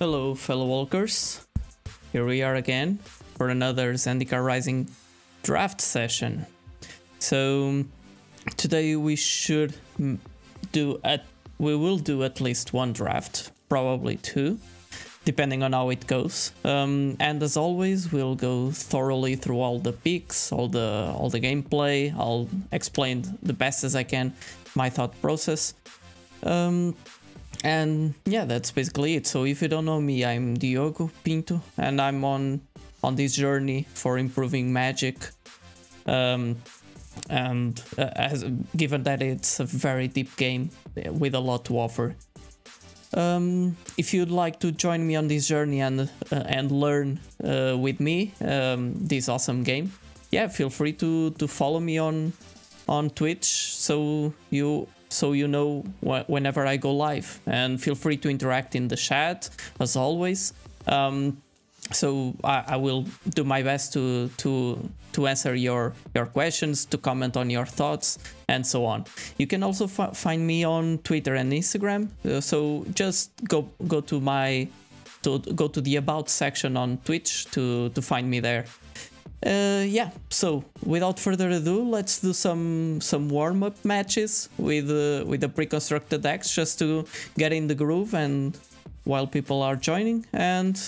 Hello, fellow walkers. Here we are again for another Zendikar Rising draft session. So today we should do at we will do at least one draft, probably two, depending on how it goes. Um, and as always, we'll go thoroughly through all the picks, all the all the gameplay. I'll explain the best as I can my thought process. Um, and yeah, that's basically it. So if you don't know me, I'm Diogo Pinto, and I'm on on this journey for improving magic. Um, and uh, as given that it's a very deep game with a lot to offer. Um, if you'd like to join me on this journey and uh, and learn uh, with me um, this awesome game, yeah, feel free to to follow me on on Twitch so you so you know wh whenever I go live, and feel free to interact in the chat as always. Um, so I, I, will do my best to to to answer your your questions, to comment on your thoughts, and so on. You can also find me on Twitter and Instagram. Uh, so just go go to my to go to the about section on Twitch to to find me there. Uh, yeah, so without further ado, let's do some some warm up matches with uh, with the pre-constructed decks just to get in the groove and while people are joining and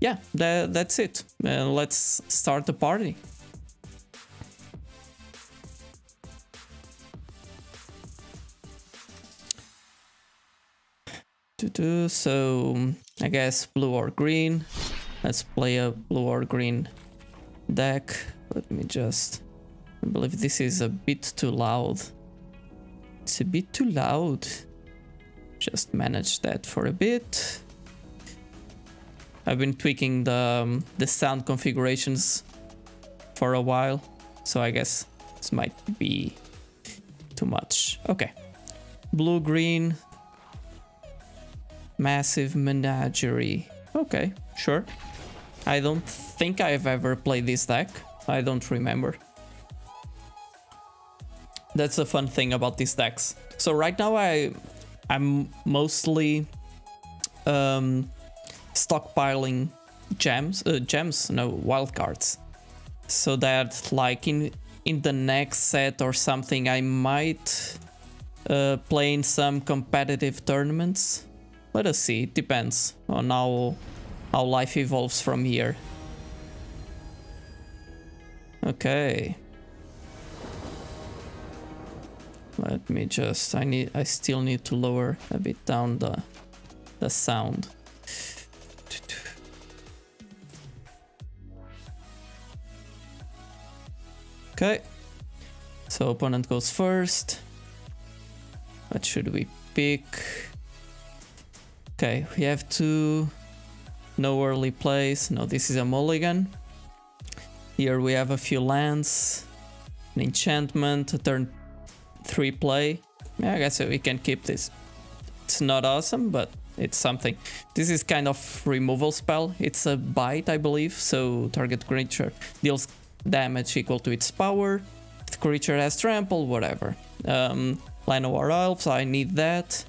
yeah, that, that's it. Uh, let's start the party. So I guess blue or green. Let's play a blue or green deck. Let me just... I believe this is a bit too loud. It's a bit too loud. Just manage that for a bit. I've been tweaking the, um, the sound configurations for a while, so I guess this might be too much. Okay. Blue, green, massive menagerie. Okay, sure. I don't think I've ever played this deck. I don't remember. That's the fun thing about these decks. So right now I, I'm mostly um, stockpiling gems, uh, gems, no, wildcards. So that like in in the next set or something I might uh, play in some competitive tournaments. Let us see, it depends on how, how life evolves from here. Okay. Let me just, I need, I still need to lower a bit down the, the sound. Okay. So opponent goes first. What should we pick? Okay, we have to... No early plays. No, this is a mulligan. Here we have a few lands. An enchantment, a turn 3 play. Yeah, I guess we can keep this. It's not awesome, but it's something. This is kind of removal spell. It's a bite, I believe, so target creature deals damage equal to its power. The creature has trample, whatever. Um, Llanowar Elves, I need that.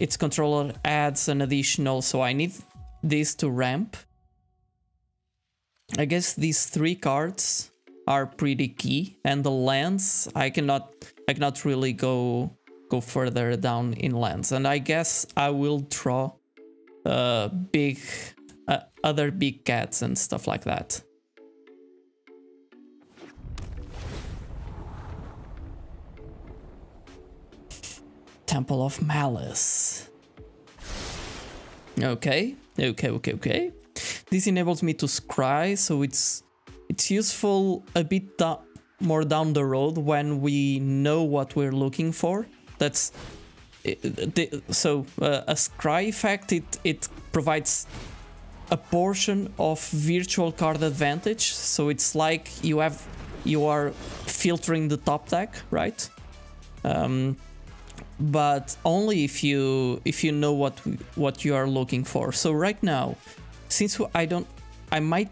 Its controller adds an additional, so I need this to ramp. I guess these three cards are pretty key, and the lands I cannot I cannot really go go further down in lands, and I guess I will draw uh, big uh, other big cats and stuff like that. Temple of Malice. Okay, okay, okay, okay. This enables me to scry, so it's it's useful a bit da more down the road when we know what we're looking for. That's so uh, a scry effect. It it provides a portion of virtual card advantage. So it's like you have you are filtering the top deck, right? Um, but only if you if you know what what you are looking for. So right now, since I don't, I might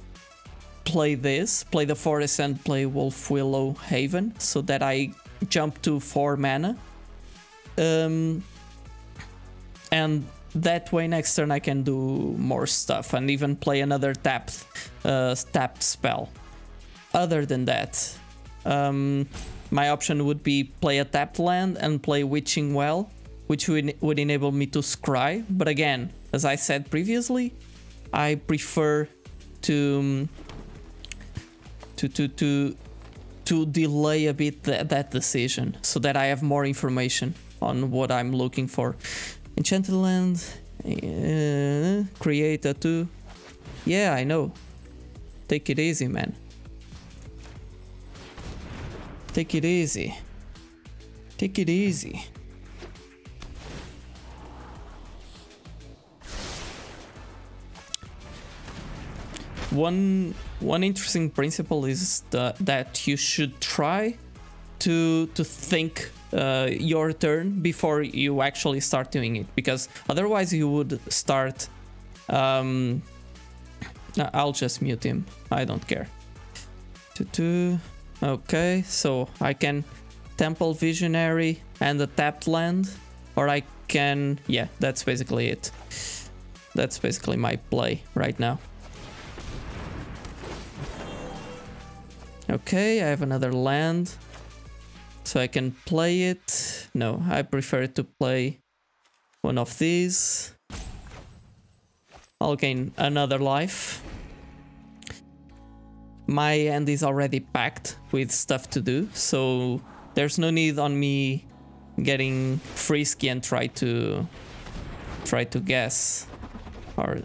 play this, play the forest and play Wolfwillow Haven, so that I jump to four mana. Um, and that way next turn I can do more stuff and even play another tapped, uh, tapped spell. Other than that, um, my option would be play a tapped land and play Witching Well, which would, would enable me to scry. But again, as I said previously, I prefer to um, to to to to delay a bit th that decision so that I have more information on what I'm looking for. Enchanted land, uh, create a two. Yeah, I know. Take it easy, man. Take it easy. Take it easy. One one interesting principle is the, that you should try to to think uh, your turn before you actually start doing it because otherwise you would start um, I'll just mute him I don't care okay so I can temple visionary and a tapped land or I can yeah that's basically it that's basically my play right now okay I have another land so I can play it. No, I prefer to play one of these. I'll gain another life. My end is already packed with stuff to do, so there's no need on me getting frisky and try to try to guess or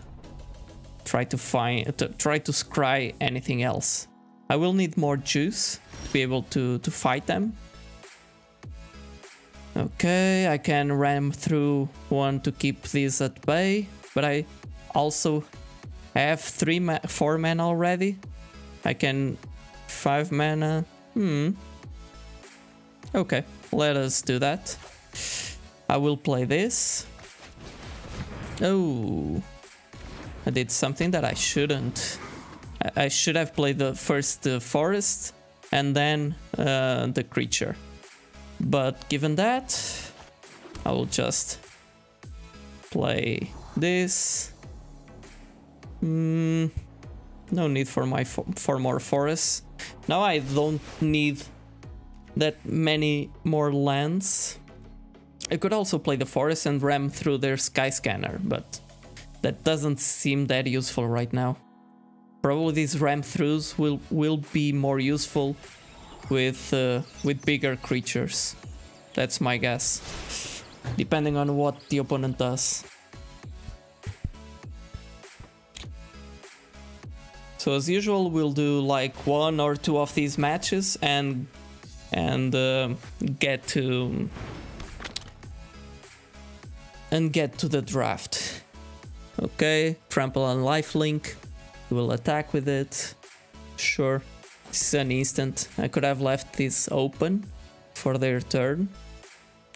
try to find to try to scry anything else. I will need more juice to be able to to fight them Okay, I can ram through one to keep these at bay, but I also have three, ma four men already. I can five mana. Hmm. Okay, let us do that. I will play this. Oh, I did something that I shouldn't. I, should have played the first the forest and then uh, the creature. But given that, I will just play this. Mm, no need for my fo for more forests. Now I don't need that many more lands. I could also play the forest and ram through their Skyscanner, but that doesn't seem that useful right now. Probably these ram throughs will will be more useful with uh, with bigger creatures. That's my guess. Depending on what the opponent does. So as usual, we'll do like one or two of these matches and and uh, get to and get to the draft. Okay, trample on lifelink. We will attack with it. Sure. This is an instant. I could have left this open for their turn.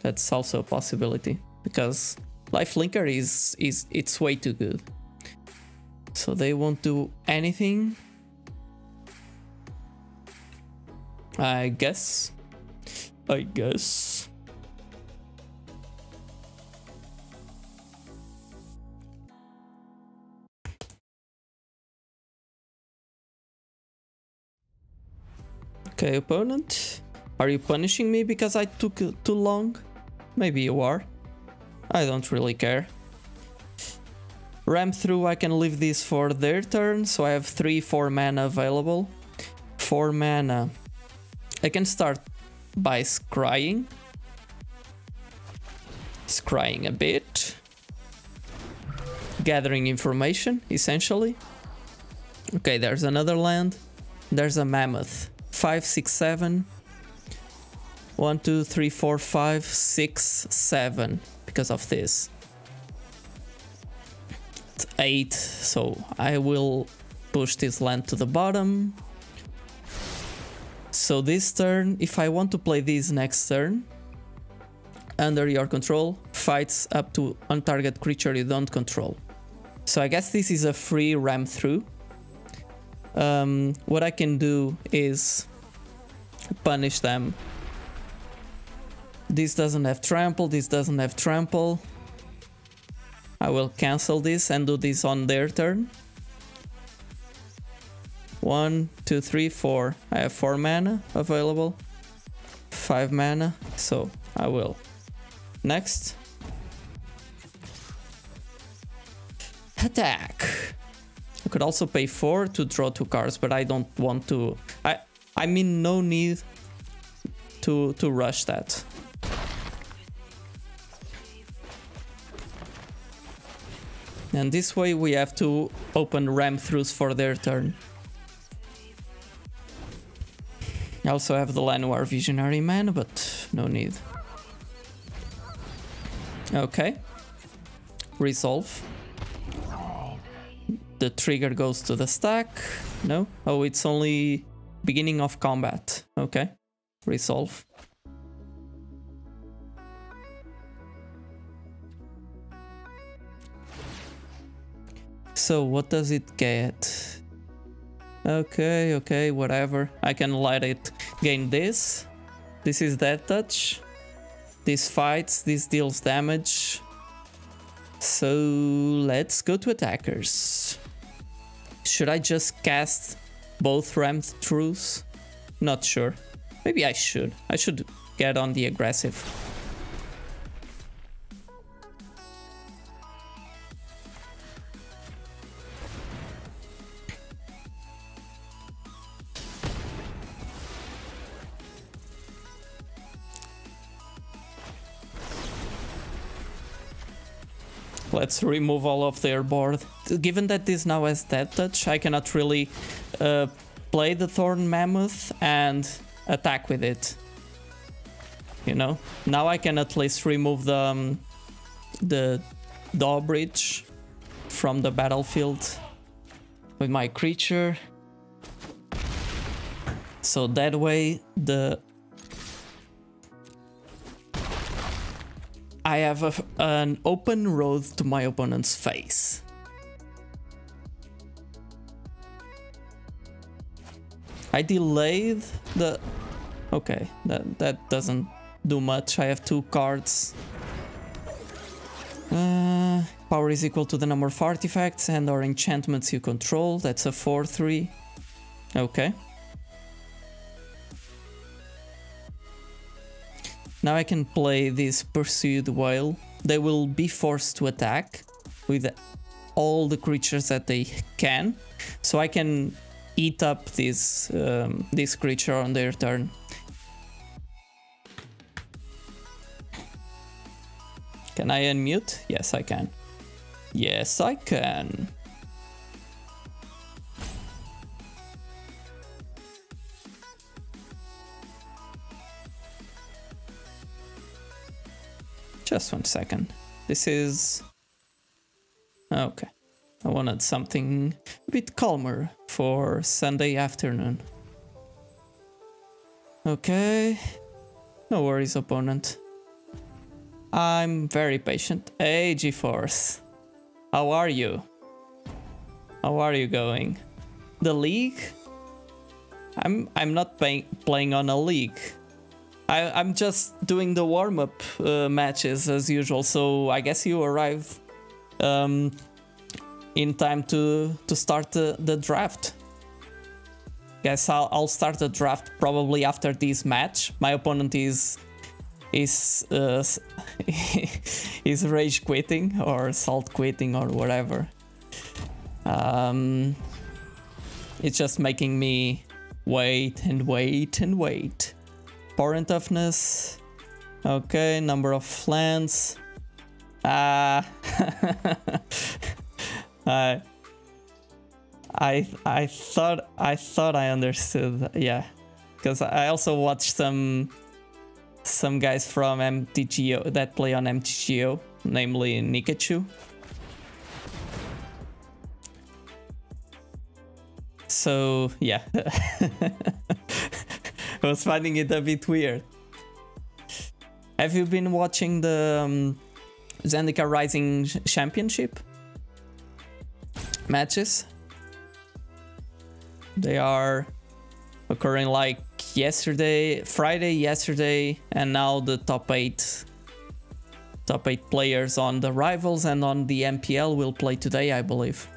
That's also a possibility because Life Linker is is it's way too good. So they won't do anything. I guess. I guess. Okay, opponent. Are you punishing me because I took too long? Maybe you are. I don't really care. Ram through, I can leave this for their turn, so I have 3 4 mana available. 4 mana. I can start by scrying. Scrying a bit. Gathering information, essentially. Okay, there's another land. There's a mammoth. 5, 6, 7. 1, 2, 3, 4, 5, 6, 7 because of this. It's 8, so I will push this land to the bottom. So this turn, if I want to play this next turn, under your control, fights up to untarget creature you don't control. So I guess this is a free ram through. Um, what I can do is punish them. This doesn't have trample, this doesn't have trample. I will cancel this and do this on their turn. One, two, three, four. I have four mana available. Five mana, so I will. Next. Attack. I could also pay four to draw two cards, but I don't want to. I I mean, no need to to rush that. And this way we have to open ram throughs for their turn. I also have the Llanowar Visionary Man, but no need. Okay. Resolve. The trigger goes to the stack. No? Oh, it's only beginning of combat. Okay. Resolve. So what does it get? Okay, okay, whatever. I can let it gain this. This is that touch. This fights, this deals damage. So let's go to attackers. Should I just cast both Ram Throughs? Not sure. Maybe I should. I should get on the aggressive. Let's remove all of their board. Given that this now has that touch, I cannot really uh, play the Thorn Mammoth and attack with it. You know? Now I can at least remove the, um, the drawbridge from the battlefield with my creature. So that way the I have a, an open road to my opponent's face. I delayed the... Okay, that, that doesn't do much. I have two cards. Uh, power is equal to the number of artifacts and or enchantments you control. That's a 4-3. Okay. Now I can play this Pursued Whale. They will be forced to attack with all the creatures that they can. So I can eat up this, um, this creature on their turn. Can I unmute? Yes, I can. Yes, I can. Just one second. This is... Okay. I wanted something a bit calmer for Sunday afternoon. Okay. No worries, opponent. I'm very patient. Hey, GeForce. How are you? How are you going? The league? I'm I'm not pay playing on a league. I, am just doing the warm-up uh, matches as usual, so I guess you arrive um, in time to to start the, the draft. Guess I'll, I'll start the draft probably after this match. My opponent is is uh, is rage quitting or salt quitting or whatever. Um, it's just making me wait and wait and wait. Power toughness. Okay, number of lands. Ah. I I I thought I thought I understood. Yeah, because I also watched some some guys from MTGO that play on MTGO, namely Nikachu. So yeah. I was finding it a bit weird. Have you been watching the um, Zendikar Rising Championship matches? They are occurring like yesterday, Friday, yesterday, and now the top 8 top eight players on the rivals and on the MPL will play today, I believe.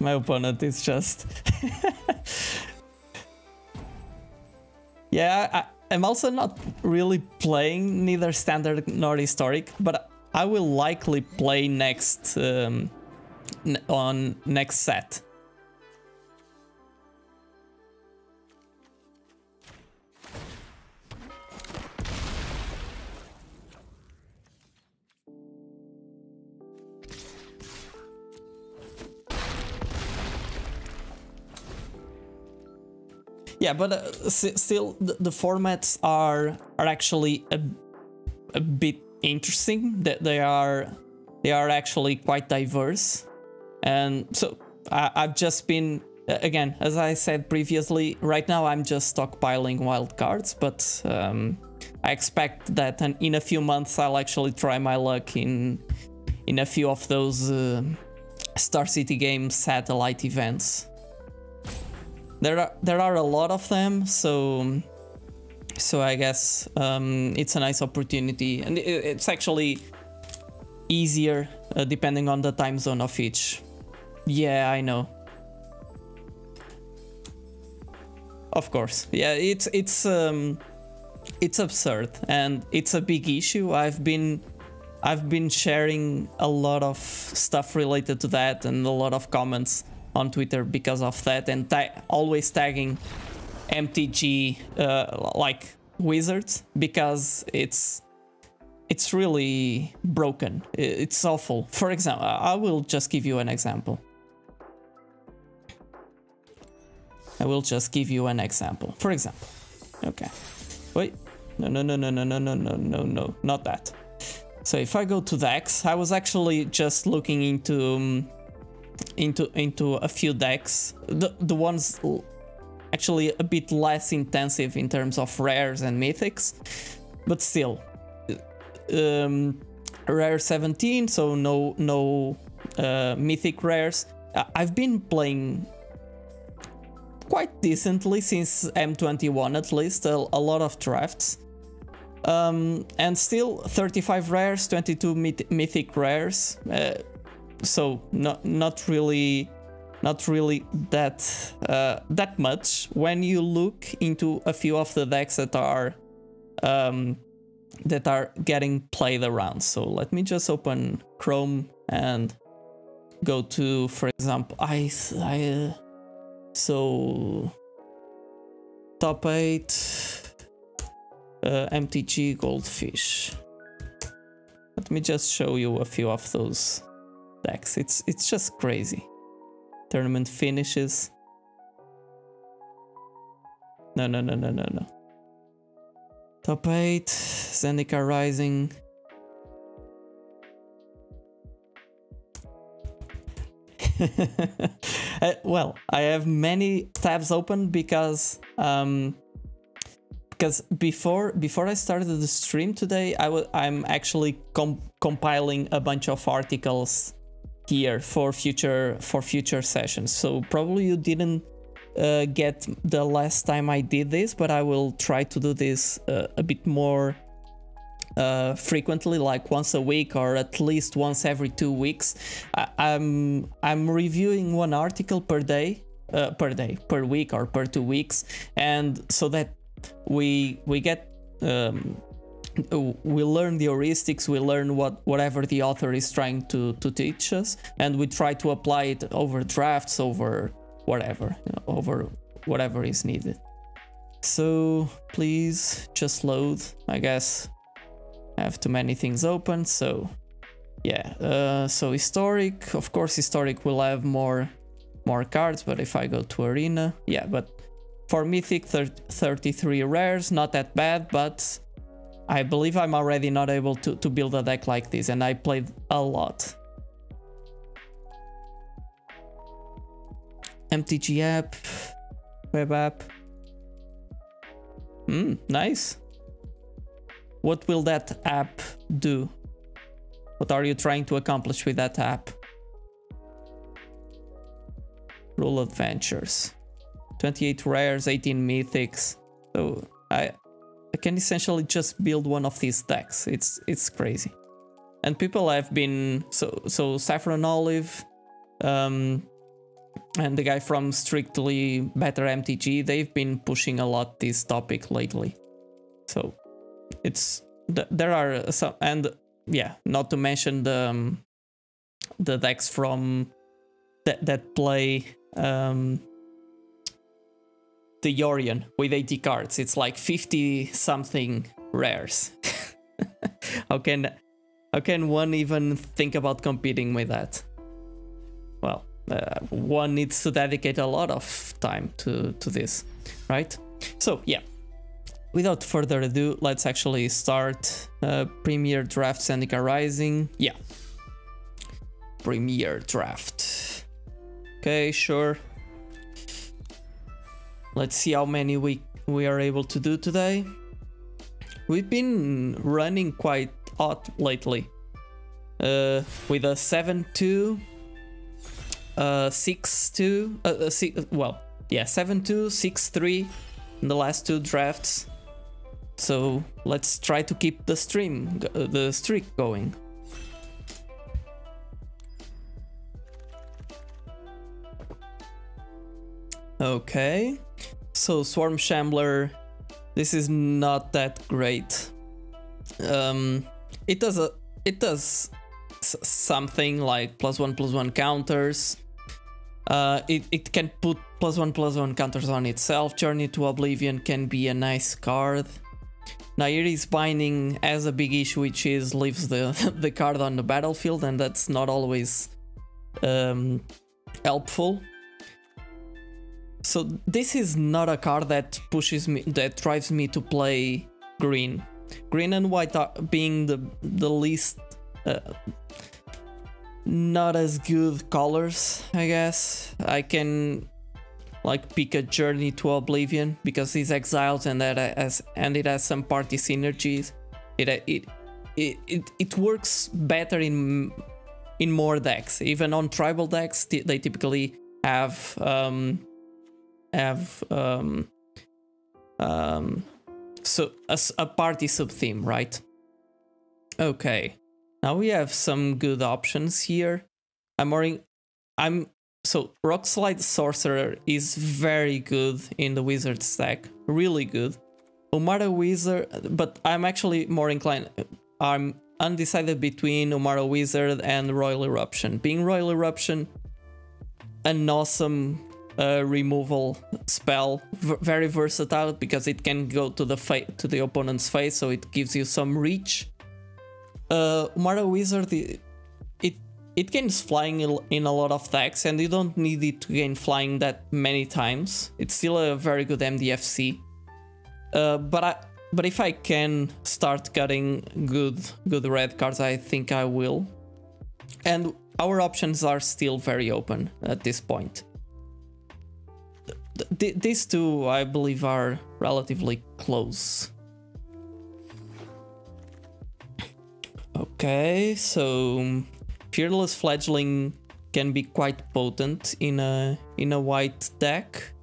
My opponent is just. yeah, I, I'm also not really playing neither standard nor historic, but I will likely play next um, on next set. Yeah, but uh, still, the, the, formats are are actually a, a bit interesting. That they are they are actually quite diverse, and so I, I've just been again, as I said previously. Right now, I'm just stockpiling wild cards, but um, I expect that in a few months I'll actually try my luck in in a few of those uh, Star City Games satellite events. There are there are a lot of them, so so I guess um, it's a nice opportunity, and it's actually easier uh, depending on the time zone of each. Yeah, I know. Of course, yeah, it's it's um, it's absurd and it's a big issue. I've been I've been sharing a lot of stuff related to that and a lot of comments on Twitter because of that and ta always tagging MTG uh, like wizards because it's it's really broken. It's awful. For example, I will just give you an example. I will just give you an example. For example, okay. Wait, no, no, no, no, no, no, no, no, no, no, not that. So if I go to decks, I was actually just looking into um, into into a few decks. The the ones actually a bit less intensive in terms of rares and mythics, but still. Um, rare 17, so no no uh, mythic rares. I've been playing quite decently since M21 at least, a, a lot of drafts. Um, and still 35 rares, 22 myth mythic rares. Uh, so not not really not really that uh, that much when you look into a few of the decks that are um, that are getting played around. So let me just open Chrome and go to, for example, I, I uh, so top eight uh, MTG Goldfish. Let me just show you a few of those decks. It's it's just crazy. Tournament finishes. No, no, no, no, no, no. Top 8, Zendikar Rising. uh, well, I have many tabs open because um, because before before I started the stream today, I I'm actually com compiling a bunch of articles here for future for future sessions. So probably you didn't uh, get the last time I did this, but I will try to do this uh, a bit more uh, frequently, like once a week or at least once every two weeks. I I'm, I'm reviewing one article per day, uh, per day, per week or per two weeks, and so that we we get um, we learn the heuristics, we learn what whatever the author is trying to, to teach us, and we try to apply it over drafts, over whatever, you know, over whatever is needed. So please just load. I guess I have too many things open, so yeah. Uh, so historic, of course, historic will have more more cards, but if I go to arena, yeah, but for mythic 33 rares, not that bad, but I believe I'm already not able to, to build a deck like this, and I played a lot. MTG app, web app. Hmm, nice. What will that app do? What are you trying to accomplish with that app? Rule Adventures. 28 rares, 18 mythics. So I I can essentially just build one of these decks. It's it's crazy. And people have been so so Saffron Olive, um, and the guy from Strictly Better MTG, they've been pushing a lot this topic lately. So it's there are some and yeah, not to mention the um, the decks from that that play um, the Yorion with 80 cards. It's like 50 something rares. how can how can one even think about competing with that? Well, uh, one needs to dedicate a lot of time to to this, right? So yeah. Without further ado, let's actually start uh, Premier Draft Zendikar Rising. Yeah. Premier Draft. Okay, sure. Let's see how many we, we are able to do today. We've been running quite hot lately. Uh, with a 7-2, uh, 6-2, uh, six, well, yeah, 7-2, 6-3 in the last two drafts. So let's try to keep the stream, uh, the streak going. Okay. So Swarm Shambler, this is not that great. Um, it does a it does something like plus one plus one counters. Uh, it, it can put plus one plus one counters on itself. Journey to Oblivion can be a nice card. Nahiri's Binding has a big issue, which is leaves the, the card on the battlefield, and that's not always um, helpful. So this is not a card that pushes me, that drives me to play green. Green and white are being the the least, uh, not as good colors, I guess. I can like pick a Journey to Oblivion because he's exiled and that has and it has some party synergies. It it it it, it works better in in more decks. Even on tribal decks, they typically have um, have um, um, so a, a party sub theme, right? Okay, now we have some good options here. I'm more I'm so Rockslide Sorcerer is very good in the wizard stack, really good. Umara Wizard, but I'm actually more inclined. I'm undecided between Umara Wizard and Roil Eruption. Being Roil Eruption, an awesome uh, removal spell, v very versatile because it can go to the to the opponent's face, so it gives you some reach. Uh, Wizard, it, it it gains flying in a lot of decks, and you don't need it to gain flying that many times. It's still a very good MDFC. Uh, but I, but if I can start cutting good good red cards, I think I will. And our options are still very open at this point th these two, I believe, are relatively close. Okay, so Fearless Fledgling can be quite potent in a in a white deck.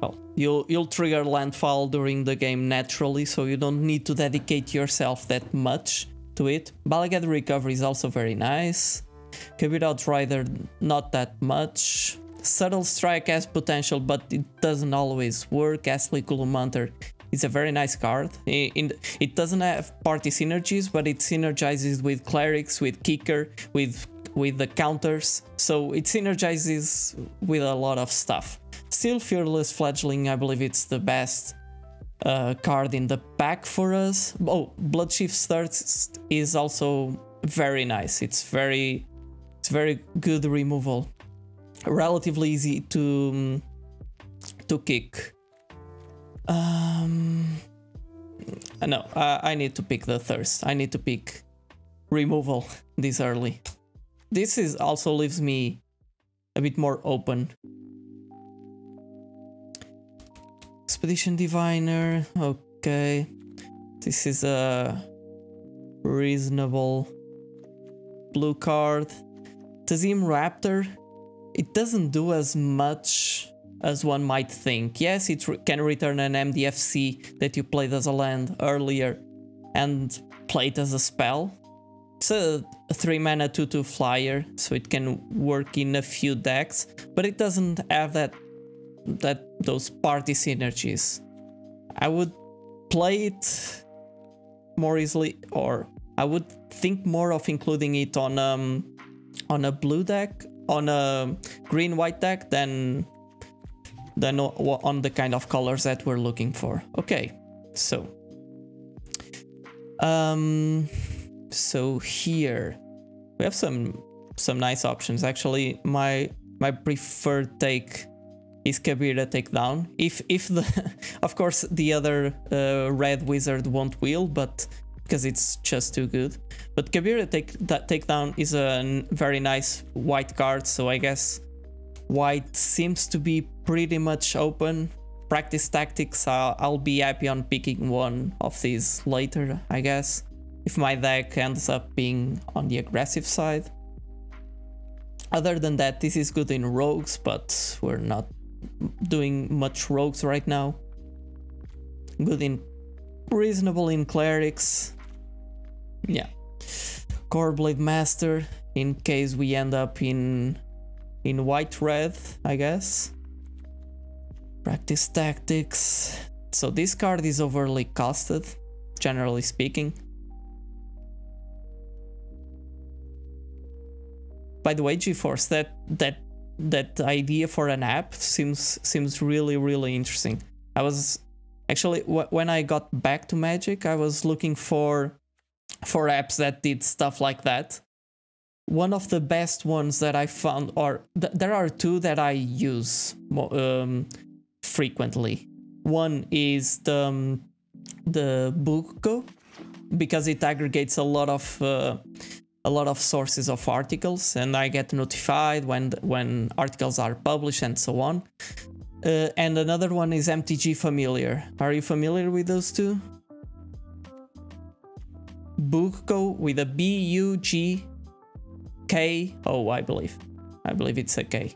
Well, you'll you'll trigger landfall during the game naturally, so you don't need to dedicate yourself that much to it. Bala Ged Recovery is also very nice. Kabir Outrider, not that much. Subtle Strike has potential, but it doesn't always work. Ghastly Culumantar is a very nice card. it doesn't have party synergies, but it synergizes with clerics, with kicker, with with the counters, so it synergizes with a lot of stuff. Still, Fearless Fledgling, I believe it's the best uh, card in the pack for us. Oh, Bloodchief's Thirst is also very nice. It's very, it's very good removal relatively easy to to kick. Um, no, I, I need to pick the thirst. I need to pick removal this early. This is also leaves me a bit more open. Expedition Diviner, okay. This is a reasonable blue card. Tazeem Raptor it doesn't do as much as one might think. Yes, it re can return an MDFC that you played as a land earlier and play it as a spell. It's a 3 mana 2 2 flyer, so it can work in a few decks, but it doesn't have that that those party synergies. I would play it more easily, or I would think more of including it on um on a blue deck, on a green white deck than than on the kind of colors that we're looking for. Okay, so um, so here we have some some nice options. Actually, my my preferred take is Kabira takedown. If if the of course the other uh, red wizard won't wheel, but because it's just too good. But Kabira take that takedown is a very nice white card, so I guess white seems to be pretty much open. Practice tactics, I'll, I'll be happy on picking one of these later, I guess, if my deck ends up being on the aggressive side. Other than that, this is good in rogues, but we're not doing much rogues right now. Good in reasonable in clerics. Yeah. Kor Blademaster in case we end up in in white red, I guess. Practice tactics. So this card is overly costed, generally speaking. By the way, GeForce, that that that idea for an app seems seems really really interesting. I was actually when I got back to Magic, I was looking for for apps that did stuff like that. One of the best ones that I found, or th there are two that I use um, frequently. One is the um, the Bookgo because it aggregates a lot of uh, a lot of sources of articles, and I get notified when when articles are published and so on. Uh, and another one is MTG Familiar. Are you familiar with those two? Bookgo with a B U G K O, I believe. I believe it's a K.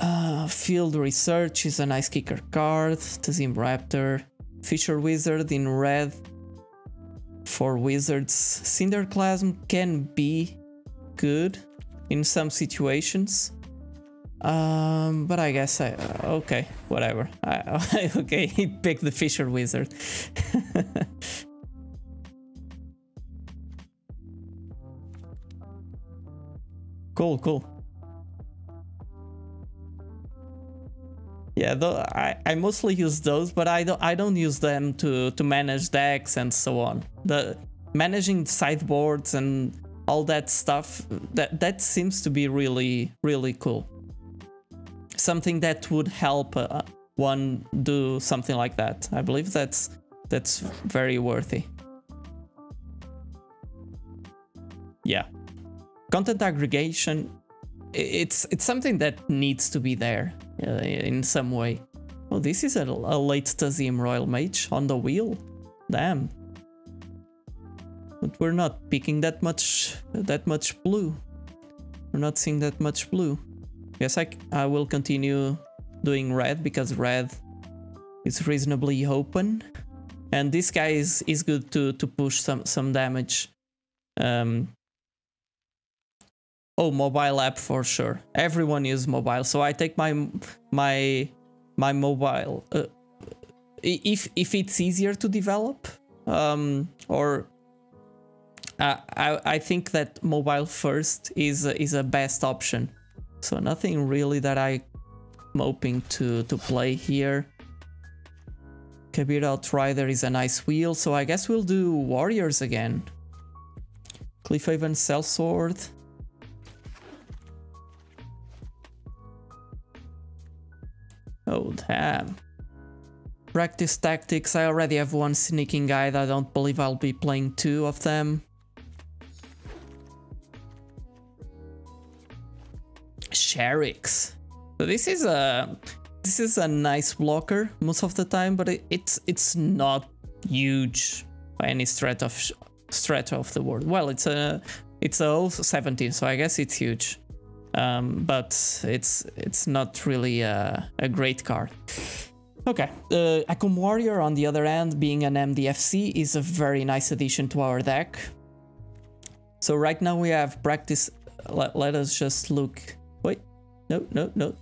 Uh, field Research is a nice kicker card. Tazeem Raptor. Fissure Wizard in red. For wizards, Cinderclasm can be good in some situations. Um, but I guess I uh, okay, whatever. I, okay, he picked the Fissure Wizard. cool, cool. Yeah, though I, I mostly use those, but I don't I don't use them to to manage decks and so on. The managing sideboards and all that stuff that that seems to be really really cool. Something that would help uh, one do something like that. I believe that's that's very worthy. Yeah. Content aggregation it's it's something that needs to be there uh, in some way. Oh, this is a, a late Tazeem Roilmage on the wheel. Damn. But we're not picking that much that much blue. We're not seeing that much blue. Yes, I, I will continue doing red because red is reasonably open. And this guy is, is good to, to push some, some damage um, Oh, mobile app for sure. Everyone uses mobile, so I take my my my mobile. Uh, if if it's easier to develop, um, or uh, I I think that mobile first is is a best option. So nothing really that I'm hoping to to play here. Kabir Outrider is a nice wheel, so I guess we'll do Warriors again. Cliffhaven Sellsword. Oh, damn. Practice tactics, I already have one sneaking guide, I don't believe I'll be playing two of them. Sherix. So this is a this is a nice blocker most of the time, but it, it's it's not huge by any stretch of stretch of the word. Well, it's a it's a 17, so I guess it's huge. Um, but it's it's not really a, a great card. Okay, uh, Akoum Warrior on the other end, being an MDFC, is a very nice addition to our deck. So right now we have practice. Let, let us just look. Wait, no, no, no.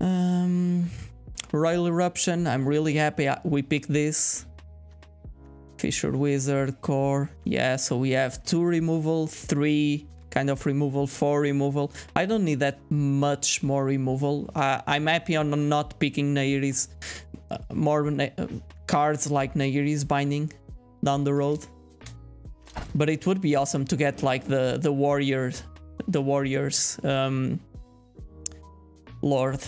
Um, Roil Eruption. I'm really happy we picked this. Fissure Wizard core. Yeah, so we have two removal, three kind of removal, four removal. I don't need that much more removal. Uh, I'm happy on not picking Nahiri's uh, more na uh, cards like Nahiri's Binding down the road. But it would be awesome to get like the the warriors, the warriors um, lord.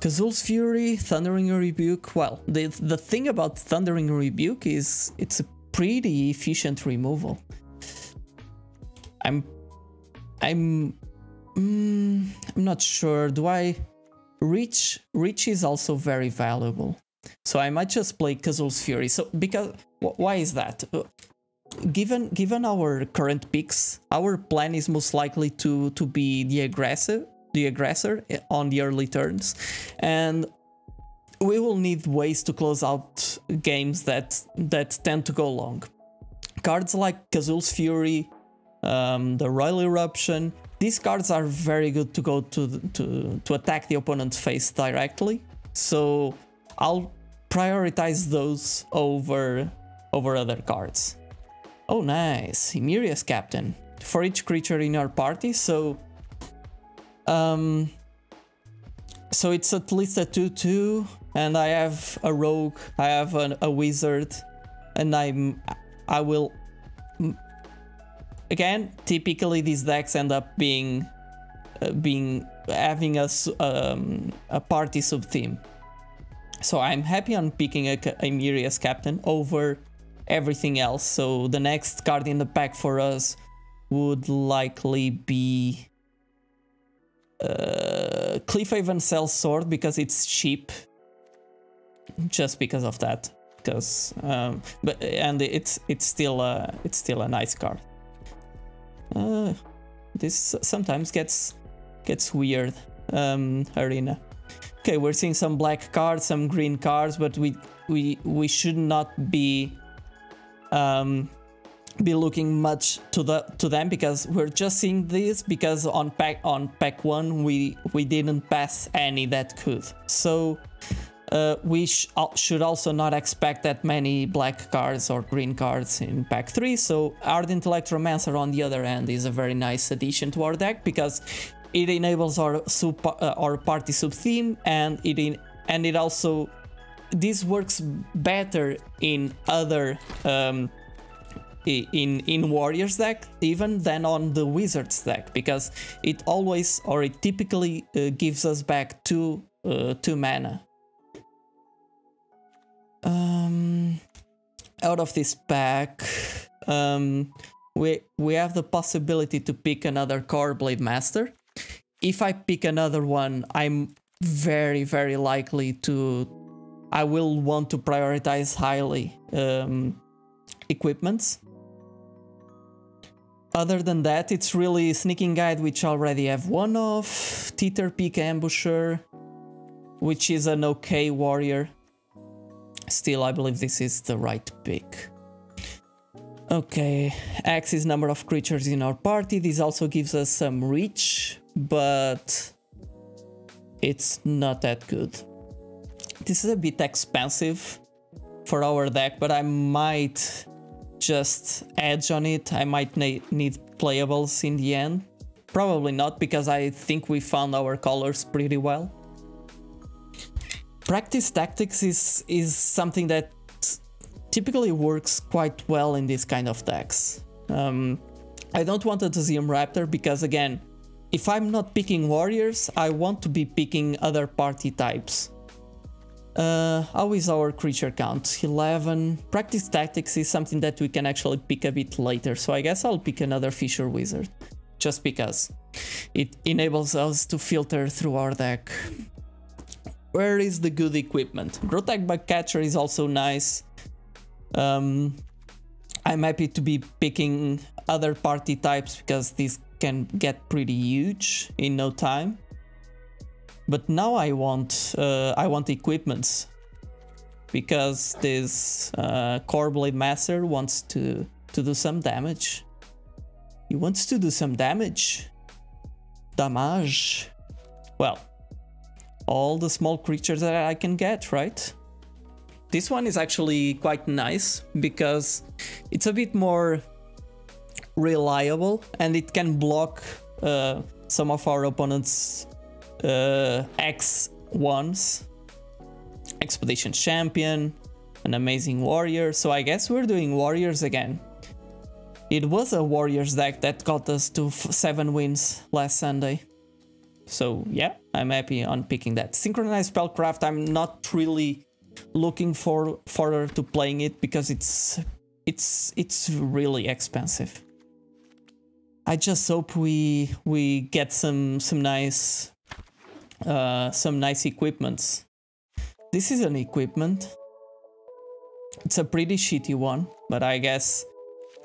Kazul's Fury, Thundering Rebuke. Well, the the thing about Thundering Rebuke is it's a pretty efficient removal. I'm I'm mm, I'm not sure. Do I reach reach is also very valuable. So I might just play Kazul's Fury. So because why is that? Given given our current picks, our plan is most likely to to be the aggressive the aggressor on the early turns, and we will need ways to close out games that that tend to go long. Cards like Kazul's Fury, um, the Roil Eruption, these cards are very good to go to to to attack the opponent's face directly. So I'll prioritize those over over other cards. Oh, nice, Emeria's Captain for each creature in your party. So um, so it's at least a 2-2 and I have a rogue, I have an, a wizard and I'm I will again typically these decks end up being uh, being having a, um, a party sub theme so I'm happy on picking a, a captain over everything else so the next card in the pack for us would likely be uh, Cliffhaven Sellsword because it's cheap. Just because of that, because um, but and it's it's still a it's still a nice card. Uh, this sometimes gets gets weird. Um, arena. Okay, we're seeing some black cards, some green cards, but we we we should not be um, be looking much to the to them because we're just seeing this because on pack on pack one we we didn't pass any that could so uh, we sh should also not expect that many black cards or green cards in pack 3 so Ardent Electromancer on the other hand is a very nice addition to our deck because it enables our sub uh, our party sub theme and it and it also this works better in other um, in in warriors deck even than on the wizards deck because it always or it typically uh, gives us back two uh, two mana um out of this pack um we we have the possibility to pick another Kor Blademaster if i pick another one i'm very very likely to i will want to prioritize highly um equipments other than that, it's really Sneaking Guide, which already have one of, Teeterpeak Ambusher, which is an okay warrior. Still, I believe this is the right pick. Okay, X is number of creatures in our party. This also gives us some reach, but it's not that good. This is a bit expensive for our deck, but I might just edge on it. I might need playables in the end. Probably not, because I think we found our colors pretty well. Practice tactics is, is something that typically works quite well in this kind of decks. Um, I don't want a Tazeem Raptor because again, if I'm not picking warriors, I want to be picking other party types. Uh, how is our creature count? 11. Practice tactics is something that we can actually pick a bit later, so I guess I'll pick another Fissure Wizard. Just because. It enables us to filter through our deck. Where is the good equipment? Grotag Bugcatcher is also nice. Um, I'm happy to be picking other party types because these can get pretty huge in no time. But now I want uh, I want equipments because this uh, Kor Blademaster wants to to do some damage. He wants to do some damage. Damage. Well, all the small creatures that I can get, right? This one is actually quite nice because it's a bit more reliable and it can block uh, some of our opponent's uh, X1s. Expedition Champion, an amazing warrior, so I guess we're doing warriors again. It was a warriors deck that got us to 7 wins last Sunday. So yeah, I'm happy on picking that. Synchronized Spellcraft, I'm not really looking for further to playing it because it's it's it's really expensive. I just hope we we get some some nice uh, some nice equipments. This is an equipment. It's a pretty shitty one, but I guess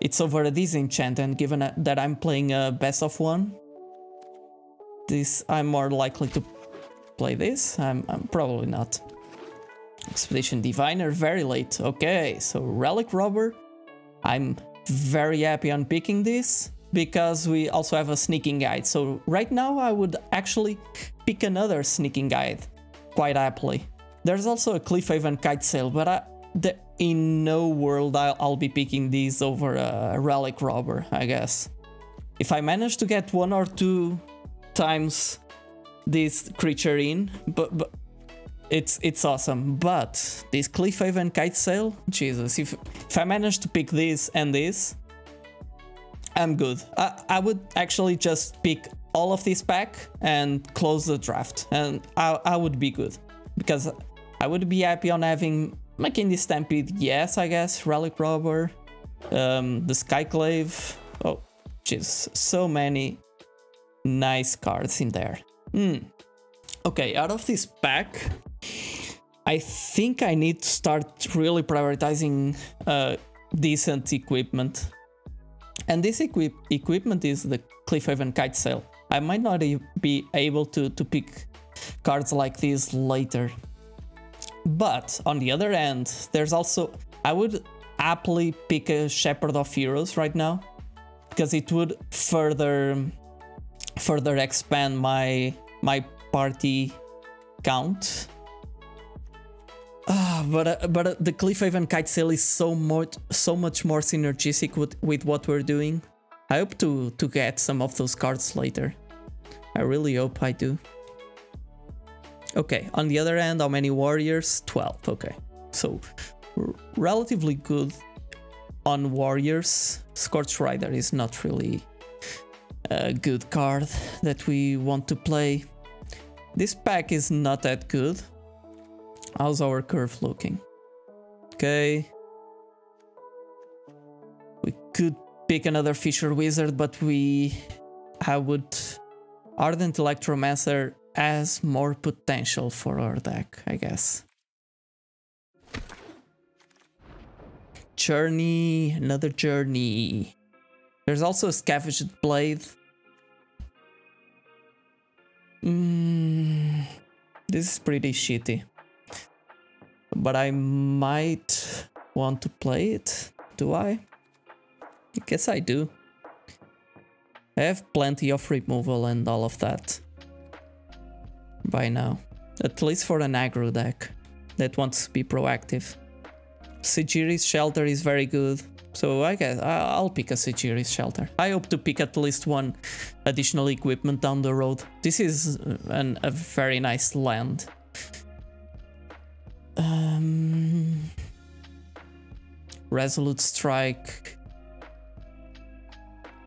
it's over a disenchant and given that I'm playing a best of one, this I'm more likely to play this. I'm, I'm probably not. Expedition Diviner, very late. Okay, so Relic Robber. I'm very happy on picking this because we also have a sneaking guide. So right now I would actually pick another sneaking guide quite happily. There's also a Cliffhaven kite sail, but I, the, in no world I'll, I'll, be picking these over a relic robber, I guess. If I manage to get one or two times this creature in, but, but it's it's awesome. But this Cliffhaven kite sail, Jesus, if if I manage to pick this and this, I'm good. I, I would actually just pick all of this pack and close the draft, and I, I would be good because I would be happy on having Makindi Stampede, yes, I guess, Relic Robber, um, the Skyclave. Oh, jeez, so many nice cards in there. Mm. Okay, out of this pack, I think I need to start really prioritizing uh, decent equipment. And this equip equipment is the Cliffhaven Kite Sail. I might not be able to, to pick cards like these later. But on the other end, there's also... I would happily pick a Shepherd of Heroes right now. Because it would further further expand my my party count. Uh, but uh, but uh, the Cliffhaven Kite Sail is so much so much more synergistic with, with what we're doing. I hope to to get some of those cards later. I really hope I do. Okay, on the other end, how many warriors? 12, okay. So, relatively good on warriors. Scorch Rider is not really a good card that we want to play. This pack is not that good. How's our curve looking? Okay. We could pick another Fissure Wizard, but we... I would... Ardent Electromancer has more potential for our deck, I guess. Journey, another journey. There's also a Scavenged Blade. Mm, this is pretty shitty. But I might want to play it. Do I? I guess I do. I have plenty of removal and all of that by now. At least for an aggro deck that wants to be proactive. Sejiri's Shelter is very good, so I guess I'll pick a Sejiri's Shelter. I hope to pick at least one additional equipment down the road. This is an, a very nice land. Um, Resolute Strike.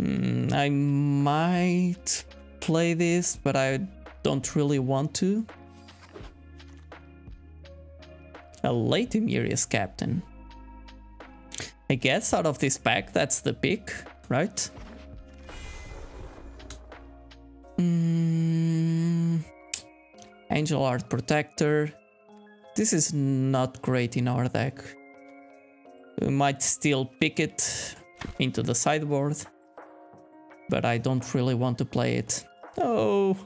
Mm, I might play this, but I don't really want to. A late Emeria's Captain. I guess out of this pack, that's the pick, right? Mm, Angelheart Protector. This is not great in our deck. We might still pick it into the sideboard. But I don't really want to play it. Oh.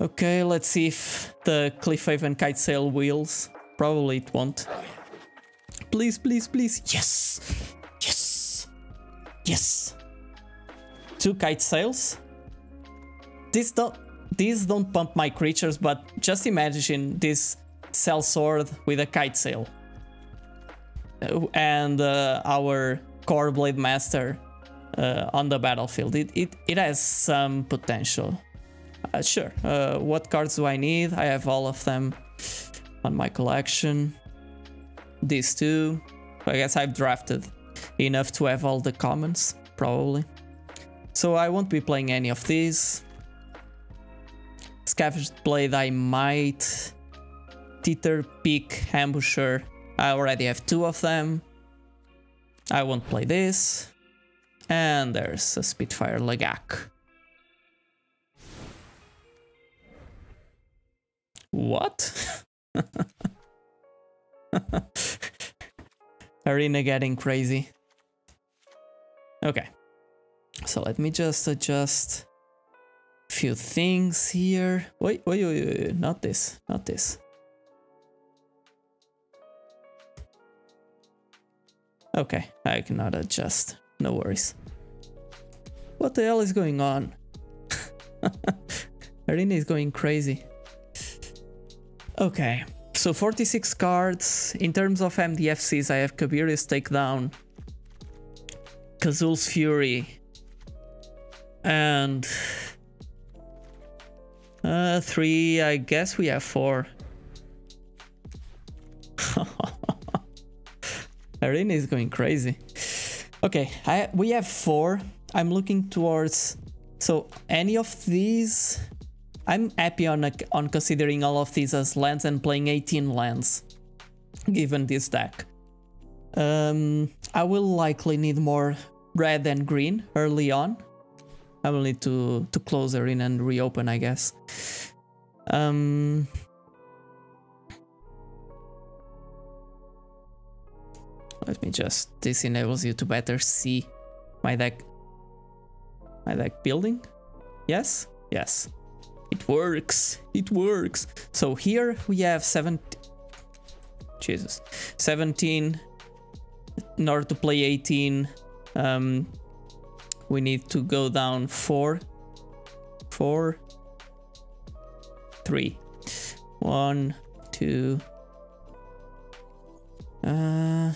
Okay, let's see if the Cliffhaven kite sail wheels. Probably it won't. Please, please, please. Yes! Yes! Yes! Two kite sails. This don't these don't pump my creatures, but just imagine this sellsword with a kite sail. And uh, our Kor Blademaster uh, on the battlefield. It, it, it has some potential. Uh, sure. Uh, what cards do I need? I have all of them on my collection. These two. I guess I've drafted enough to have all the commons, probably. So I won't be playing any of these. Scavenged Blade I might. Teeter Peak Ambusher. I already have two of them. I won't play this. And there's a Spitfire Lagac. What? Arena getting crazy. Okay. So let me just adjust a few things here. Wait, wait, wait, wait, not this, not this. Okay, I cannot adjust. No worries. What the hell is going on? Arena is going crazy. Okay, so 46 cards. In terms of MDFCs, I have Kabira's Takedown, Kazul's Fury, and uh, three, I guess we have four. Arena is going crazy. Okay, I, we have four. I'm looking towards... So any of these... I'm happy on, on considering all of these as lands and playing 18 lands, given this deck. Um, I will likely need more red and green early on. I will need to, to close Arena and reopen, I guess. Um, Let me just, this enables you to better see my deck, my deck building. Yes, yes, it works, it works. So here we have 17, Jesus, 17, in order to play 18, um, we need to go down four, four, three, one, two, uh,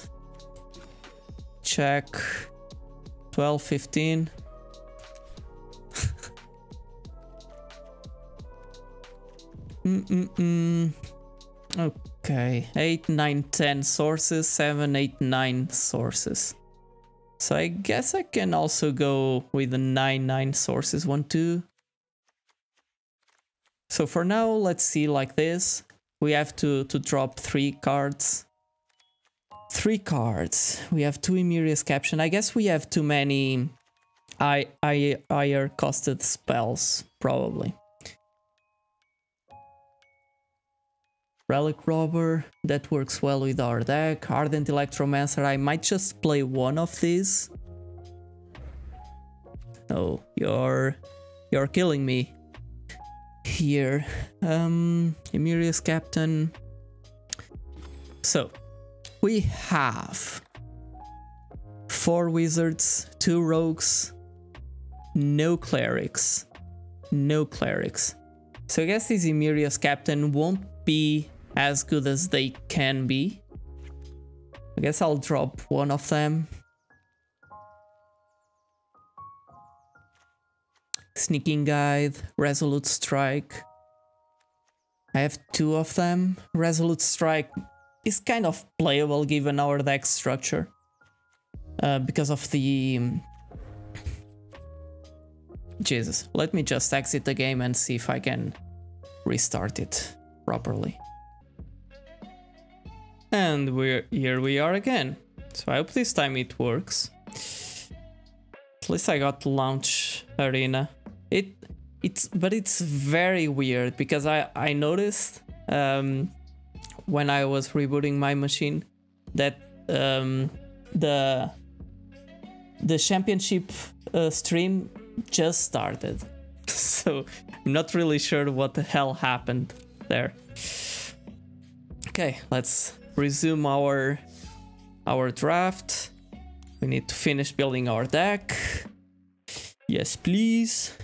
check 12 15 mm -mm -mm. okay 8 9 10 sources 7 8 9 sources so i guess i can also go with the 9 9 sources 1 2 so for now let's see like this we have to to drop three cards Three cards. We have two Emeria's Captain. I guess we have too many I, I, higher costed spells, probably. Relic Robber, that works well with our deck. Ardent Electromancer, I might just play one of these. Oh, you're... you're killing me. Here. Um, Emeria's Captain. So, we have four wizards, two rogues, no clerics, no clerics. So I guess this Emeria's captain won't be as good as they can be. I guess I'll drop one of them. Sneaking Guide, Resolute Strike. I have two of them. Resolute Strike is kind of playable given our deck structure. Uh, because of the... Um, Jesus, let me just exit the game and see if I can restart it properly. And we're here we are again. So I hope this time it works. At least I got launch arena. It it's but it's very weird because I I noticed um when I was rebooting my machine that um, the the championship uh, stream just started, so I'm not really sure what the hell happened there. Okay, let's resume our our draft. We need to finish building our deck. Yes, please.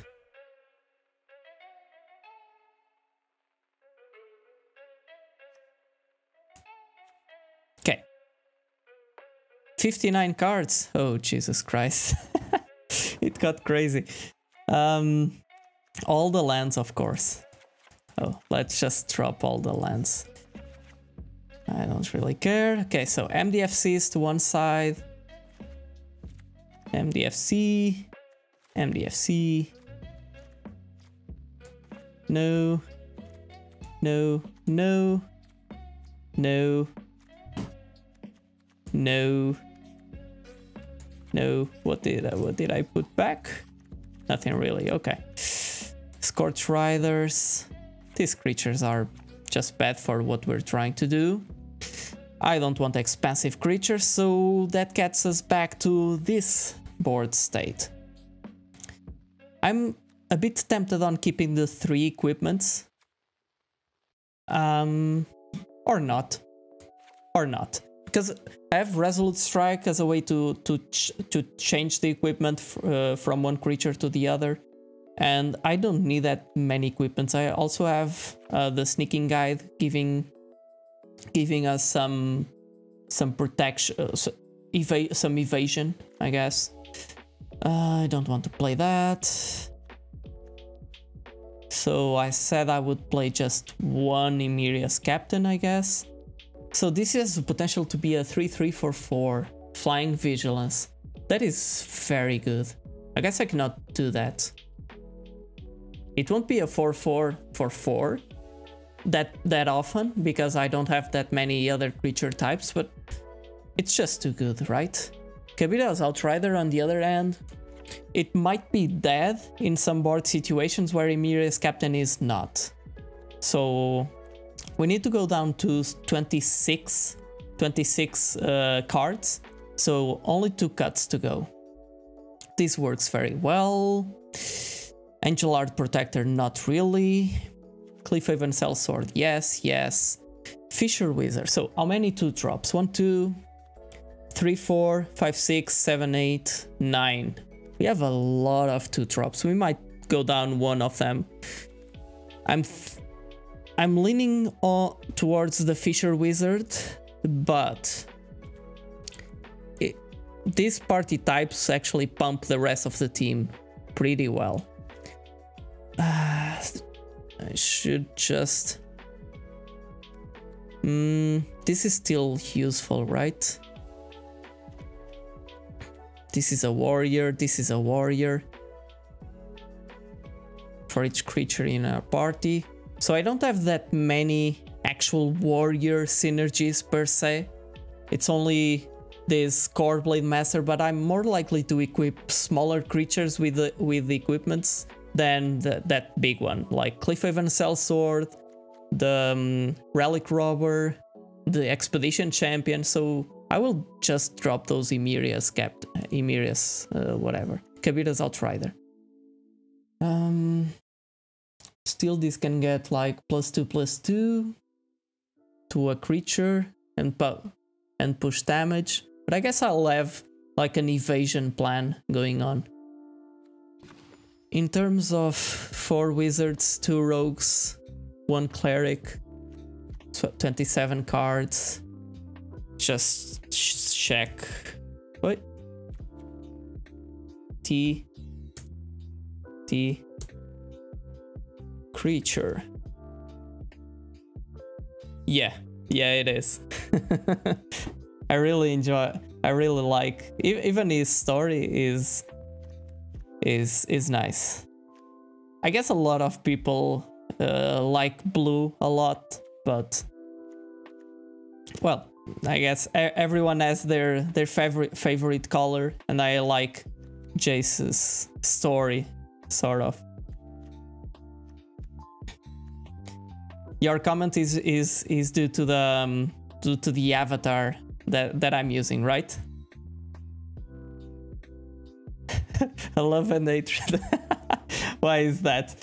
Okay. 59 cards. Oh, Jesus Christ. it got crazy. Um, all the lands, of course. Oh, let's just drop all the lands. I don't really care. Okay, so MDFC is to one side. MDFC. MDFC. No. No. No. No. No. No. What did I, what did I put back? Nothing really. Okay. Scorch Riders. These creatures are just bad for what we're trying to do. I don't want expensive creatures, so that gets us back to this board state. I'm a bit tempted on keeping the three equipments. Um, or not. Or not. Because I have Resolute Strike as a way to, to, ch to change the equipment uh, from one creature to the other. And I don't need that many equipments. I also have uh, the Sneaking Guide giving giving us some some protection, uh, eva some evasion, I guess. Uh, I don't want to play that. So I said I would play just one Emeria's Captain, I guess. So this has the potential to be a 3-3-4-4 Flying Vigilance. That is very good. I guess I cannot do that. It won't be a 4-4-4-4, that that often because I don't have that many other creature types, but it's just too good, right? Kabira's Outrider on the other hand, it might be dead in some board situations where Emeria's captain is not. So we need to go down to 26, 26 uh, cards, so only two cuts to go. This works very well. Angelheart Protector, not really. Cliffhaven Sellsword, yes, yes. Fissure Wizard, so how many two drops? One, two, three, four, five, six, seven, eight, nine. We have a lot of two drops. We might go down one of them. I'm I'm leaning on, towards the Fissure Wizard, but it, these party types actually pump the rest of the team pretty well. Uh, I should just... Mm, this is still useful, right? This is a warrior, this is a warrior. For each creature in our party. So I don't have that many actual warrior synergies per se. It's only this Kor Blademaster, but I'm more likely to equip smaller creatures with the, with the equipments than the, that big one, like Cliffhaven Sellsword, the um, Relic Robber, the Expedition Champion. So I will just drop those Emeria's capped, Emeria's uh, whatever, Kabira's Outrider. Um, still, this can get like plus two plus two to a creature and pu and push damage. But I guess I'll have like an evasion plan going on. In terms of four wizards, two rogues, one cleric, 27 cards. Just check. What? T. T. Creature. Yeah, yeah, it is. I really enjoy. I really like. Even his story is is is nice. I guess a lot of people uh, like blue a lot, but well, I guess everyone has their their favorite favorite color, and I like Jace's story, sort of. Your comment is is is due to the um, due to the avatar that, that I'm using, right? love an hatred. Why is that?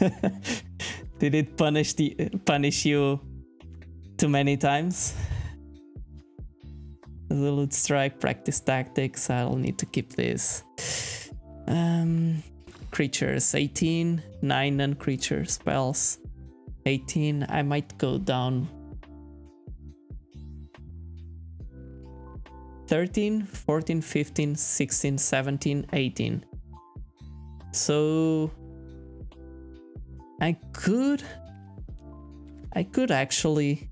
Did it punish the punish you too many times? Resolute strike, practice tactics. I'll need to keep this. Um, creatures 18, 9 non creature spells. 18. I might go down 13, 14, 15, 16, 17, 18. So I could I could actually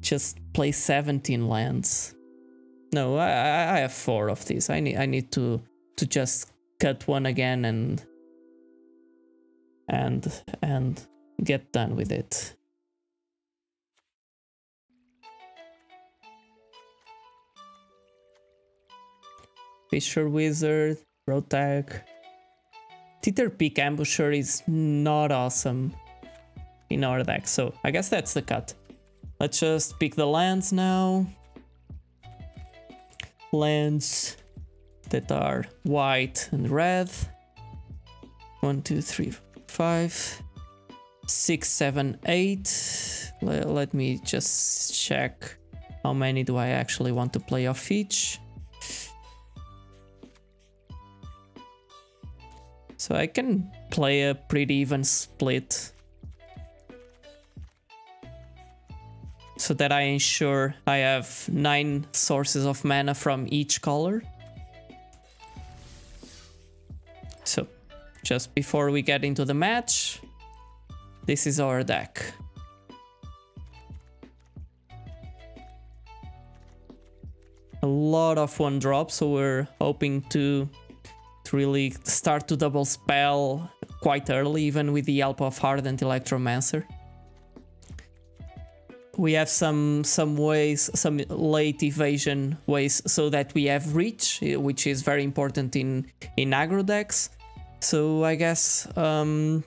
just play 17 lands. No, I, I have four of these. I need I need to to just cut one again and and and get done with it. Fissure Wizard, Grotag. Teeter Peak Ambusher is not awesome in our deck, so I guess that's the cut. Let's just pick the lands now. Lands that are white and red. One, two, three, five, six, seven, eight. Let me just check how many do I actually want to play off each. So I can play a pretty even split. So that I ensure I have 9 sources of mana from each color. So, just before we get into the match, this is our deck. A lot of one drop, so we're hoping to really start to double spell quite early, even with the help of Ardent Electromancer. We have some some ways, some late evasion ways, so that we have reach, which is very important in in aggro decks. So I guess um,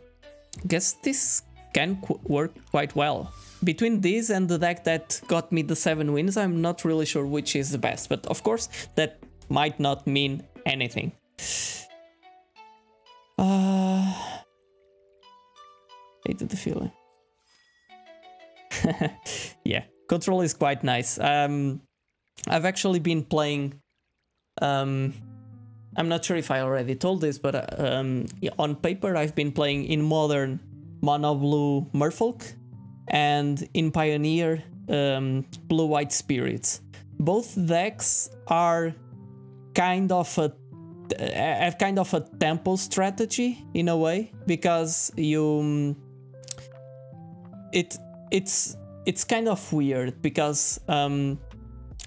guess this can qu work quite well. Between this and the deck that got me the seven wins, I'm not really sure which is the best, but of course that might not mean anything. Uh, hated the feeling. yeah, control is quite nice. Um, I've actually been playing. Um, I'm not sure if I already told this, but um, on paper I've been playing in modern mono blue Merfolk and in Pioneer um, blue white spirits. Both decks are kind of a have kind of a tempo strategy in a way because you um, it it's it's kind of weird because um,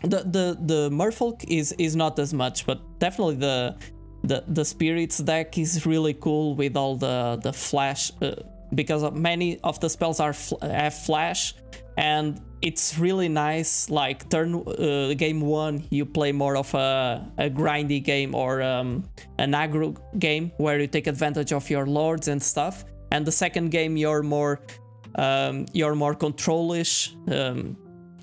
the the the merfolk is is not as much but definitely the the the spirits deck is really cool with all the the flash uh, because many of the spells are fl have flash and it's really nice like turn uh, game one you play more of a, a grindy game or um, an aggro game where you take advantage of your lords and stuff. And the second game you're more um, you're more controlish um,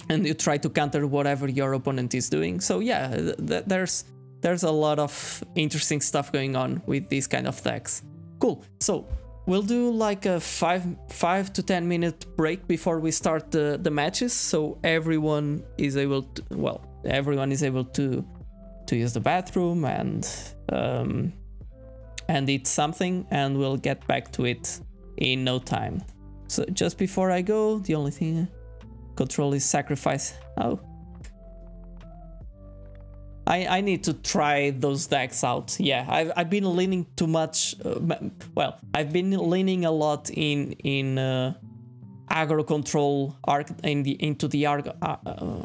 and you try to counter whatever your opponent is doing. So yeah th there's there's a lot of interesting stuff going on with these kind of decks. Cool. So We'll do like a five five to ten minute break before we start the, the matches, so everyone is able to well, everyone is able to to use the bathroom and um, and eat something, and we'll get back to it in no time. So just before I go, the only thing control is sacrifice. Oh, I, I need to try those decks out. Yeah, I've, I've been leaning too much. Uh, well, I've been leaning a lot in in uh, control arc in the into the arc, uh,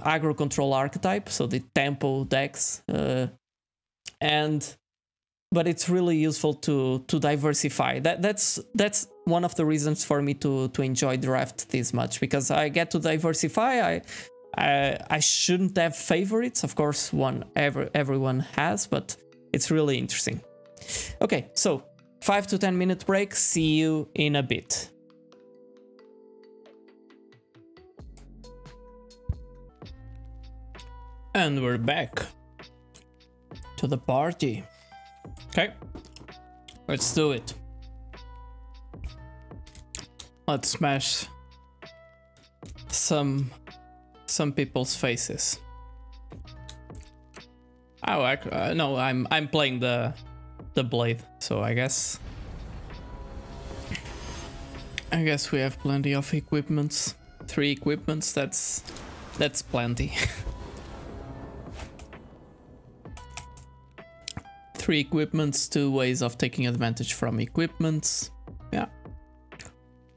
aggro control archetype, so the tempo decks, uh, and but it's really useful to to diversify. That that's that's one of the reasons for me to to enjoy draft this much because I get to diversify. I I, I shouldn't have favorites, of course, one every, everyone has, but it's really interesting. Okay, so 5 to 10 minute break, see you in a bit. And we're back to the party. Okay, let's do it. Let's smash some some people's faces. Oh, I, uh, no, I'm I'm playing the the blade, so I guess I guess we have plenty of equipments. Three equipments. That's that's plenty. Three equipments, two ways of taking advantage from equipments. Yeah.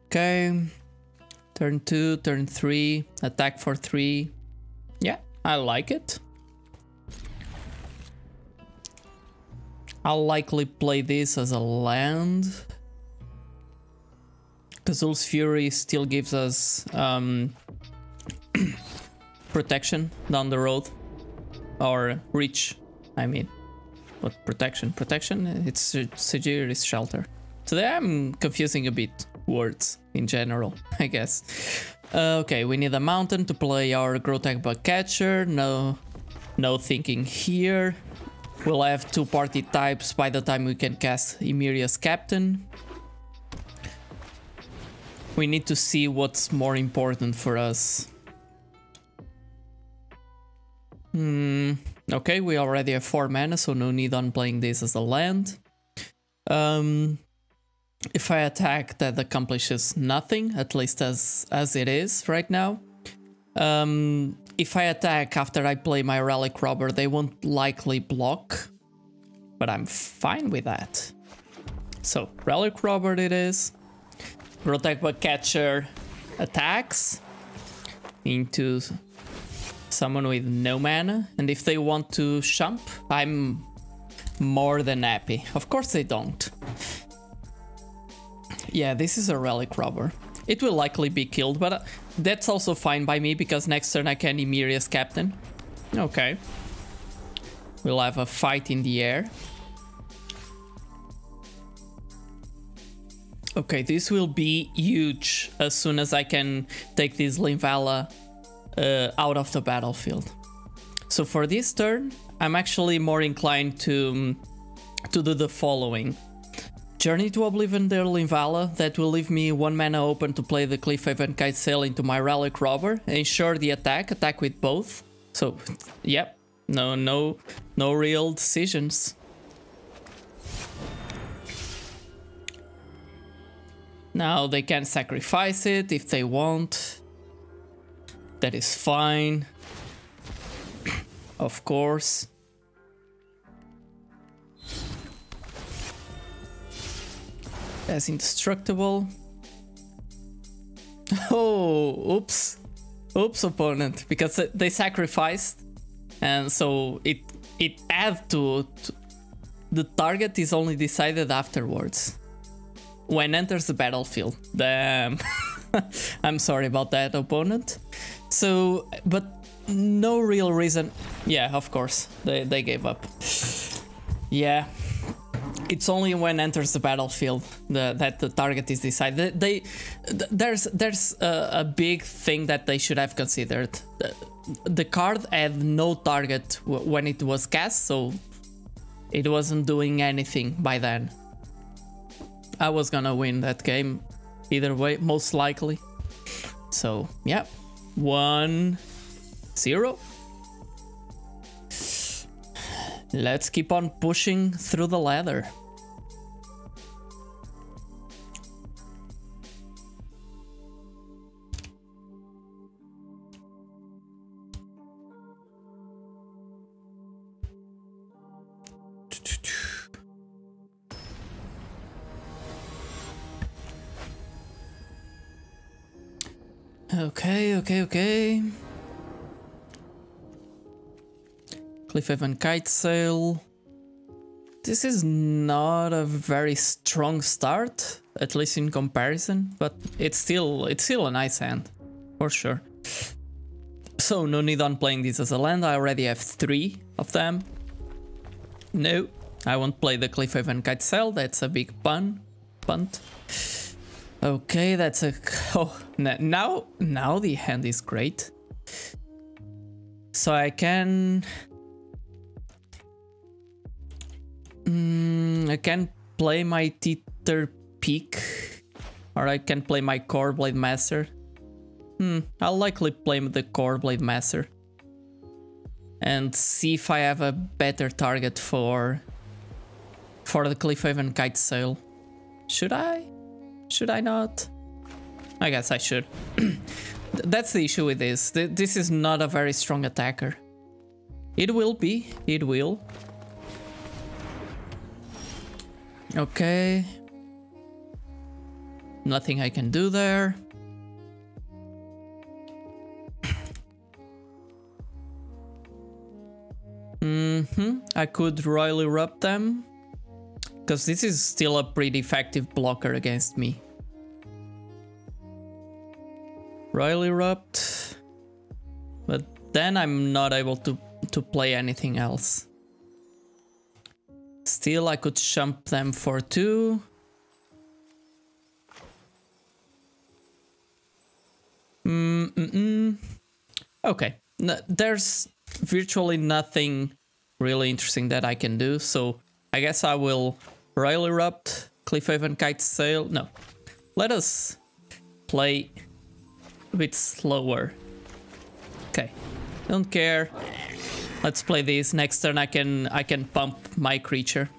Okay. Turn two, turn three, attack for three. Yeah, I like it. I'll likely play this as a land. Kazul's Fury still gives us um, protection down the road. Or reach, I mean. What protection? Protection? It's Sejiri's Shelter. Today I'm confusing a bit words in general, I guess. Uh, okay, we need a mountain to play our Grotag Bug-Catcher. No, no thinking here. We'll have two party types by the time we can cast Emeria's Captain. We need to see what's more important for us. Hmm. Okay, we already have 4 mana, so no need on playing this as a land. Um, if I attack, that accomplishes nothing, at least as, as it is right now. Um, if I attack after I play my Relic Robber, they won't likely block, but I'm fine with that. So, Relic Robber it is. Grotag Bug-Catcher attacks into someone with no mana, and if they want to shump, I'm more than happy. Of course they don't. Yeah, this is a Relic Robber. It will likely be killed, but uh, that's also fine by me because next turn I can Emeria's Captain. Okay. We'll have a fight in the air. Okay, this will be huge as soon as I can take this Linvala uh, out of the battlefield. So for this turn, I'm actually more inclined to, um, to do the following. Journey to Oblivion Der Linvala, that will leave me one mana open to play the Cliffhaven Kitesail into my Relic Robber, ensure the attack, attack with both. So, yep, no, no, no real decisions. Now they can sacrifice it if they want. That is fine. of course. As indestructible. Oh, oops. Oops, opponent. Because they sacrificed. And so it it adds to, to... The target is only decided afterwards when enters the battlefield. Damn. I'm sorry about that, opponent. So, but no real reason. Yeah, of course, they, they gave up. Yeah, it's only when enters the battlefield the, that the target is decided. They, th there's there's a, a, big thing that they should have considered. The, the card had no target when it was cast, so it wasn't doing anything by then. I was gonna win that game either way, most likely. So, yeah. One, zero. Let's keep on pushing through the ladder. Okay, okay, okay. Cliffhaven Kitesail. This is not a very strong start, at least in comparison, but it's still it's still a nice hand, for sure. So no need on playing this as a land, I already have three of them. No, I won't play the Cliffhaven Kitesail, that's a big pun, punt. Okay, that's a... Oh, now, now the hand is great. So I can... Mm, I can play my Teeter Peak. Or I can play my Kor Blademaster. Hmm, I'll likely play the Kor Blademaster. And see if I have a better target for... For the Cliffhaven Kite Sail. Should I? Should I not? I guess I should. That's the issue with this. This is not a very strong attacker. It will be. It will. Okay. Nothing I can do there. Mm-hmm. I could Roil Erupt them. Because this is still a pretty effective blocker against me. Roil Erupt. But then I'm not able to, to play anything else. Still, I could jump them for two. Mm -mm -mm. Okay, no, there's virtually nothing really interesting that I can do, so I guess I will Roil Erupt, Cliffhaven Kite Sail. No, let us play a bit slower. Okay, don't care. Let's play this. Next turn I can I can pump my creature.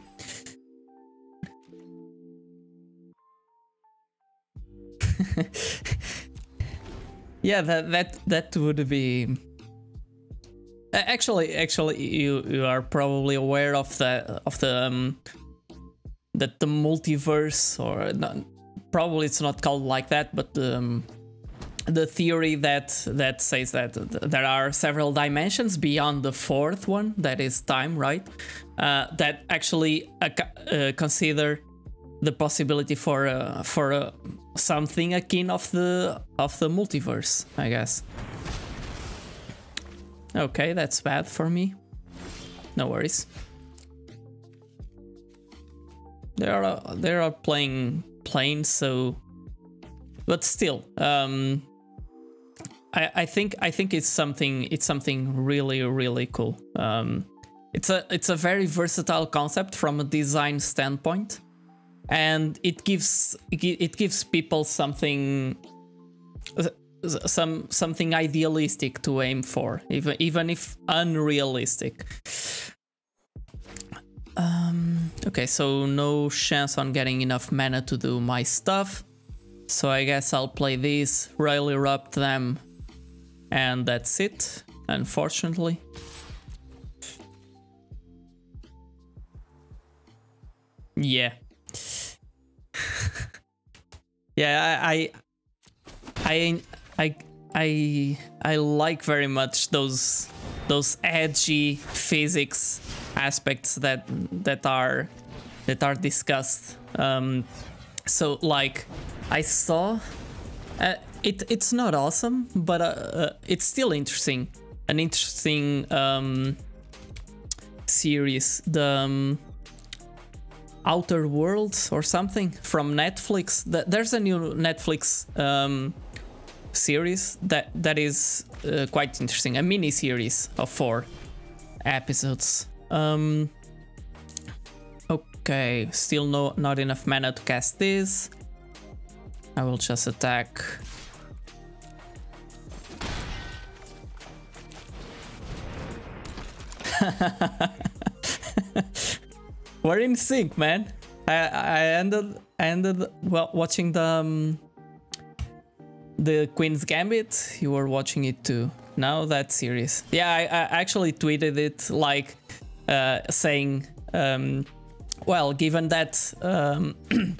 yeah, that that that would be actually actually you you are probably aware of the of the um, that the multiverse or not, probably it's not called like that but um, the theory that that says that there are several dimensions beyond the fourth one that is time right uh, that actually uh, uh, consider the possibility for uh, for uh, something akin of the of the multiverse i guess. Okay that's bad for me. No worries. They are they are playing planes so but still um I, I think I think it's something it's something really really cool. Um, it's a it's a very versatile concept from a design standpoint, and it gives it gives people something some something idealistic to aim for, even even if unrealistic. Um, okay, so no chance on getting enough mana to do my stuff. So I guess I'll play these, Roil Erupt them, and that's it, unfortunately. Yeah. yeah, I, I, I, I, I like very much those those edgy physics aspects that that are that are discussed. Um, so like I saw uh, it it's not awesome, but uh, uh, it's still interesting. An interesting um, series, the um, Outer Worlds or something from Netflix. There's a new Netflix um, series that that is uh, quite interesting. A mini series of four episodes. Um, okay, still no not enough mana to cast this. I will just attack We're in sync, man. I I ended ended well watching the um, the Queen's Gambit. You were watching it too. Now that series. Yeah, I, I actually tweeted it like uh, saying, um, well, given that. Um,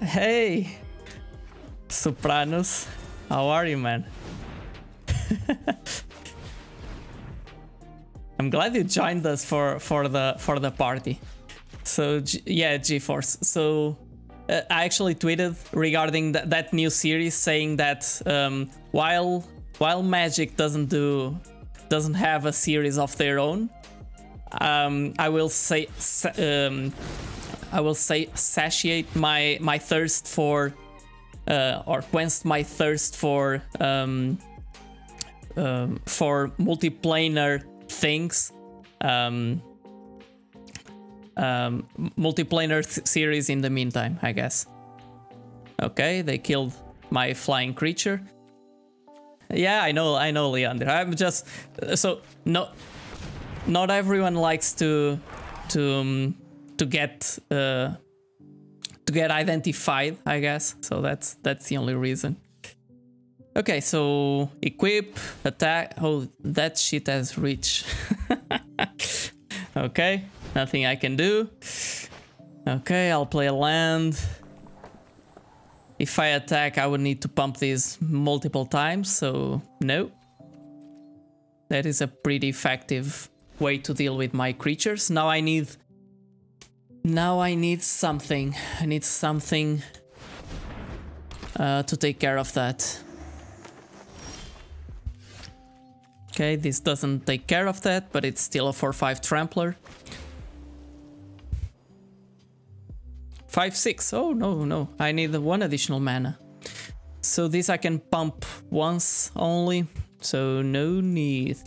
hey, Sopranos, how are you, man? I'm glad you joined us for for the for the party. So G yeah, GeForce. So uh, I actually tweeted regarding th that new series, saying that um, while while Magic doesn't do doesn't have a series of their own, um, I will say um, I will say satiate my my thirst for uh, or quench my thirst for um, um, for multiplanar things. Um, um, multiplanar th series in the meantime, I guess. Okay, they killed my flying creature. Yeah, I know, I know, Leander. I'm just so no, not everyone likes to to um, to get uh, to get identified, I guess. So that's that's the only reason. Okay, so equip, attack. Oh, that shit has reach. okay, nothing I can do. Okay, I'll play a land. If I attack, I would need to pump these multiple times, so no. That is a pretty effective way to deal with my creatures. Now I need... Now I need something. I need something uh, to take care of that. Okay, this doesn't take care of that, but it's still a 4-5 trampler. 5, 6. Oh, no, no. I need one additional mana. So this I can pump once only. So no need.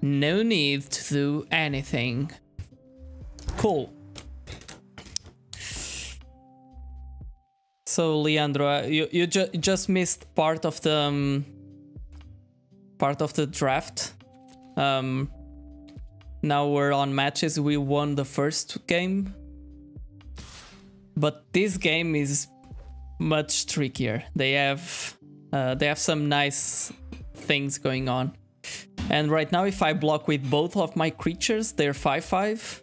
No need to do anything. Cool. So Leandro, uh, you, you ju just missed part of the um, part of the draft. Um, now we're on matches. We won the first game but this game is much trickier. They have uh, they have some nice things going on. And right now, if I block with both of my creatures, they're 5-5.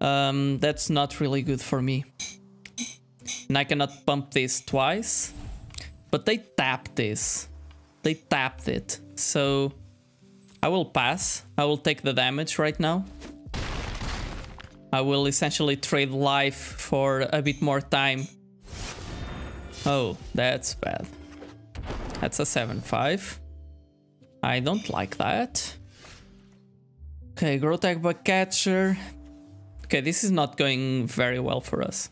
Um, that's not really good for me. And I cannot pump this twice. But they tap this. They tapped it. So I will pass. I will take the damage right now. I will essentially trade life for a bit more time. Oh, that's bad. That's a 7-5. I don't like that. Okay, Grotag Bugcatcher. Okay, this is not going very well for us.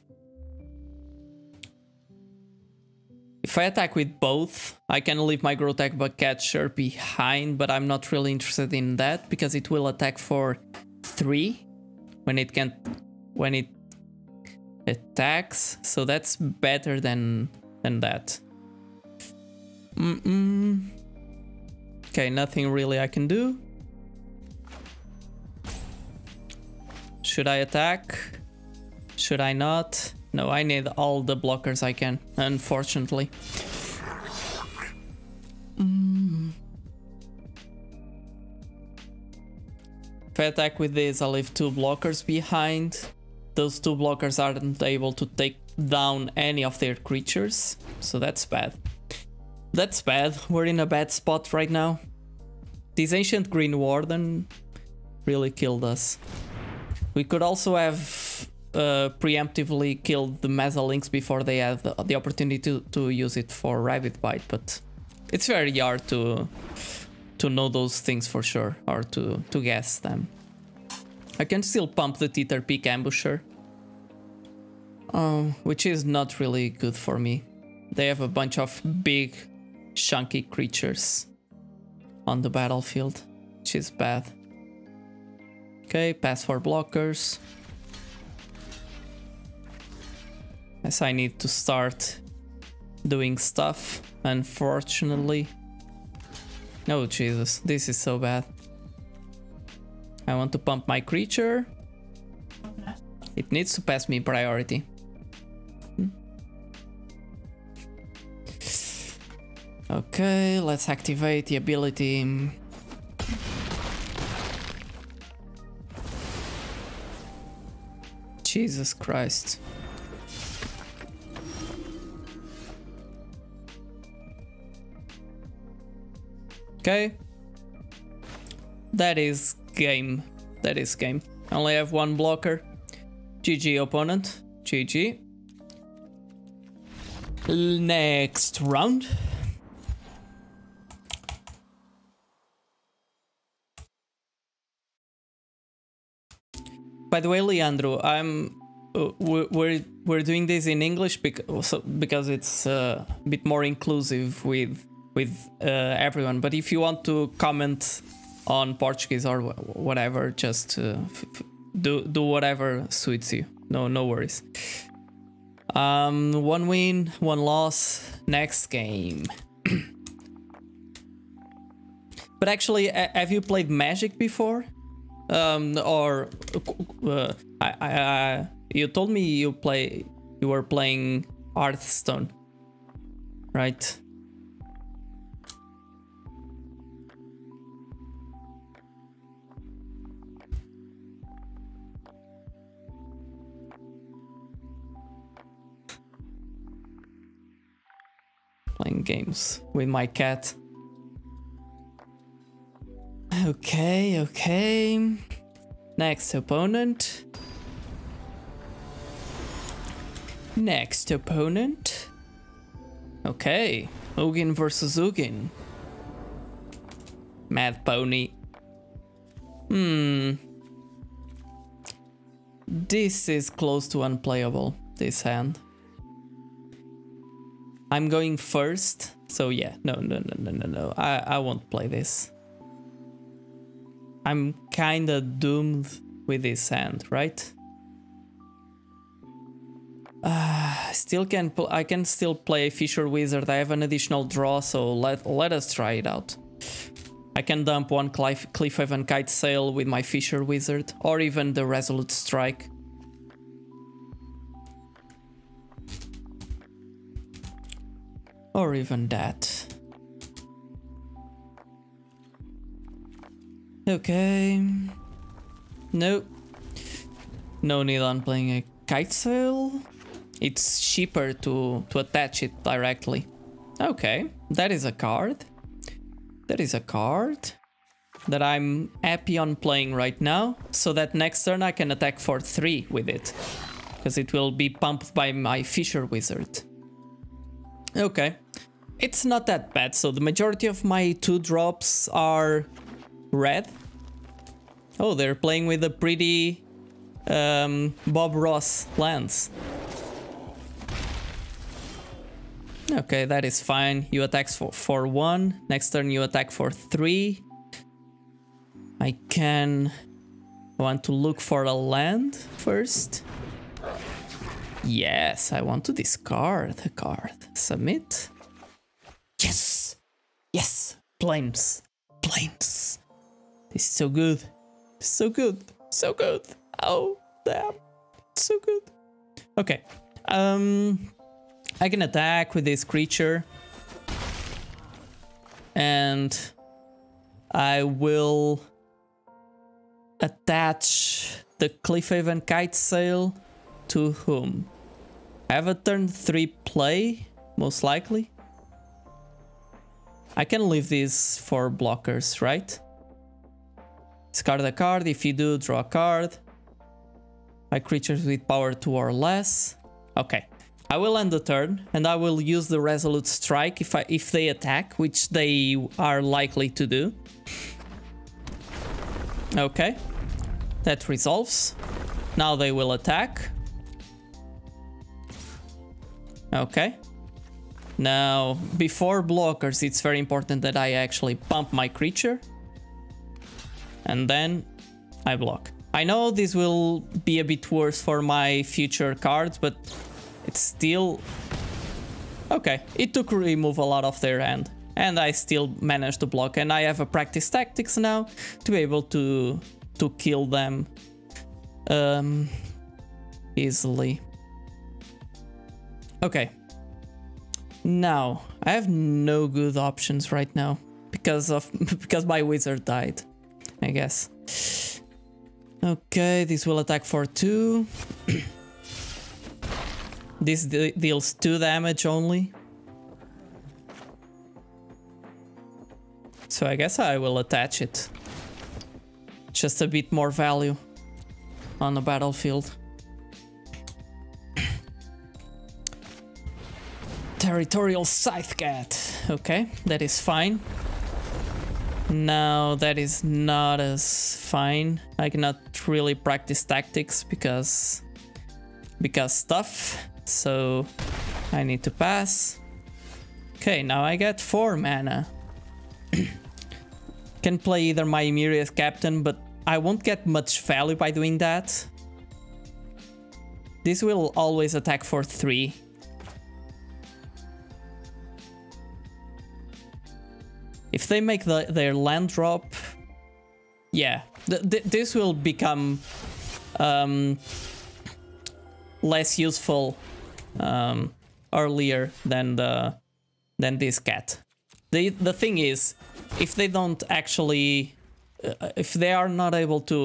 If I attack with both, I can leave my Grotag Bugcatcher behind, but I'm not really interested in that because it will attack for 3 when it can when it attacks. So that's better than than that. Mm -mm. okay nothing really I can do. Should I attack? Should I not no I need all the blockers I can unfortunately mm. If I attack with this, I'll leave two blockers behind. Those two blockers aren't able to take down any of their creatures, so that's bad. That's bad, we're in a bad spot right now. This Ancient Green Warden really killed us. We could also have uh, preemptively killed the Mesa Lynx before they had the, the opportunity to, to use it for Rabid Bite, but it's very hard to to know those things for sure or to, to guess them. I can still pump the Teeterpeak Ambusher, um, which is not really good for me. They have a bunch of big, chunky creatures on the battlefield, which is bad. Okay, pass for blockers. As I need to start doing stuff, unfortunately. Oh Jesus, this is so bad. I want to pump my creature. It needs to pass me priority. Hmm. Okay, let's activate the ability. Jesus Christ. Okay. That is game. That is game. I only have one blocker. GG opponent. GG. Next round. By the way, Leandro, I'm uh, we're we're doing this in English because because it's uh, a bit more inclusive with with uh, everyone. But if you want to comment on Portuguese or wh- whatever, just uh, do do whatever suits you. No, no worries. Um, one win, one loss. Next game. but actually, have you played Magic before? Um, or uh, I, I, you told me you play, you were playing Hearthstone, right? Playing games with my cat. Okay, okay. Next opponent. Next opponent. Okay, Ugin versus Ugin. Mad Pony. Hmm. This is close to unplayable, this hand. I'm going first, so yeah, no, no, no, no, no, no. I, I won't play this. I'm kinda doomed with this hand, right? Uh, still can I can still play Fissure Wizard. I have an additional draw, so let let us try it out. I can dump one Cliff Cliffhaven Kite Sail with my Fissure Wizard, or even the Resolute Strike. Or even that. Okay. No. No need on playing a kite sail. It's cheaper to, to attach it directly. Okay, that is a card. That is a card that I'm happy on playing right now, so that next turn I can attack for 3 with it. Because it will be pumped by my Fissure Wizard. Okay, it's not that bad, so the majority of my 2 drops are red. Oh, they're playing with a pretty um, Bob Ross lens. Okay, that is fine. You attack for, for one. Next turn you attack for three. I can want to look for a land first. Yes, I want to discard a card. Submit. Yes! Yes! Flames! Flames! This is so good. So good. So good. Oh, damn. So good. Okay. Um, I can attack with this creature. And I will attach the Cliffhaven Kite Sail to whom? I have a turn 3 play, most likely. I can leave these for blockers, right? Discard a card. If you do, draw a card. My creatures with power 2 or less. Okay. I will end the turn and I will use the Resolute Strike if I if they attack, which they are likely to do. Okay. That resolves. Now they will attack. Okay. Now, before blockers, it's very important that I actually pump my creature. And then I block. I know this will be a bit worse for my future cards, but it's still... Okay, it took remove a lot of their hand. And I still managed to block. And I have a practice tactics now to be able to, to kill them um, easily. Okay. Now, I have no good options right now because of because my wizard died, I guess. Okay, this will attack for two. this de deals two damage only. So I guess I will attach it. Just a bit more value on the battlefield. Territorial Scythecat. Okay, that is fine. No, that is not as fine. I cannot really practice tactics because because stuff. So I need to pass. Okay, now I get 4 mana. Can play either my Emeria's Captain, but I won't get much value by doing that. This will always attack for 3. If they make the, their land drop, yeah, th th this will become um, less useful um, earlier than the than this cat. The the thing is, if they don't actually, uh, if they are not able to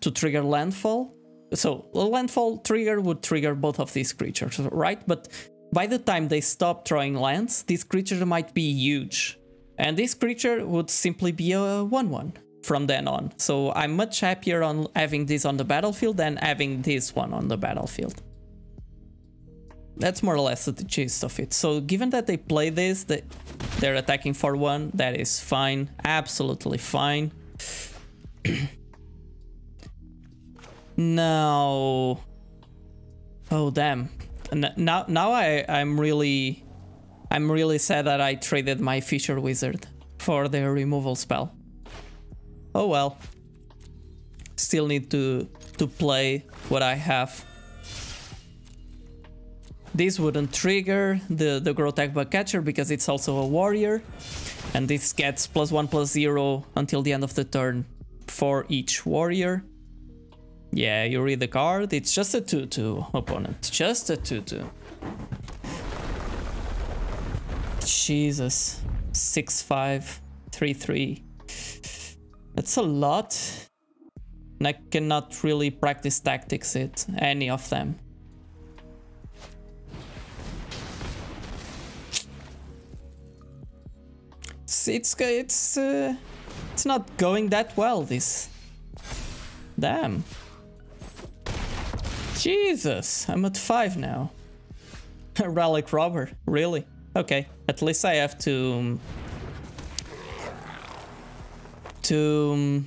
to trigger landfall, so a landfall trigger would trigger both of these creatures, right? But by the time they stop throwing lands, this creature might be huge, and this creature would simply be a one-one from then on. So I'm much happier on having this on the battlefield than having this one on the battlefield. That's more or less the gist of it. So given that they play this, they, they're attacking for one, that is fine, absolutely fine. now, oh damn, now now I I'm really I'm really sad that I traded my Fissure Wizard for the removal spell. Oh well. Still need to to play what I have. This wouldn't trigger the, the Grotag Bugcatcher because it's also a warrior. And this gets plus one plus zero until the end of the turn for each warrior. Yeah, you read the card, it's just a 2-2 opponent, just a 2-2. Jesus, 6-5, 3-3. That's a lot. And I cannot really practice tactics it, any of them. It's it's it's uh, it's not going that well this. Damn. Jesus, I'm at five now. A relic robber, really? Okay, at least I have to um, to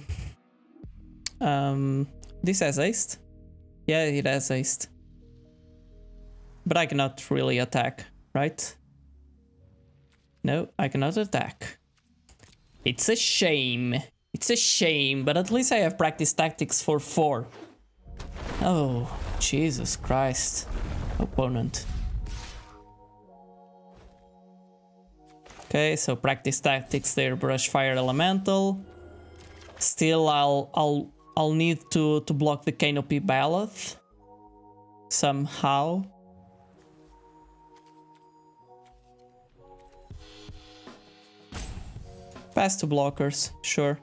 um this has aced. Yeah it has aced. But i cannot really attack right? No i cannot attack. It's a shame. It's a shame but at least i have practice tactics for four. Oh jesus christ. Opponent okay so practice tactics there brush fire elemental Still, I'll I'll I'll need to to block the canopy baloth somehow. Pass to blockers, sure.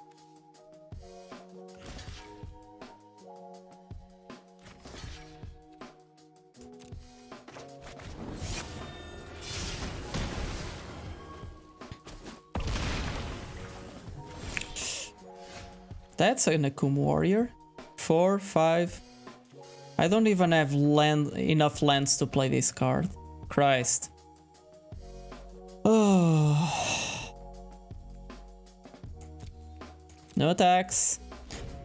That's an Akoum warrior. Four, five. I don't even have land enough lands to play this card. Christ. Oh. No attacks.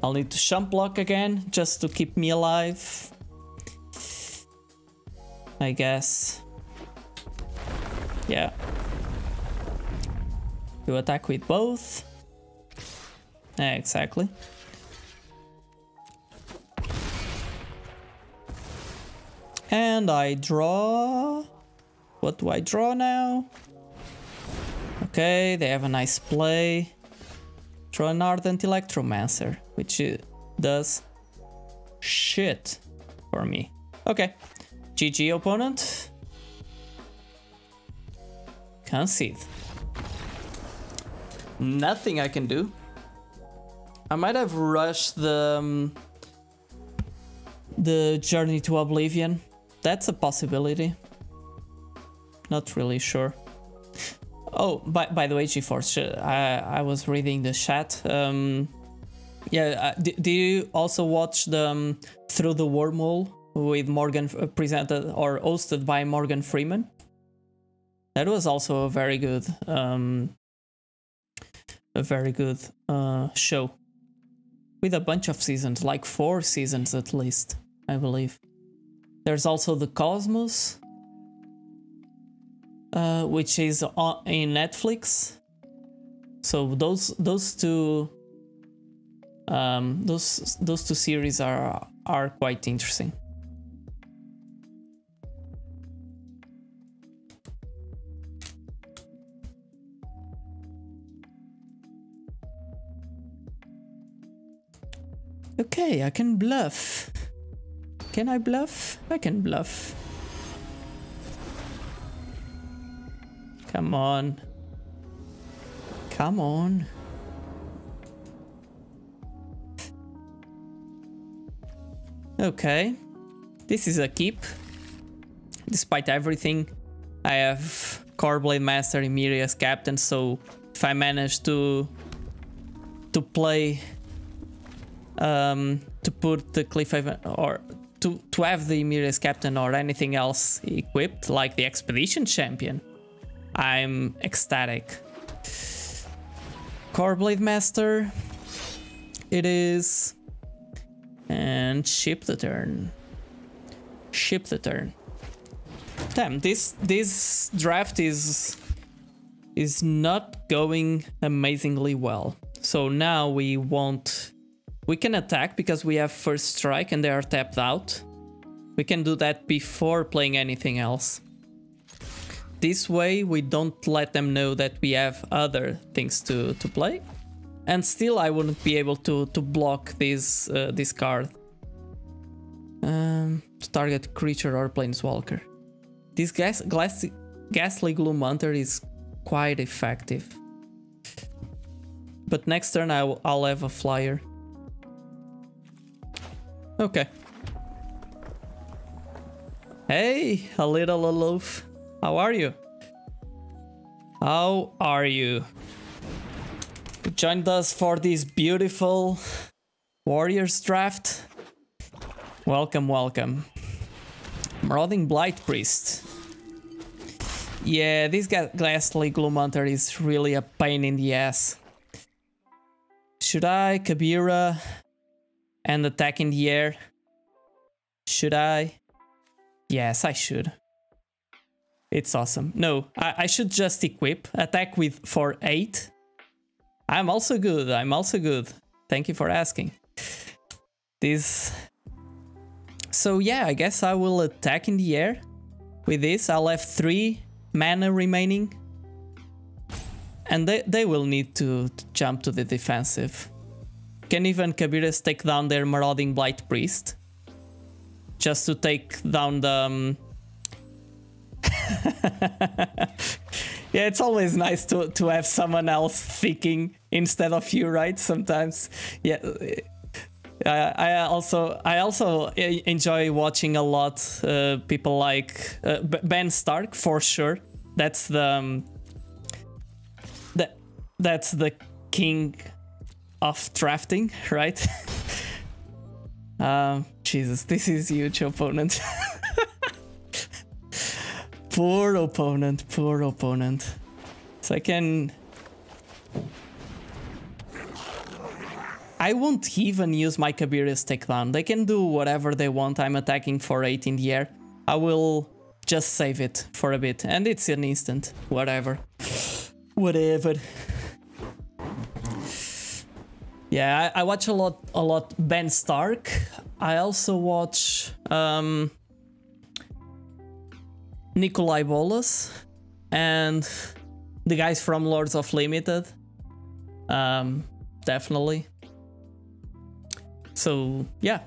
I'll need to shunt block again just to keep me alive. I guess. Yeah. You attack with both. Yeah, exactly. And I draw... What do I draw now? Okay, they have a nice play. Draw an Ardent Electromancer, which does shit for me. Okay, GG opponent. Concede. Nothing I can do. I might have rushed the um, the journey to oblivion. That's a possibility. Not really sure. Oh, by, by the way, GeForce, I, I was reading the chat. Um, yeah, uh, do, you also watch the um, Through the Wormhole with Morgan uh, presented or hosted by Morgan Freeman? That was also a very good, um, a very good uh, show with a bunch of seasons, like four seasons at least, I believe. There's also the Cosmos. uh, which is on, in Netflix. So those those two um, those those two series are are quite interesting. Okay, I can bluff. Can I bluff? I can bluff. Come on. Come on. Okay. This is a keep. Despite everything, I have Kor Blademaster Ymiri as captain, so if I manage to to play um, to put the Cliff or to, to have the Emeria's captain or anything else equipped, like the Expedition Champion, I'm ecstatic. Kor Blademaster, it is. And ship the turn. Ship the turn. Damn, this this draft is is not going amazingly well. So now we won't we can attack because we have first strike and they are tapped out. We can do that before playing anything else. This way we don't let them know that we have other things to, to play. And still I wouldn't be able to, to block this, uh, this card. Um, target creature or planeswalker. This gas, glass, Ghastly Gloom Hunter is quite effective. But next turn I'll, I'll have a flyer. Okay. Hey, a little aloof. How are you? How are you? You joined us for this beautiful Warriors draft. Welcome, welcome. Marauding Blight Priest. Yeah, this Ghastly Gloom Hunter is really a pain in the ass. Should I, Kabira, and attack in the air. Should I? Yes, I should. It's awesome. No, I, I should just equip. Attack with for 8. I'm also good. I'm also good. Thank you for asking. This... So yeah, I guess I will attack in the air. With this, I'll have 3 mana remaining. And they, they will need to, to jump to the defensive. Can even Kabira's take down their Marauding Blight Priest? Just to take down the... Um... yeah, it's always nice to, to have someone else thinking instead of you, right? Sometimes, yeah. I also I also enjoy watching a lot uh, people like uh, Ben Stark for sure. That's the um, that that's the king of drafting, right? um, Jesus, this is huge opponent. poor opponent, poor opponent. So I can... I won't even use my Kabira's takedown. They can do whatever they want. I'm attacking for 8 in the air. I will just save it for a bit. And it's an instant. Whatever. Whatever. Yeah, I, I, watch a lot, a lot Ben Stark. I also watch um, Nikolai Bolas and the guys from Lords of Limited. Um, definitely. So yeah,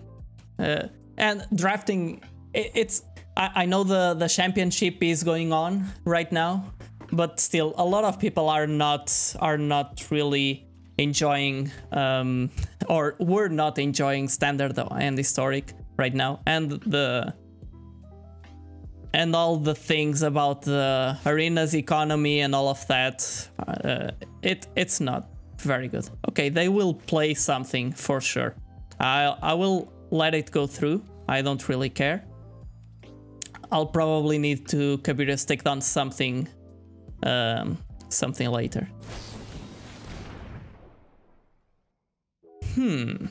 uh, and drafting. It, it's I, I know the the championship is going on right now, but still, a lot of people are not are not really enjoying um, or we're not enjoying standard and historic right now. And the and all the things about the arena's economy and all of that uh, it it's not very good. Okay they will play something for sure. I i will let it go through. I don't really care. I'll probably need to kabira's take down something um, something later Hmm.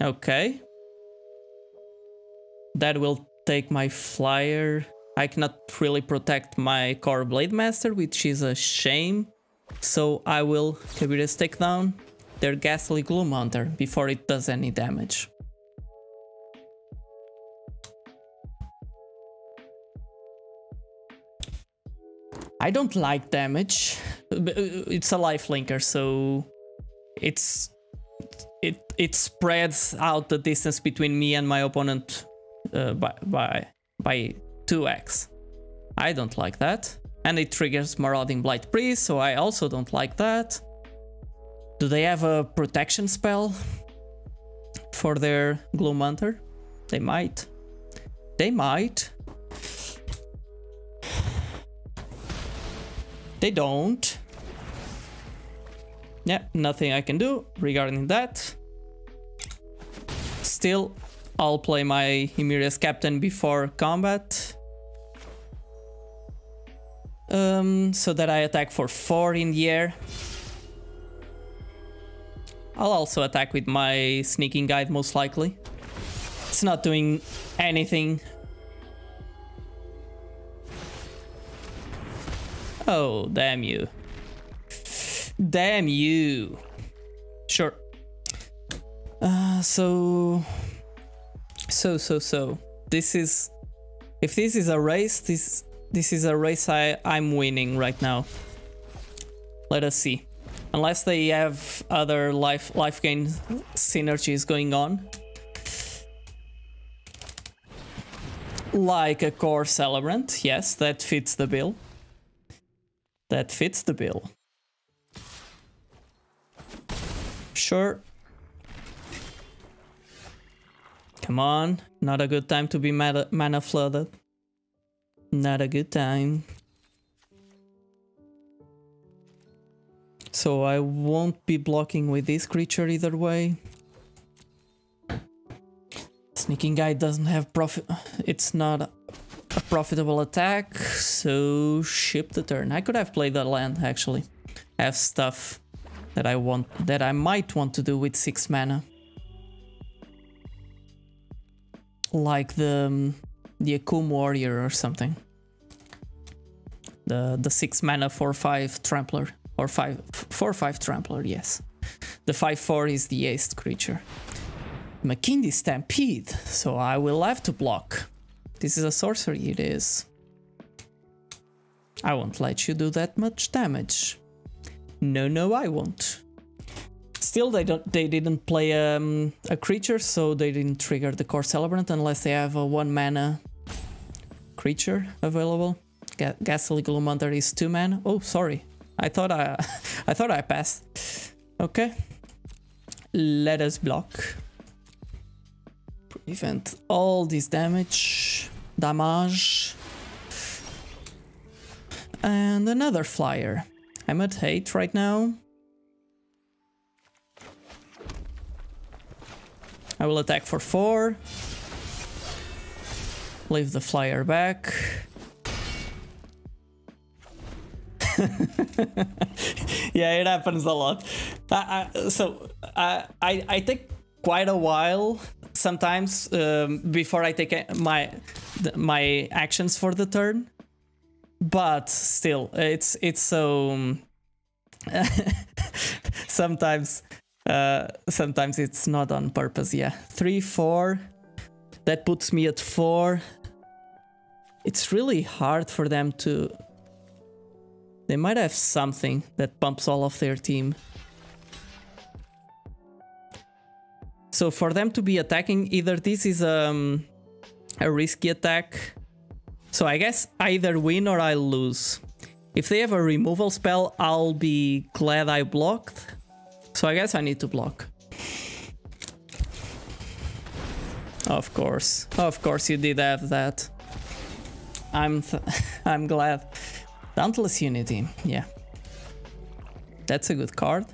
Okay. That will take my flyer I cannot really protect my Kor Blademaster, which is a shame. So I will Kabira's take down their Ghastly Gloom Hunter before it does any damage. I don't like damage. It's a life linker, so it's it it spreads out the distance between me and my opponent uh, by by by 2x. I don't like that. And it triggers Marauding Blight Priest, so I also don't like that. Do they have a protection spell for their Gloom Hunter? They might. They might. They don't. Yeah, nothing I can do regarding that. Still, I'll play my Emeria's Captain before combat. Um, so that I attack for 4 in the air. I'll also attack with my Sneaking Guide most likely. It's not doing anything. Oh, damn you. Damn you. Sure. Uh, so... So, so, so. This is... If this is a race, this this is a race I, I'm winning right now. Let us see. Unless they have other life life gain synergies going on. Like a Kor celebrant, yes, that fits the bill. That fits the bill. Sure. Come on, not a good time to be mana, flooded. Not a good time. So I won't be blocking with this creature either way. Sneaking Guide doesn't have profit. It's not a profitable attack, so ship the turn. I could have played that land actually. Have stuff that I want that I might want to do with six mana. Like the um, the Akoum Warrior or something. The the six mana four five trampler or five four five trampler, yes. The five four is the ace creature. Makindi Stampede, so I will have to block. This is a sorcery, it is. I won't let you do that much damage. No, no, I won't. Still, they don't. They didn't play um, a creature, so they didn't trigger the Kor celebrant unless they have a one mana creature available. Ga Ghastly Gloom Hunter is two mana. Oh, sorry. I thought I, I thought I passed. Okay. Let us block. Prevent all this damage. Damage. And another flyer. I'm at 8 right now. I will attack for 4. Leave the flyer back. yeah, it happens a lot. I, I, so I, I, I take quite a while sometimes um, before I take my my actions for the turn, but still, it's it's so. Um, sometimes, uh, sometimes it's not on purpose. Yeah, three, four. That puts me at four. It's really hard for them to they might have something that pumps all of their team. So for them to be attacking, either this is um, a risky attack. So I guess either win or I lose. If they have a removal spell, I'll be glad I blocked. So I guess I need to block. Of course, of course you did have that. I'm I'm glad. Dauntless Unity, yeah. That's a good card.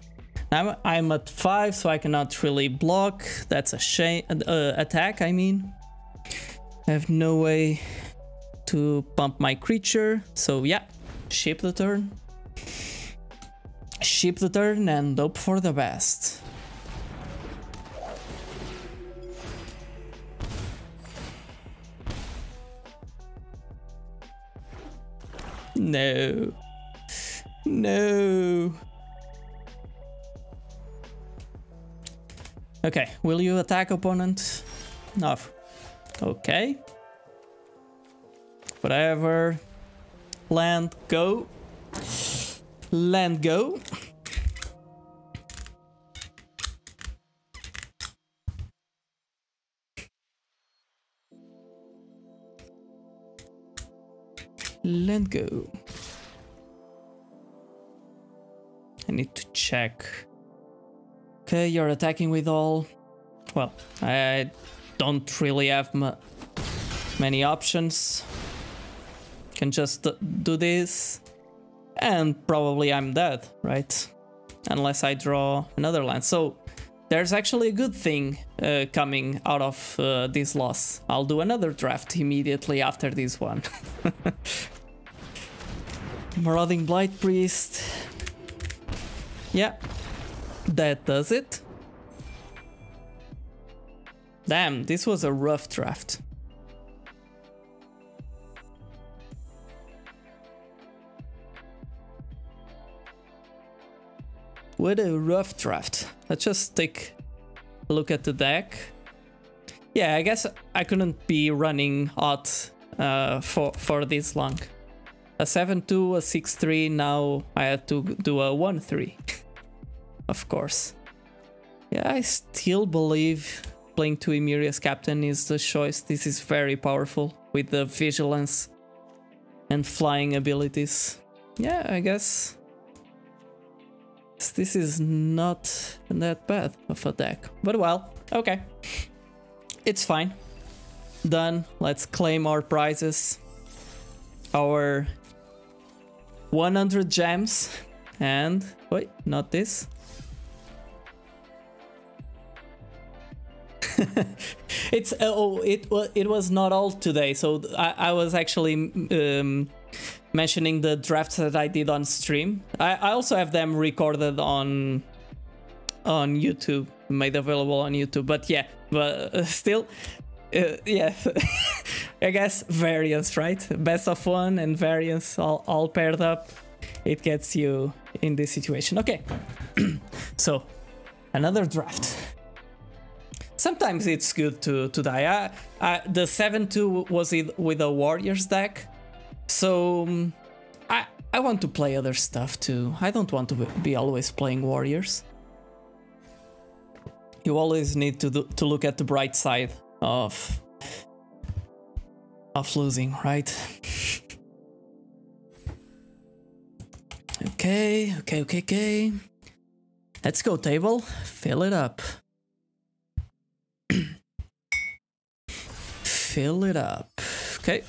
I'm, I'm at 5, so I cannot really block. That's a shame. Uh, attack, I mean. I have no way to pump my creature. So yeah, ship the turn. Ship the turn and hope for the best. No. No. Okay, will you attack opponent? No. Okay. Whatever. Land, go. Land, go. Land, go. I need to check. Okay, you're attacking with all. Well, I don't really have many options. Can just do this. And probably I'm dead, right? Unless I draw another land. So there's actually a good thing uh, coming out of uh, this loss. I'll do another draft immediately after this one. Marauding Blight Priest. Yeah, that does it. Damn, this was a rough draft. What a rough draft. Let's just take a look at the deck. Yeah, I guess I couldn't be running hot uh, for, for this long. A 7-2, a 6-3, now I had to do a 1-3. of course. Yeah, I still believe playing to Emeria's captain is the choice. This is very powerful with the vigilance and flying abilities. Yeah, I guess this is not that bad of a deck. But well, okay. It's fine. Done. Let's claim our prizes. Our 100 gems. And, wait, not this. it's oh it was it was not all today so I, I was actually um, mentioning the drafts that I did on stream. I, I also have them recorded on on YouTube made available on YouTube but yeah but uh, still uh, yeah I guess variance right? Best of one and variance all, all paired up. It gets you in this situation. Okay so another draft. Sometimes it's good to, to die. I, I, the 7-2 was it with a Warriors deck, so um, I, I want to play other stuff too. I don't want to be always playing Warriors. You always need to, do, to look at the bright side of, of losing, right? okay, okay, okay, okay. Let's go table, fill it up. fill it up. Okay.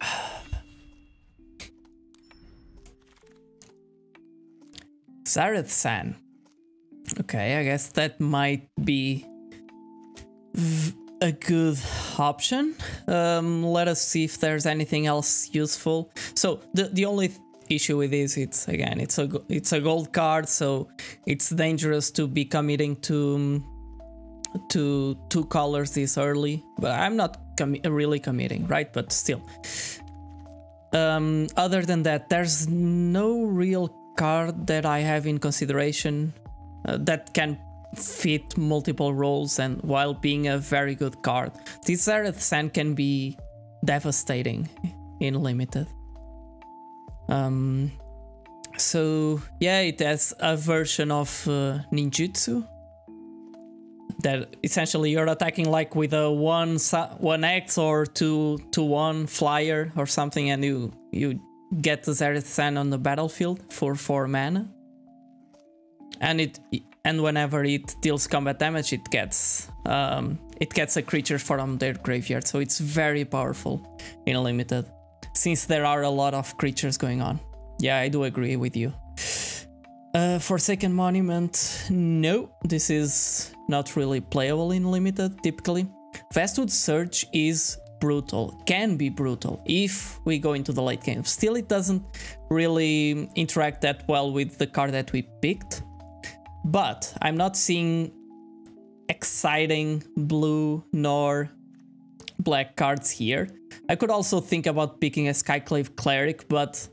Zareth San. Okay, I guess that might be a good option. Um, let us see if there's anything else useful. So the the only issue with this it's again it's a it's a gold card so it's dangerous to be committing to to two colors this early but i'm not commi really committing right? But still. Um, other than that there's no real card that i have in consideration uh, that can fit multiple roles and while being a very good card. This Zareth San can be devastating in limited. Um, so yeah, it has a version of uh, ninjutsu that essentially you're attacking like with a one one X or two to one flyer or something, and you you get the Zareth San on the battlefield for four mana. And it and whenever it deals combat damage, it gets um, it gets a creature from their graveyard, so it's very powerful in limited since there are a lot of creatures going on. Yeah, I do agree with you. Uh, Forsaken Monument, no, this is not really playable in Limited, typically. Vastwood Surge is brutal, can be brutal if we go into the late game. Still, it doesn't really interact that well with the card that we picked, but I'm not seeing exciting blue nor black cards here. I could also think about picking a Skyclave Cleric, but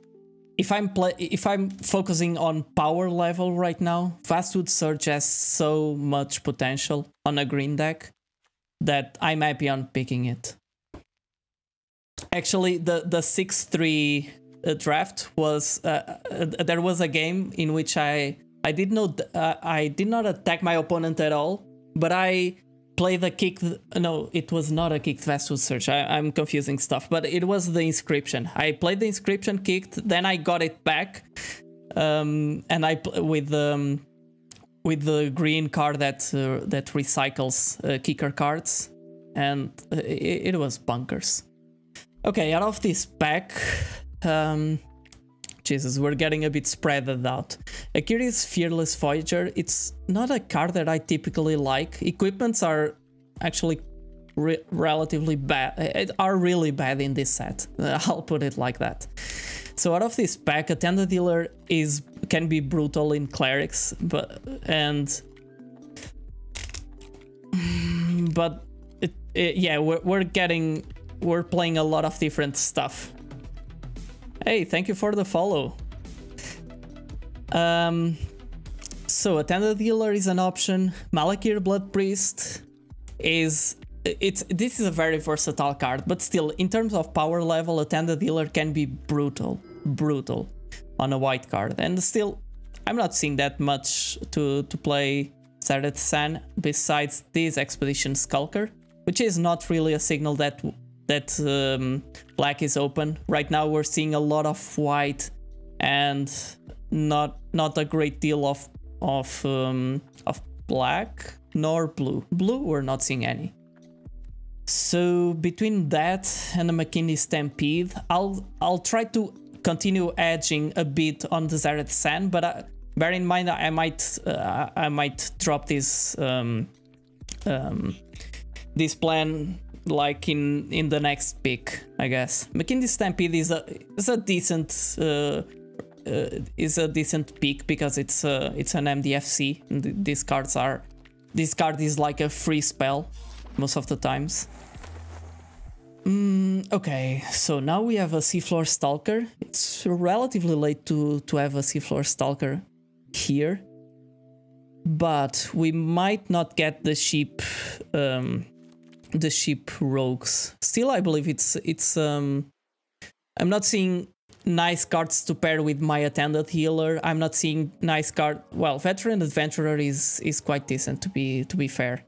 if I'm if I'm focusing on power level right now, Vastwood Surge has so much potential on a green deck that I'm happy on picking it. Actually, the the six three uh, draft was uh, uh, there was a game in which I I did not uh, I did not attack my opponent at all, but I play the kick. No, it was not a kicked Vastwood Surge. I, am confusing stuff, but it was the inscription. I played the inscription, kicked, then I got it back, um, and I with um, with the green card that uh, that recycles uh, kicker cards, and uh, it, it, was bunkers. Okay, out of this pack. Um, Jesus, we're getting a bit spread out. Akiri's Fearless Voyager, it's not a card that I typically like. Equipments are actually re relatively bad, are really bad in this set. I'll put it like that. So out of this pack, Attendant healer is can be brutal in clerics, but and but it, it, yeah, we're, we're getting we're playing a lot of different stuff. Hey, thank you for the follow. Um, so attendant healer is an option. Malakir Blood Priest is it's this is a very versatile card, but still, in terms of power level, attendant healer can be brutal, brutal on a white card, and still, I'm not seeing that much to to play Zareth San besides this Expedition Skulker, which is not really a signal that that um, black is open. Right now we're seeing a lot of white and not not a great deal of of um, of black nor blue. Blue we're not seeing any. So between that and the Makindi Stampede, I'll I'll try to continue edging a bit on the Zareth San, but uh, bear in mind I might uh, I might drop this um, um, this plan like in in the next pick, I guess. Makindi Stampede is a is a decent uh, uh, is a decent pick because it's uh, it's an MDFC. These cards are this card is like a free spell most of the times. Mm, okay, so now we have a Seafloor Stalker. It's relatively late to to have a Seafloor Stalker here, but we might not get the sheep um, the ship rogues. Still, I believe it's it's. Um, I'm not seeing nice cards to pair with my attendant healer. I'm not seeing nice card. Well, veteran adventurer is is quite decent to be to be fair.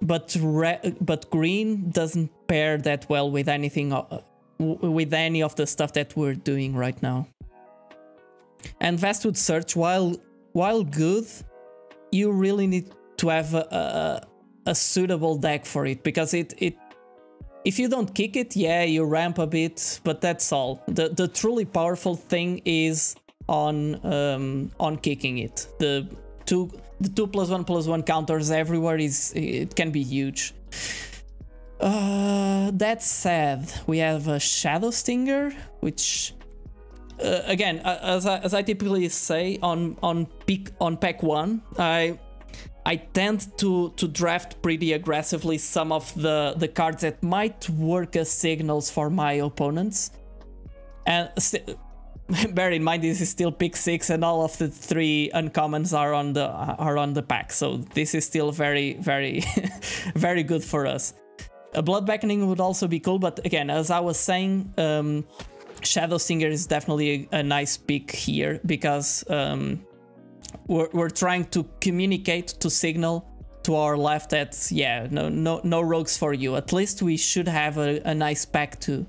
But but green doesn't pair that well with anything uh, with any of the stuff that we're doing right now. And Vastwood Surge, while while good, you really need to have a, a suitable deck for it because it it if you don't kick it, yeah, you ramp a bit, but that's all. The the truly powerful thing is on um, on kicking it. The two the two plus one plus one counters everywhere is it can be huge. Uh, that said, we have a Shadow Stinger, which uh, again, as I, as I typically say on on pick on pack one, I I tend to, to draft pretty aggressively some of the, the cards that might work as signals for my opponents. And bear in mind this is still pick 6 and all of the three uncommons are on the are on the pack. So this is still very very very good for us. A Blood Beckoning would also be cool, but again, as I was saying, um, Shadow Stinger is definitely a, a nice pick here because um, we're, we're trying to communicate to signal to our left that yeah no no no rogues for you. At least we should have a, a nice pack too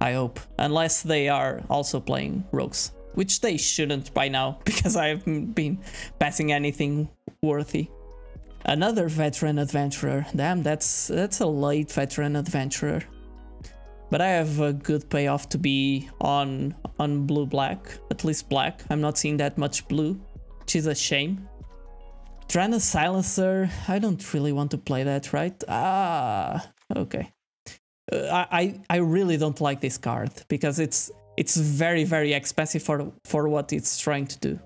i hope. Unless they are also playing rogues which they shouldn't by now because i haven't been passing anything worthy. Another veteran adventurer. Damn that's that's a late veteran adventurer. But I have a good payoff to be on on blue black, at least black. I'm not seeing that much blue which is a shame. Drana Silencer, I don't really want to play that, right? Ah, okay. Uh, I, I really don't like this card because it's it's very very expensive for for what it's trying to do.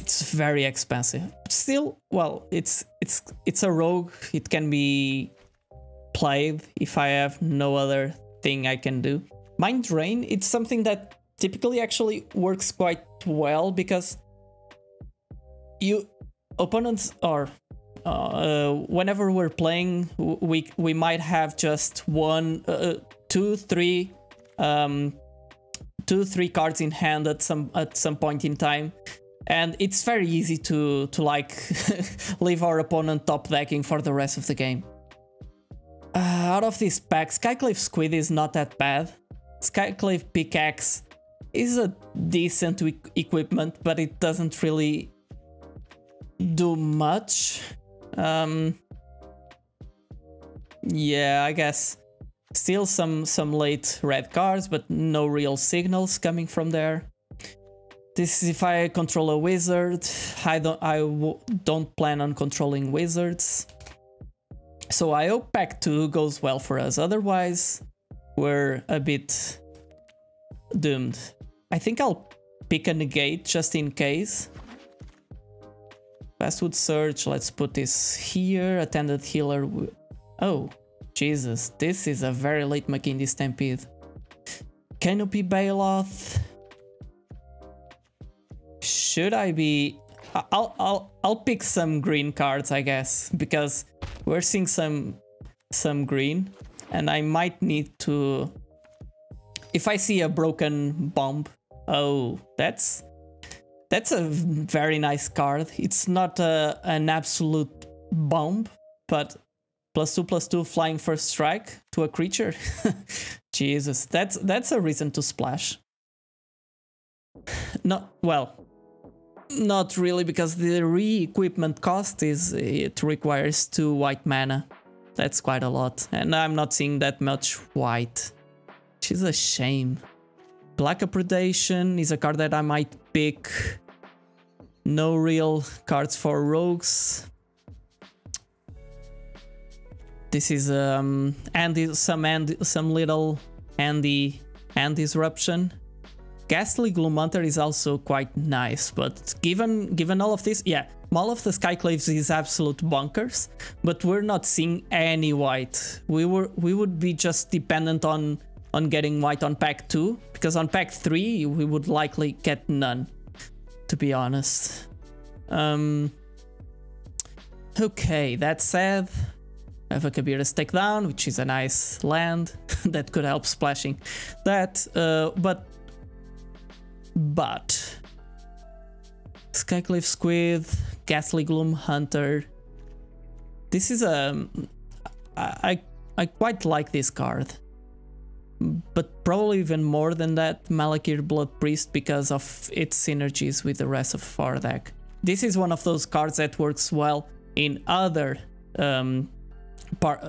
it's very expensive. Still, well, it's it's it's a rogue. It can be played if I have no other thing I can do. Mind Drain, it's something that typically actually works quite well because you opponents are uh, whenever we're playing we we might have just one uh, two three um, two three cards in hand at some at some point in time. And it's very easy to to like leave our opponent top decking for the rest of the game. Uh, out of this pack skyclave squid is not that bad. Skyclave pickaxe is a decent equipment but it doesn't really do much um yeah i guess Still some, some late red cards, but no real signals coming from there. This is if I control a wizard. I don't, I w don't plan on controlling wizards. So I hope pack 2 goes well for us, otherwise we're a bit doomed. I think I'll pick a negate just in case. Vastwood Surge, let's put this here. Attended Healer. Oh, Jesus, this is a very late Makindi Stampede. Canopy Baloth. Should I be... I'll, I'll, I'll pick some green cards, I guess, because we're seeing some, some green, and I might need to... If I see a broken bomb, oh, that's that's a very nice card. It's not a, an absolute bomb, but plus two plus two flying first strike to a creature. Jesus, that's that's a reason to splash. Not well, not really because the re-equipment cost is it requires two white mana. That's quite a lot, and I'm not seeing that much white, which is a shame. Pelakka Predation is a card that I might pick. No real cards for rogues. This is um, Andy, some Andy, some little Andy hand disruption. Ghastly Gloomhunter is also quite nice, but given given all of this, yeah, Maul of the Skyclaves is absolute bunkers, but we're not seeing any white. We were we would be just dependent on on getting white on pack 2, because on pack 3 we would likely get none, to be honest. Um, okay, that said, I have a Kabira's Takedown, which is a nice land that could help splashing that, uh, but but Skyclave Squid, Ghastly Gloom Hunter. This is a I I quite like this card, but probably even more than that, Malakir Blood Priest because of its synergies with the rest of our deck. This is one of those cards that works well in other um,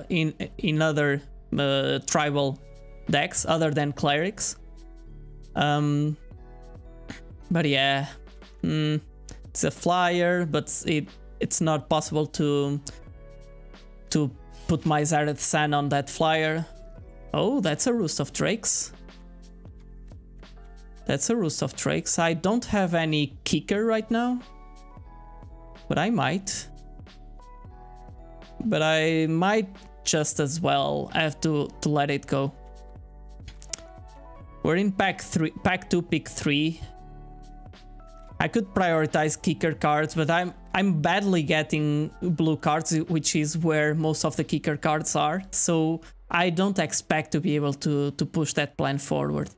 in in other uh, tribal decks other than clerics. Um, but yeah, mm, it's a flyer, but it it's not possible to to put my Zareth San on that flyer. Oh, that's a Roost of Drakes. That's a Roost of Drakes. I don't have any kicker right now, but I might but I might just as well have to, to let it go. We're in pack three, pack two, pick three. I could prioritize kicker cards, but I'm I'm badly getting blue cards, which is where most of the kicker cards are. So I don't expect to be able to to push that plan forward.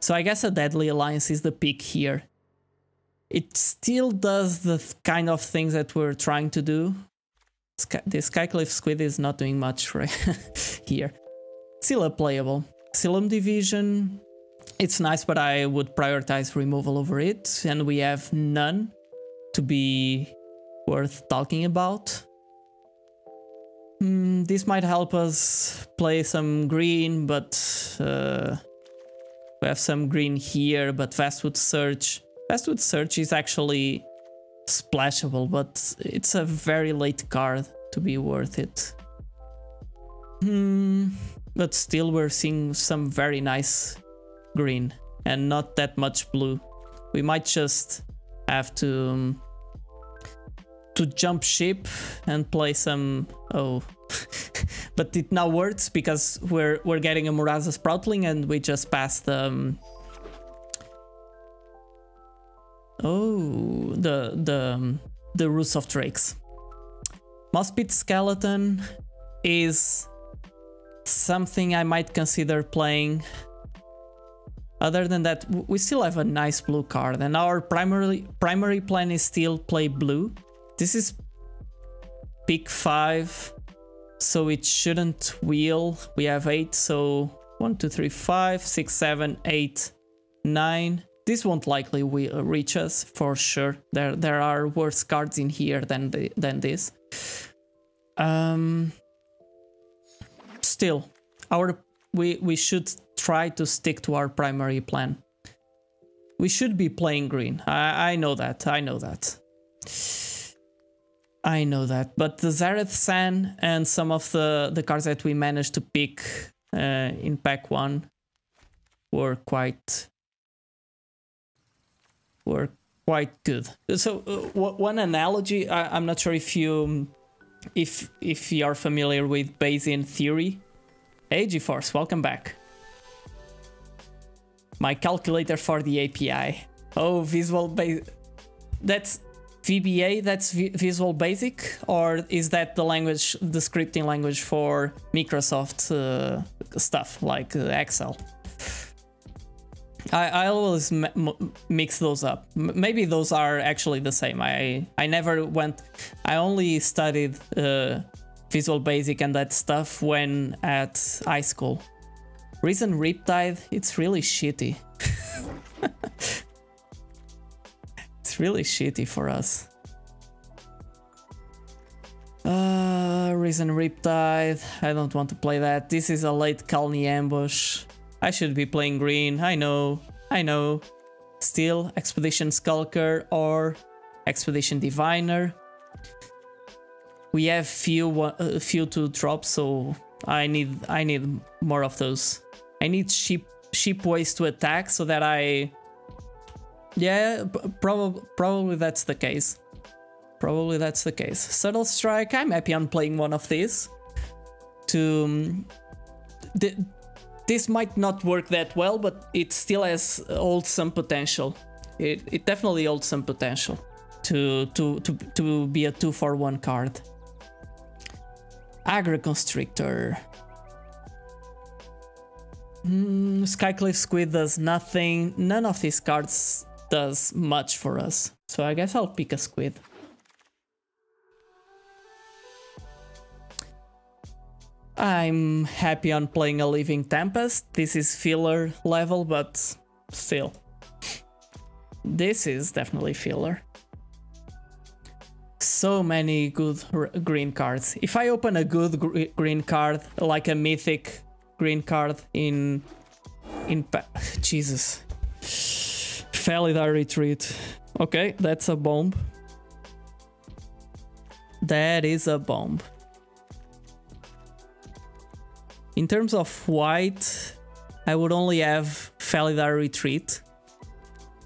So I guess a Deadly Alliance is the pick here. It still does the kind of things that we're trying to do, Sky, the Skyclave Squid is not doing much right here. Still a playable. Silundi Vision, it's nice, but I would prioritize removal over it, and we have none to be worth talking about. Mm, this might help us play some green, but uh, we have some green here, but Vastwood Surge... Vastwood Surge is actually splashable, but it's a very late card to be worth it. Hmm, but still we're seeing some very nice green and not that much blue. We might just have to um, to jump ship and play some oh but it now works because we're we're getting a Murasa Sproutling and we just passed um oh the the um, the Roost of Drakes Moss-Pit Skeleton is something I might consider playing other than that, we still have a nice blue card, and our primary primary plan is still play blue. This is pick five, so it shouldn't wheel. We have eight, so one, two, three, five, six, seven, eight, nine. This won't likely reach us for sure. There there are worse cards in here than the, than this. Um. Still, our we we should try to stick to our primary plan. We should be playing green. I, I know that. I know that. I know that. But the Zareth San and some of the, the cards that we managed to pick uh, in pack one were quite were quite good. So uh, one analogy, I, am not sure if you if if you are familiar with Bayesian theory. Hey GeForce, welcome back my calculator for the API. Oh, Visual Basic. That's VBA, that's Visual Basic? Or is that the language, the scripting language for Microsoft uh, stuff like uh, Excel? I, I always mix those up. M maybe those are actually the same. I, I never went, I only studied uh, Visual Basic and that stuff when at high school. Risen Riptide, it's really shitty. it's really shitty for us. Uh, Risen Riptide, I don't want to play that. This is a late Khalni ambush. I should be playing green, I know, I know. Still, Expedition Skulker or Expedition Diviner. We have few uh, few two drops, so I need I need more of those. I need sheep sheep ways to attack so that I... Yeah, probably probably that's the case. Probably that's the case. Subtle Strike, I'm happy on playing one of these. To... Um, th this might not work that well, but it still has holds some potential. It, it definitely holds some potential to, to, to, to be a 2 for 1 card. Aggro Constrictor. Mm, Skyclave Squid does nothing. None of these cards does much for us. So I guess I'll pick a Squid. I'm happy on playing a Living Tempest. This is filler level, but still. This is definitely filler. So many good green cards. If I open a good gr green card, like a mythic green card in in Jesus. Felidar retreat. Okay, that's a bomb. That is a bomb. In terms of white, I would only have Felidar retreat.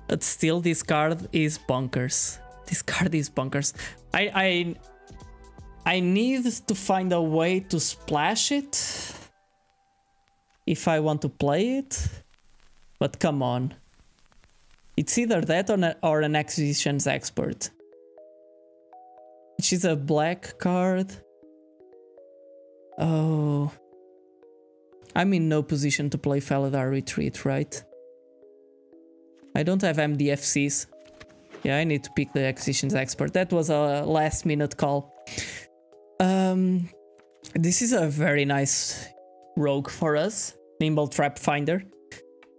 But still this card is bonkers. This card is bonkers. I I I need to find a way to splash it if I want to play it. But come on. It's either that or, or an acquisitions expert. Is a black card. Oh. I'm in no position to play Felidar Retreat, right? I don't have MDFCs. Yeah, I need to pick the acquisitions expert. That was a last minute call. Um, this is a very nice rogue for us, Nimble Trap Finder.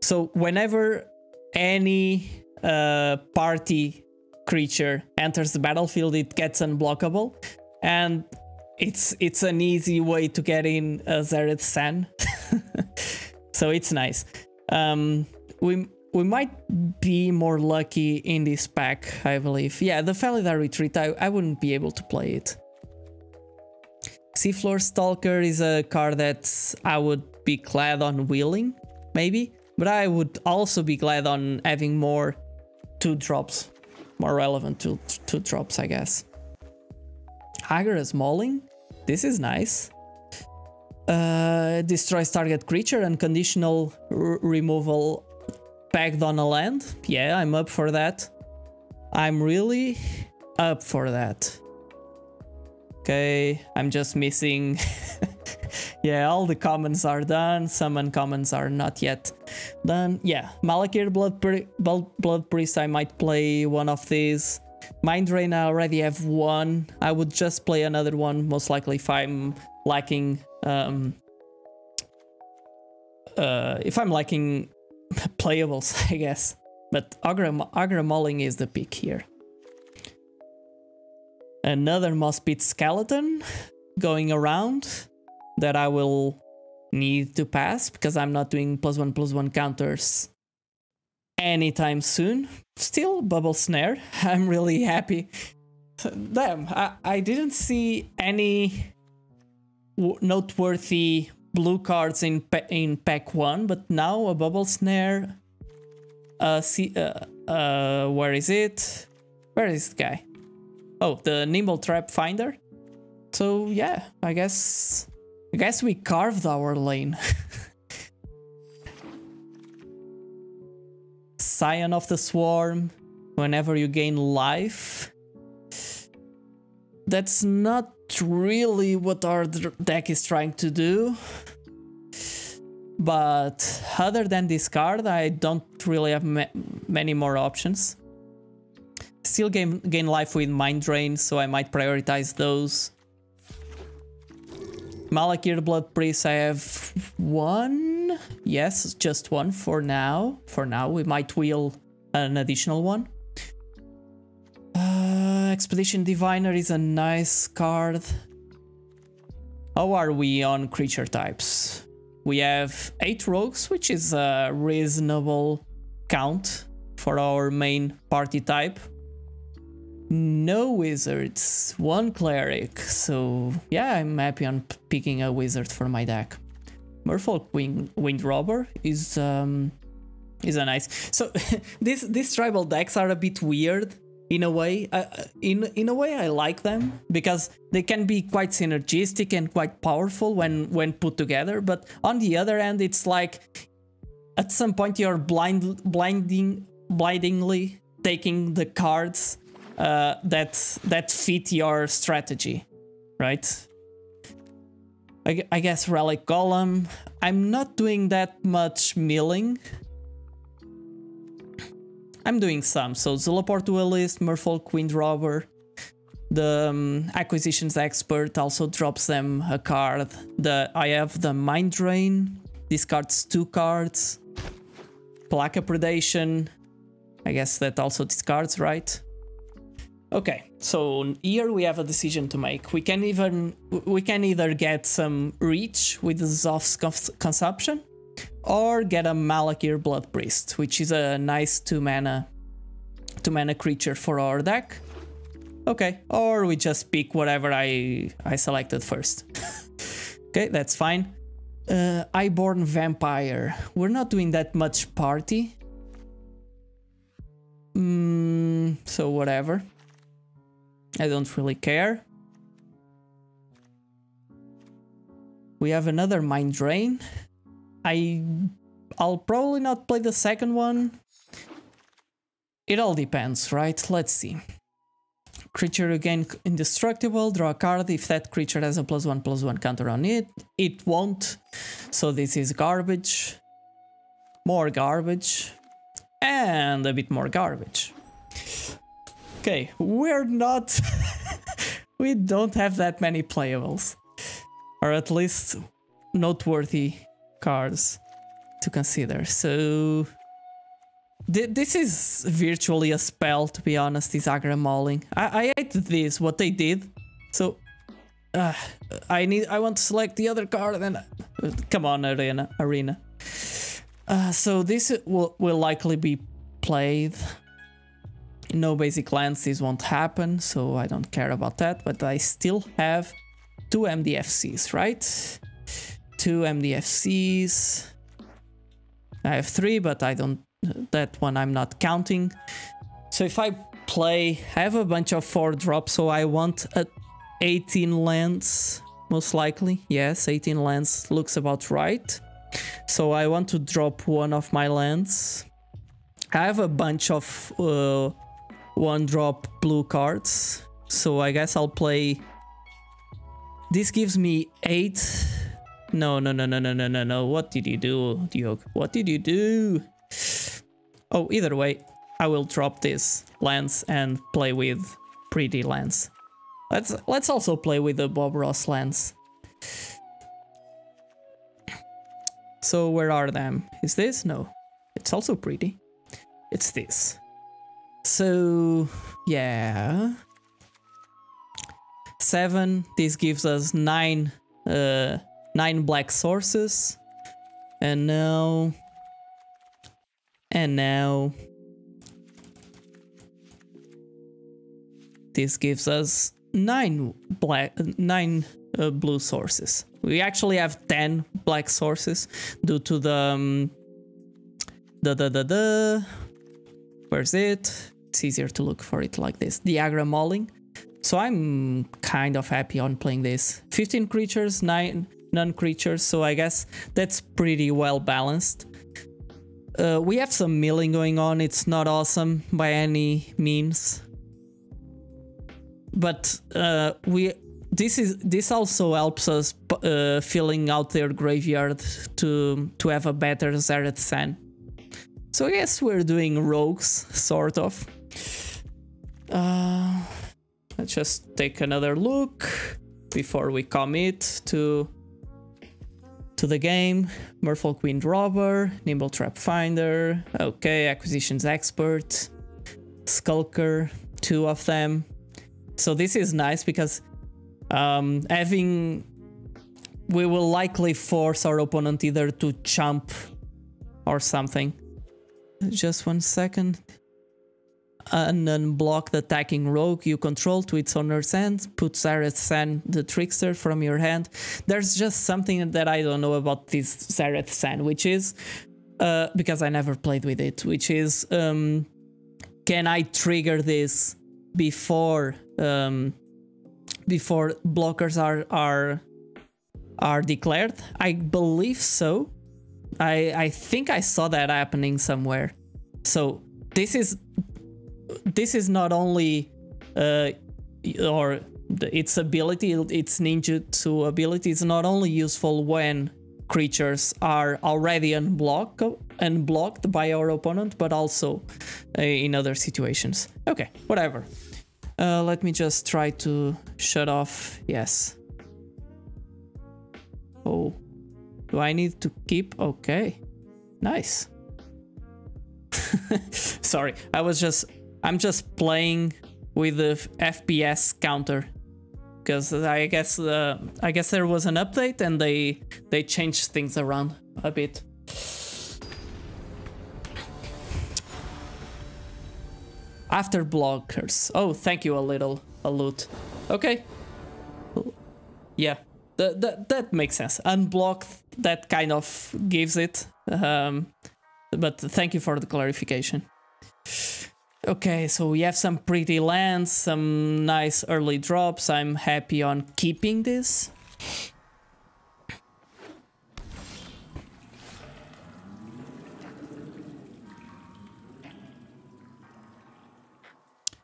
So whenever any uh, party creature enters the battlefield, it gets unblockable, and it's it's an easy way to get in Zareth San. so it's nice. Um, we we might be more lucky in this pack, I believe. Yeah, the Felidar Retreat, I, I wouldn't be able to play it. Seafloor Stalker is a card that I would be glad on wheeling, maybe. But I would also be glad on having more two drops. More relevant two, two drops, I guess. Hagra's Mauling. This is nice. Uh, destroys target creature, unconditional removal pegged on a land. Yeah, I'm up for that. I'm really up for that. Okay, I'm just missing... yeah, all the commons are done, some uncommons are not yet done. Yeah, Malakir Blood, Pri Blood Priest, I might play one of these. Mind Drain, I already have one. I would just play another one, most likely if I'm lacking... Um, uh, if I'm lacking playables, I guess. But Hagra, Hagra Mauling is the pick here. Another Moss-Pit Skeleton going around that I will need to pass because I'm not doing plus one plus one counters anytime soon. Still Bubble Snare. I'm really happy. Damn, I, I didn't see any noteworthy blue cards in in pack one, but now a Bubble Snare. Uh, see, uh, uh, where is it? Where is the guy? Oh, the Nimble Trap Finder. So yeah, I guess I guess we carved our lane. Scion of the Swarm. Whenever you gain life. That's not really what our deck is trying to do. But other than this card, I don't really have ma many more options still gain, gain life with Mind Drain, so I might prioritize those. Malakir Blood Priest, I have one. Yes, just one for now. For now, we might wheel an additional one. Uh, Expedition Diviner is a nice card. How are we on creature types? We have 8 rogues, which is a reasonable count for our main party type no wizards, one cleric, so yeah, I'm happy on picking a wizard for my deck. Merfolk Wind, Wind Robber is um, is a nice. So these these tribal decks are a bit weird in a way. Uh, in in a way, I like them because they can be quite synergistic and quite powerful when when put together. But on the other hand, it's like at some point you're blind blinding blindingly taking the cards uh, that that fit your strategy, right? I, I guess Relic Golem. I'm not doing that much milling. I'm doing some. So Zulaport Duelist, Merfolk Wind Robber. The um, acquisitions expert also drops them a card. The I have the Mind Drain. Discards two cards. Pelakka Predation. I guess that also discards, right? Okay, so here we have a decision to make. We can even we can either get some reach with Zof's consumption, or get a Malakir Blood Priest, which is a nice two mana two mana creature for our deck. Okay, or we just pick whatever I I selected first. okay, that's fine. Uh, Highborn Vampire. We're not doing that much party. Mm, so whatever. I don't really care. We have another Mind Drain. I... I'll probably not play the second one. It all depends, right? Let's see. Creature again indestructible, draw a card. If that creature has a plus one plus one counter on it, it won't. So this is garbage. More garbage. And a bit more garbage. Okay, we're not... we don't have that many playables. Or at least noteworthy cards to consider. So... Th this is virtually a spell, to be honest, this Hagra Mauling. I, I hate this, what they did. So... Uh, I need. I want to select the other card and... Uh, come on, Arena. Arena. Uh, so this will, will likely be played no basic lands, this won't happen, so I don't care about that, but I still have two MDFCs, right? Two MDFCs. I have three, but I don't, that one I'm not counting. So if I play, I have a bunch of four drops, so I want a, 18 lands, most likely. Yes, 18 lands looks about right. So I want to drop one of my lands. I have a bunch of uh, one drop blue cards. So I guess I'll play... This gives me 8... No, no, no, no, no, no, no, no. What did you do, Diog? What did you do? Oh, either way, I will drop this lens and play with pretty lens. Let's let's also play with the Bob Ross lens. So where are them? Is this? No. It's also pretty. It's this. So yeah. Seven. This gives us nine uh nine black sources. And now and now this gives us nine black nine uh, blue sources. We actually have 10 black sources due to the um, the the the the where's it? It's easier to look for it like this. Diagram mauling. So I'm kind of happy on playing this. 15 creatures, 9 non-creatures, so I guess that's pretty well balanced. Uh, we have some milling going on, it's not awesome by any means. But uh, we this is this also helps us uh, filling out their graveyard to to have a better Zareth San. So I guess we're doing rogues, sort of. Uh, let's just take another look before we commit to to the game. Merfolk Wind Robber, Nimble Trap Finder, okay, Acquisitions Expert, Skulker, two of them. So this is nice because um, having we will likely force our opponent either to jump or something. Just one second. And unblock the attacking rogue you control to its owner's hand. Put Zareth San, the trickster, from your hand. There's just something that I don't know about this Zareth San, which is uh, because I never played with it, which is um, can I trigger this before um, before blockers are are are declared. I believe so. I I think I saw that happening somewhere. So this is this is not only uh, or its ability, its ninjutsu ability is not only useful when creatures are already unblocked unblocked by our opponent, but also uh, in other situations. Okay, whatever. Uh, let me just try to shut off. Yes. Oh. Do I need to keep? Okay. Nice. Sorry, I was just... I'm just playing with the FPS counter. Because I guess uh, I guess there was an update and they they changed things around a bit. After blockers. Oh, thank you a little, a loot. Okay. Yeah, that, that, that makes sense. Unblock, that kind of gives it. Um, but thank you for the clarification. Okay, so we have some pretty lands, some nice early drops. I'm happy on keeping this.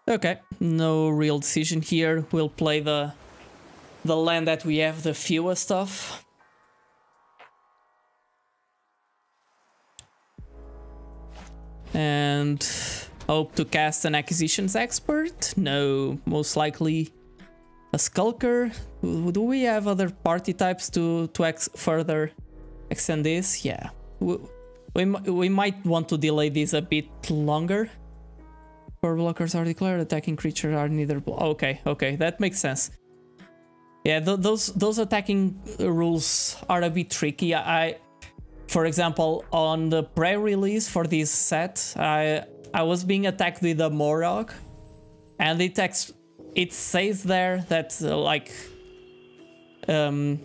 Okay, no real decision here. We'll play the the land that we have the fewest of. And hope to cast an acquisitions expert? No, most likely a skulker. Do we have other party types to to ex further extend this? Yeah, we, we we might want to delay this a bit longer. Core blockers are declared, attacking creatures are neither... Okay, okay, that makes sense. Yeah, th those those attacking rules are a bit tricky. I, for example, on the pre-release for this set, I I was being attacked with a Moraug, and it it says there that uh, like um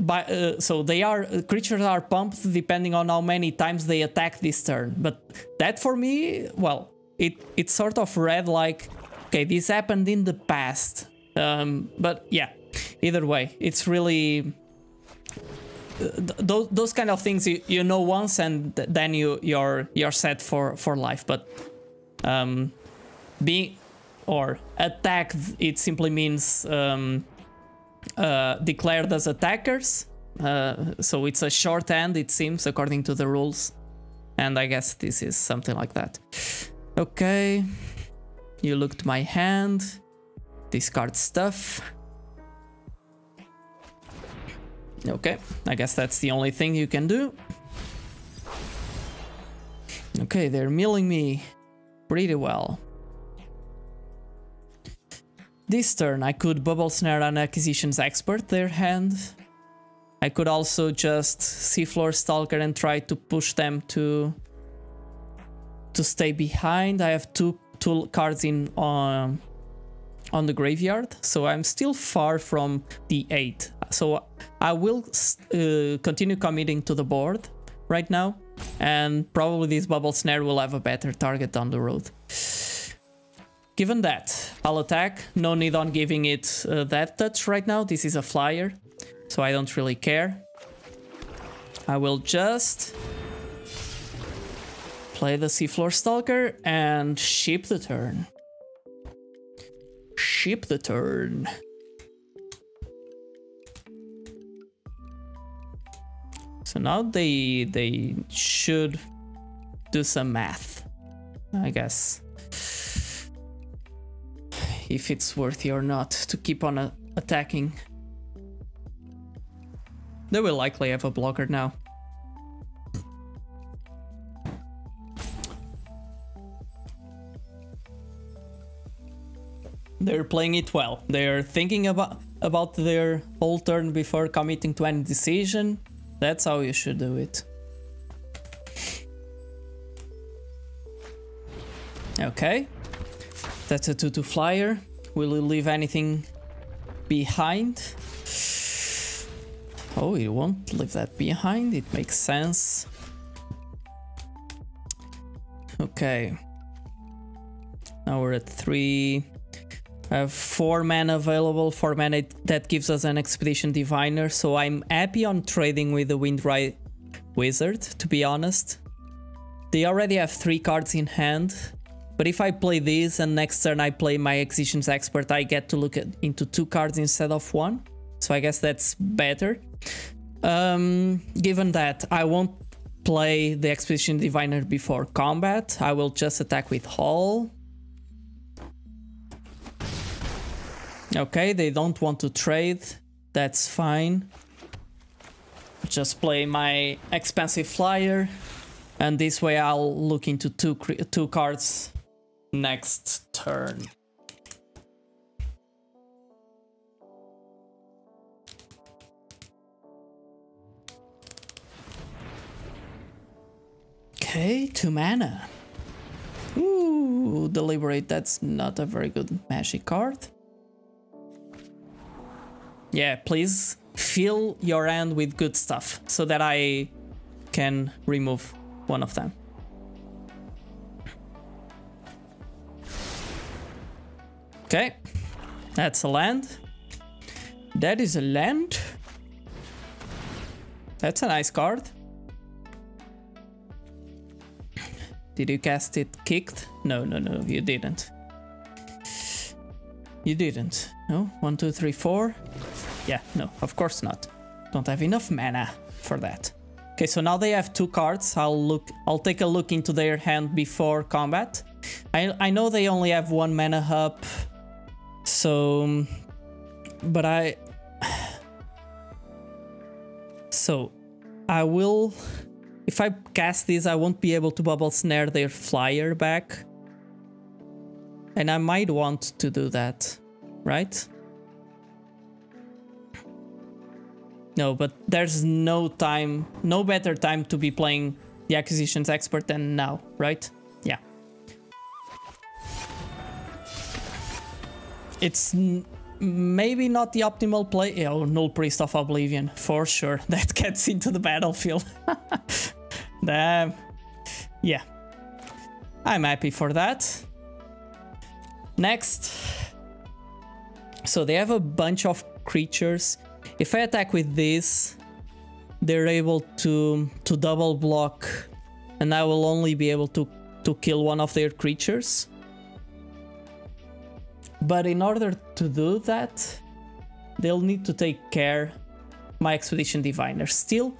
by uh, so they are uh, creatures are pumped depending on how many times they attack this turn. But that for me, well, it it sort of read like, okay, this happened in the past. Um, but yeah, either way, it's really those those kind of things you, you know once and then you you're you're set for for life. But um, being or attack it simply means um, uh, declared as attackers. Uh, so it's a shorthand, it seems, according to the rules. And I guess this is something like that. Okay. You looked my hand. Discard stuff. Okay, I guess that's the only thing you can do. Okay, they're milling me pretty well. This turn I could Bubble Snare an Acquisitions Expert their hand. I could also just Seafloor Stalker and try to push them to to stay behind. I have two two cards in on on the graveyard, so I'm still far from the 8. So I will uh, continue committing to the board right now, and probably this Bubble Snare will have a better target down the road. Given that, I'll attack. No need on giving it uh, that touch right now. This is a flyer, so I don't really care. I will just play the Seafloor Stalker and ship the turn ship the turn. So now they they should do some math, I guess. If it's worthy or not to keep on uh, attacking. They will likely have a blocker now. They're playing it well. They're thinking about about their whole turn before committing to any decision. That's how you should do it. Okay. That's a 2-2 flyer. Will it leave anything behind? Oh, it won't leave that behind. It makes sense. Okay. Now we're at 3. Have 4 mana available, 4 mana that gives us an Expedition Diviner, so I'm happy on trading with the Windrider Wizard, to be honest. They already have 3 cards in hand, but if I play this and next turn I play my Acquisitions Expert, I get to look at, into 2 cards instead of 1, so I guess that's better. Um, given that I won't play the Expedition Diviner before combat, I will just attack with Haul, Okay, they don't want to trade. That's fine. Just play my expensive flyer. And this way I'll look into two, two cards next turn. Okay, two mana. Ooh, deliberate, that's not a very good magic card. Yeah, please fill your hand with good stuff so that I can remove one of them. Okay, that's a land. That is a land. That's a nice card. Did you cast it kicked? No, no, no, you didn't. You didn't. No? One, two, three, four. Yeah, no, of course not. Don't have enough mana for that. Okay, so now they have two cards. I'll look I'll take a look into their hand before combat. I I know they only have one mana up. So but I So I will if I cast this I won't be able to bubble snare their flyer back. And I might want to do that, right? No, but there's no time, no better time to be playing the acquisitions expert than now, right? Yeah. It's maybe not the optimal play. Oh, Nullpriest of Oblivion, for sure. That gets into the battlefield. Damn. Yeah. I'm happy for that. Next. So they have a bunch of creatures. If I attack with this, they're able to to double block and I will only be able to to kill one of their creatures. But in order to do that, they'll need to take care my Expedition Diviner. Still,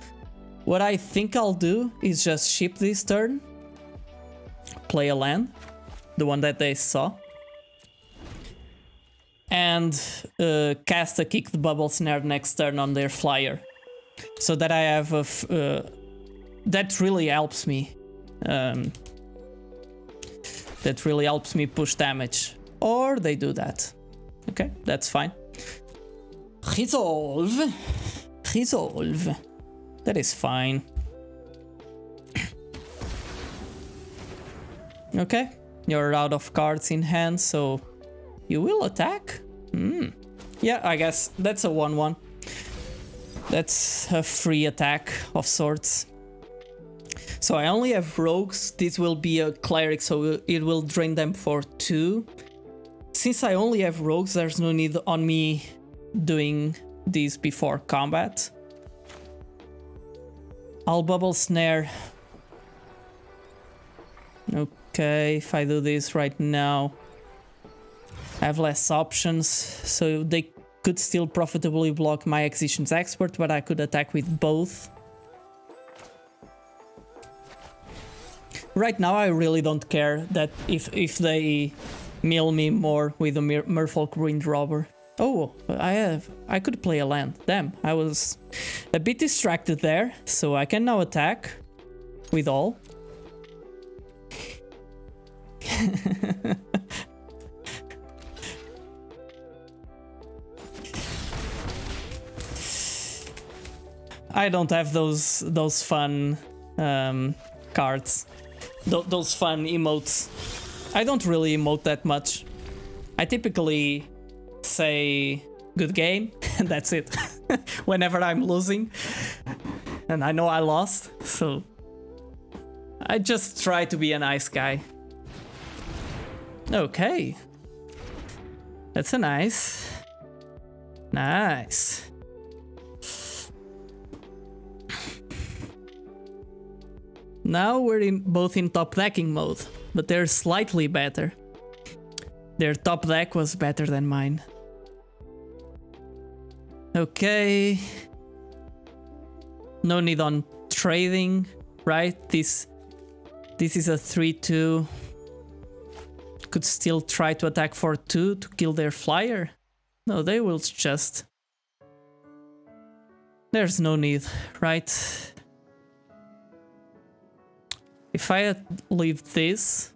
what I think I'll do is just ship this turn, play a land, the one that they saw, and uh, cast a Kick the Bubble Snare next turn on their flyer. So that I have a... Uh, that really helps me. Um, that really helps me push damage. Or they do that. Okay, that's fine. Resolve. Resolve. That is fine. okay, you're out of cards in hand, so you will attack? Hmm. Yeah, I guess that's a 1-1. That's a free attack of sorts. So I only have rogues. This will be a cleric, so it will drain them for 2. Since I only have rogues, there's no need on me doing this before combat. I'll bubble snare. Okay, if I do this right now, have less options, so they could still profitably block my Acquisitions Expert, but I could attack with both. Right now I really don't care that if, if they mill me more with a Mer Merfolk Windrobber. Oh, I have. I could play a land. Damn, I was a bit distracted there, so I can now attack with all. I don't have those those fun um, cards, Th those fun emotes. I don't really emote that much. I typically say good game and that's it. Whenever I'm losing. And I know I lost, so I just try to be a nice guy. Okay. That's a nice. Nice. Now we're in both in top decking mode, but they're slightly better. Their top deck was better than mine. Okay. No need on trading, right? This this is a 3-2. Could still try to attack for 2 to kill their flyer. No, they will just... There's no need, right? If I leave this,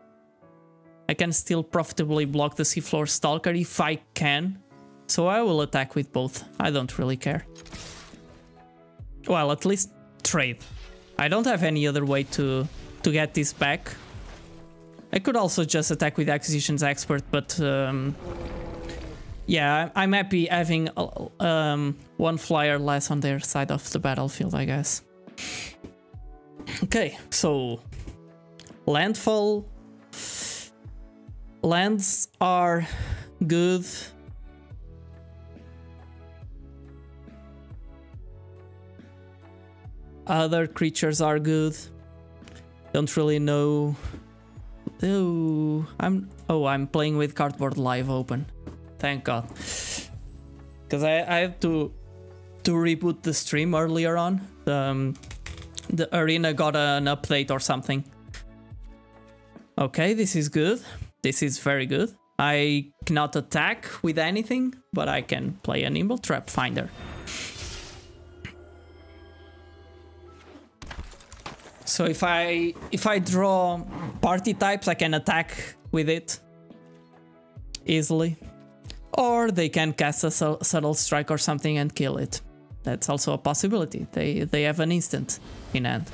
I can still profitably block the Seafloor Stalker if I can. So I will attack with both. I don't really care. Well, at least trade. I don't have any other way to, to get this back. I could also just attack with Acquisitions Expert, but um, yeah, I'm happy having um, one flyer less on their side of the battlefield, I guess. Okay, so landfall lands are good. Other creatures are good. Don't really know. Oh, I'm oh I'm playing with cardboard live open. Thank God. Because I, I had to to reboot the stream earlier on. Um, the arena got an update or something. Okay, this is good. This is very good. I cannot attack with anything, but I can play a Nimble Trapfinder. So if I if I draw party types, I can attack with it easily. Or they can cast a subtle strike or something and kill it. That's also a possibility. They they have an instant in hand.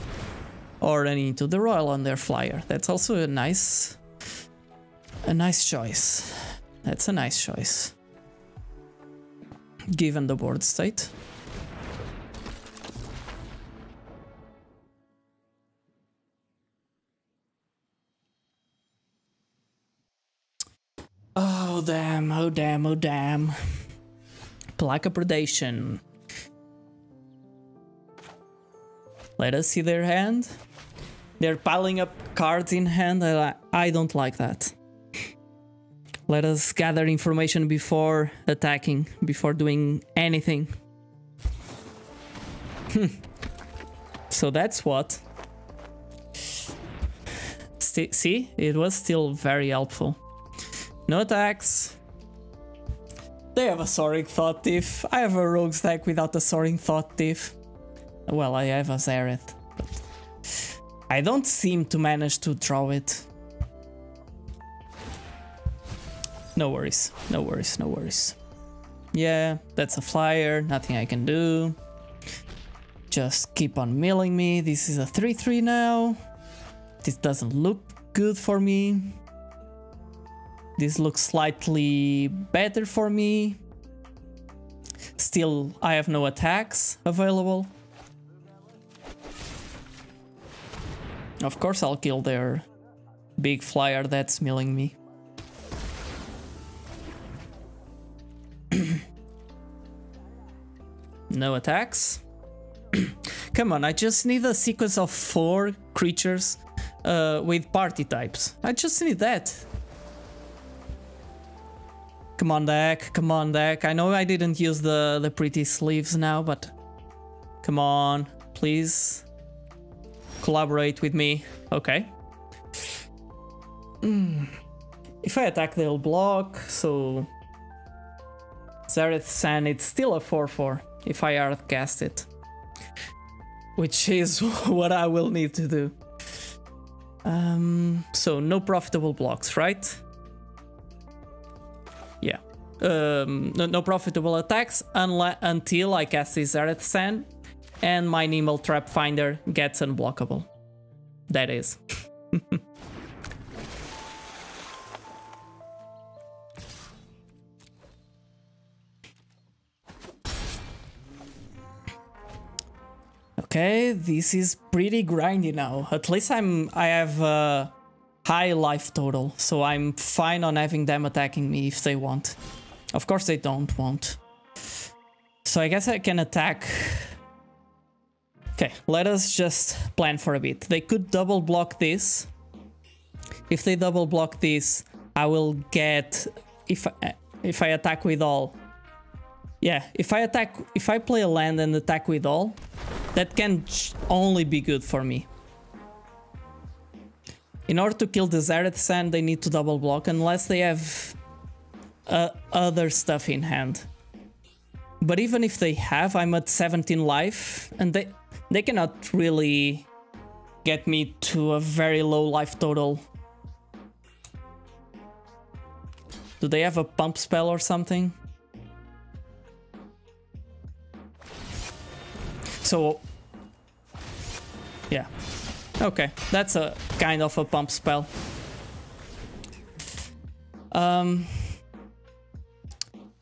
Or an Into the Roil on their flyer. That's also a nice a nice choice. That's a nice choice. Given the board state. Oh damn, oh damn, oh damn. Pelakka Predation. Let us see their hand. They're piling up cards in hand. I, I don't like that. Let us gather information before attacking, before doing anything. Hmm. so that's what. St see, it was still very helpful. No attacks. They have a Soaring Thoughtthief. I have a rogue stack without a Soaring Thoughtthief. Well, I have a Zareth. I don't seem to manage to draw it. No worries, no worries, no worries. Yeah, that's a flyer, nothing I can do. Just keep on milling me. This is a 3-3 now. This doesn't look good for me. This looks slightly better for me. Still, I have no attacks available. Of course I'll kill their big flyer that's milling me. no attacks. Come on, I just need a sequence of four creatures uh, with party types. I just need that. Come on, deck. Come on, deck. I know I didn't use the, the pretty sleeves now, but... Come on, please. Collaborate with me. Okay. Mm. If I attack, they'll block, so... Zareth San, it's still a 4-4 if I hard cast it. Which is what I will need to do. Um, so no profitable blocks, right? Yeah. Um, no, no, profitable attacks until I cast Zareth San and my Nimble Trapfinder gets unblockable. That is. Okay, this is pretty grindy now. At least I'm I have a high life total, so I'm fine on having them attacking me if they want. Of course they don't want. So I guess I can attack. Okay, let us just plan for a bit. They could double block this. If they double block this, I will get if I, if I attack with all. Yeah, if I attack if I play a land and attack with all, that can only be good for me. In order to kill the Zareth San, they need to double block unless they have uh, other stuff in hand. But even if they have, I'm at 17 life, and they they cannot really get me to a very low life total. Do they have a pump spell or something? So, yeah. Okay, that's a kind of a pump spell. Um,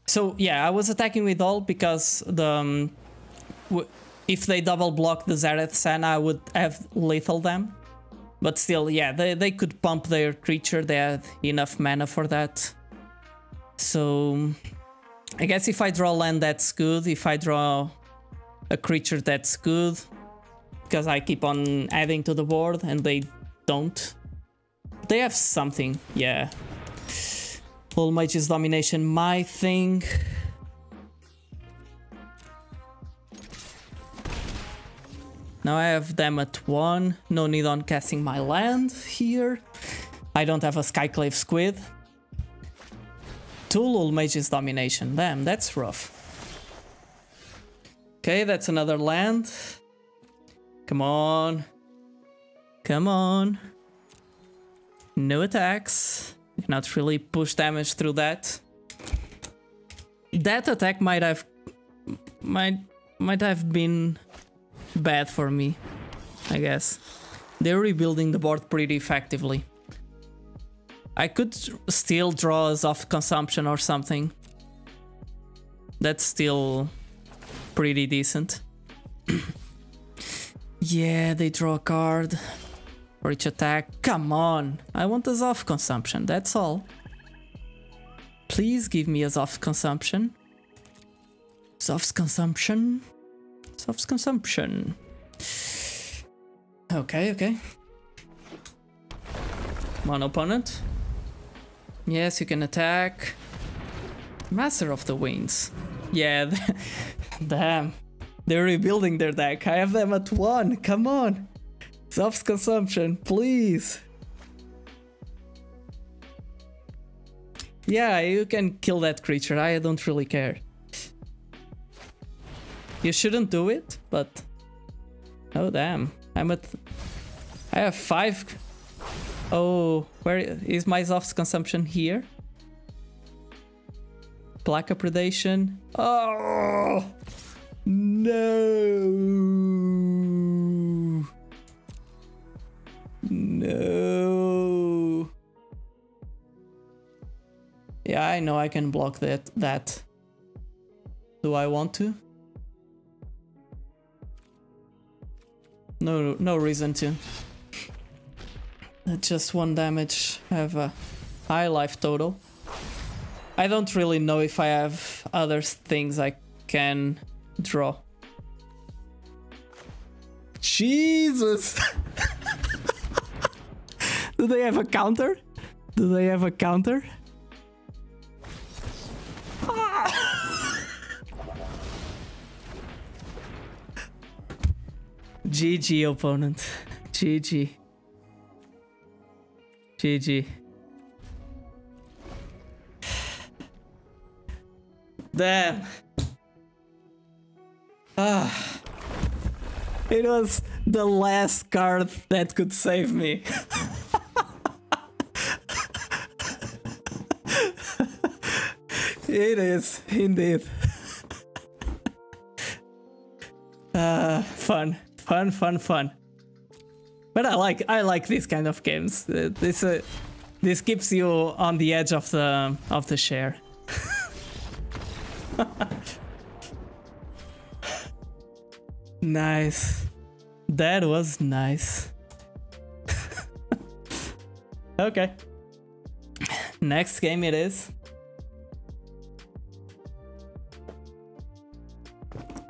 so yeah, I was attacking with all because the um, if they double block the Zareth San, I would have lethal them. But still, yeah, they, they could pump their creature, they had enough mana for that. So I guess if I draw land, that's good. If I draw a creature that's good because I keep on adding to the board and they don't. They have something, yeah. Lullmage's Domination, my thing. Now I have them at 1, no need on casting my land here. I don't have a Skyclave Squid. Two Lullmage's Domination, damn, that's rough. Okay, that's another land. Come on. Come on. No attacks. Cannot really push damage through that. That attack might have might might have been bad for me, I guess. They're rebuilding the board pretty effectively. I could still draw as off consumption or something. That's still pretty decent. yeah, they draw a card for each attack. Come on, I want Azoth consumption, that's all. Please give me consumption. Zof consumption. Zof consumption. Okay, okay. One opponent. Yes, you can attack. Master of the Winds. Yeah, damn. They're rebuilding their deck. I have them at one. Come on. Zof consumption, please. Yeah, you can kill that creature. I don't really care. You shouldn't do it, but... Oh, damn. I'm at... I have five... Oh, where is my Zof consumption here? Black predation. Oh! No! No! Yeah, I know I can block that. That. Do I want to? No, no reason to. Just one damage. Have a high life total. I don't really know if I have other things I can draw. Jesus! Do they have a counter? Do they have a counter? GG opponent. GG. GG. Damn. Ah. It was the last card that could save me. it is, indeed. uh, fun, fun, fun, fun. But I like I like these kind of games. Uh, this uh, this keeps you on the edge of the of the share. nice. That was nice. okay. Next game it is.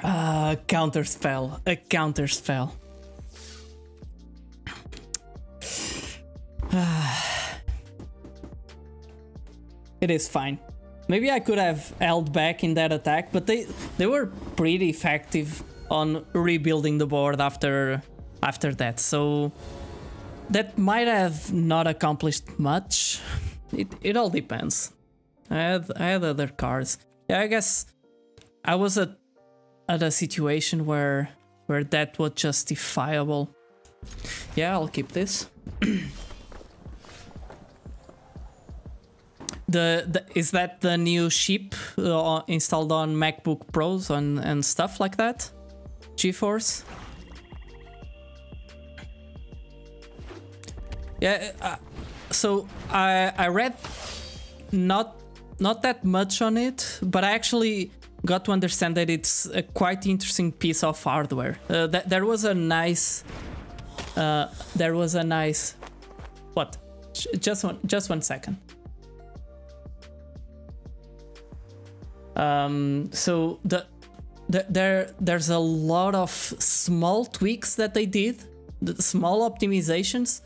Uh, counter spell. A counter spell. it is fine. Maybe I could have held back in that attack, but they they were pretty effective on rebuilding the board after after that. So that might have not accomplished much. It it all depends. I had I had other cards. Yeah, I guess I was at at a situation where where that was justifiable. Yeah, I'll keep this. the, the, is that the new ship uh, installed on MacBook Pros and and stuff like that? GeForce. Yeah, uh, so I I read not not that much on it, but I actually got to understand that it's a quite interesting piece of hardware. Uh, that there was a nice, uh, there was a nice, what? Just one, just one second. Um, so the, the there there's a lot of small tweaks that they did, the small optimizations,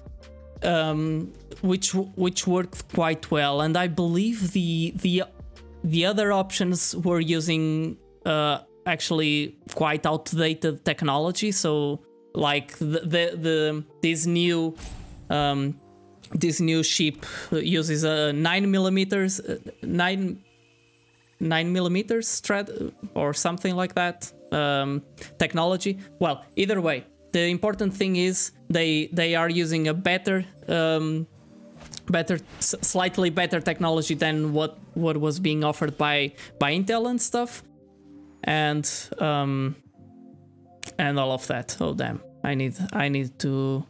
um, which which worked quite well, and I believe the the the other options were using uh, actually quite outdated technology. So like the the, the this new um, this new ship uses a nine millimeters uh, nine nine millimeters thread or something like that um, technology. Well, either way, the important thing is they they are using a better um, better slightly better technology than what what was being offered by by Intel and stuff. And um and all of that. Oh damn. I need I need to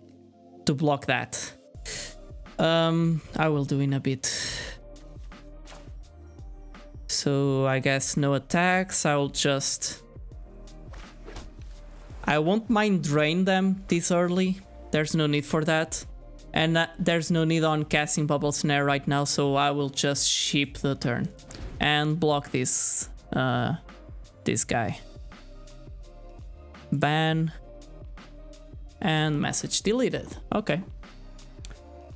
to block that. Um I will do in a bit. So I guess no attacks. I'll just I won't mind drain them this early. There's no need for that and uh, there's no need on casting Bubble Snare right now, so I will just ship the turn and block this uh, this guy. Ban and message deleted. Okay.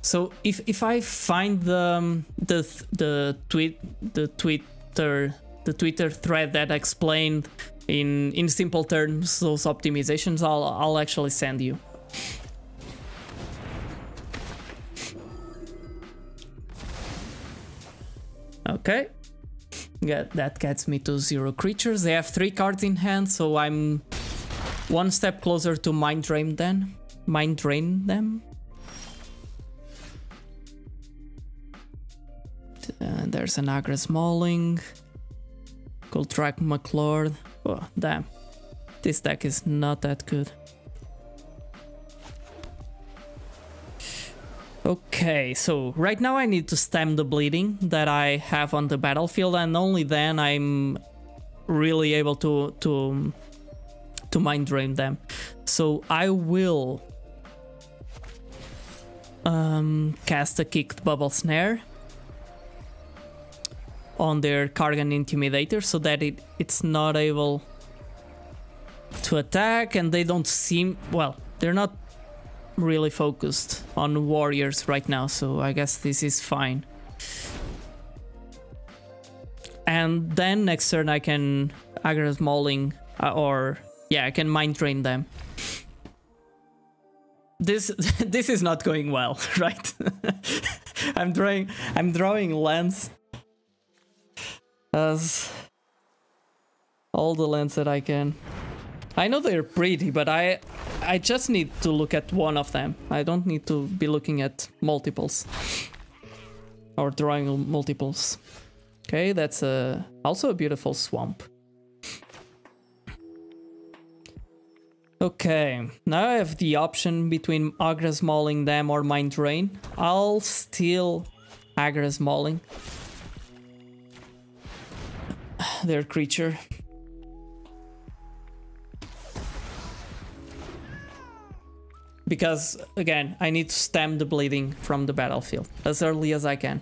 So if if I find the um, the the tweet the Twitter the Twitter thread that explained in in simple terms those optimizations, I'll I'll actually send you. Okay. Yeah, that gets me to zero creatures. They have three cards in hand, so I'm one step closer to mind drain them. Mind drain them. Uh, there's an Hagra's Mauling. Goldrake McLord. Oh, damn. This deck is not that good. Okay, so right now I need to stem the bleeding that I have on the battlefield and only then I'm really able to to to mind drain them. So I will um, cast a kicked bubble snare on their Kargan Intimidator so that it, it's not able to attack and they don't seem well they're not really focused on warriors right now, so I guess this is fine. And then next turn I can Hagra's Mauling, uh, or yeah, I can Mind Drain them. This this is not going well, right? I'm drawing I'm drawing lands as all the lands that I can. I know they're pretty, but I I just need to look at one of them. I don't need to be looking at multiples. Or drawing multiples. Okay, that's a, also a beautiful swamp. Okay, now I have the option between Hagra's Mauling them or Mind Drain. I'll steal Hagra's Mauling. Their creature. Because again I need to stem the bleeding from the battlefield as early as I can.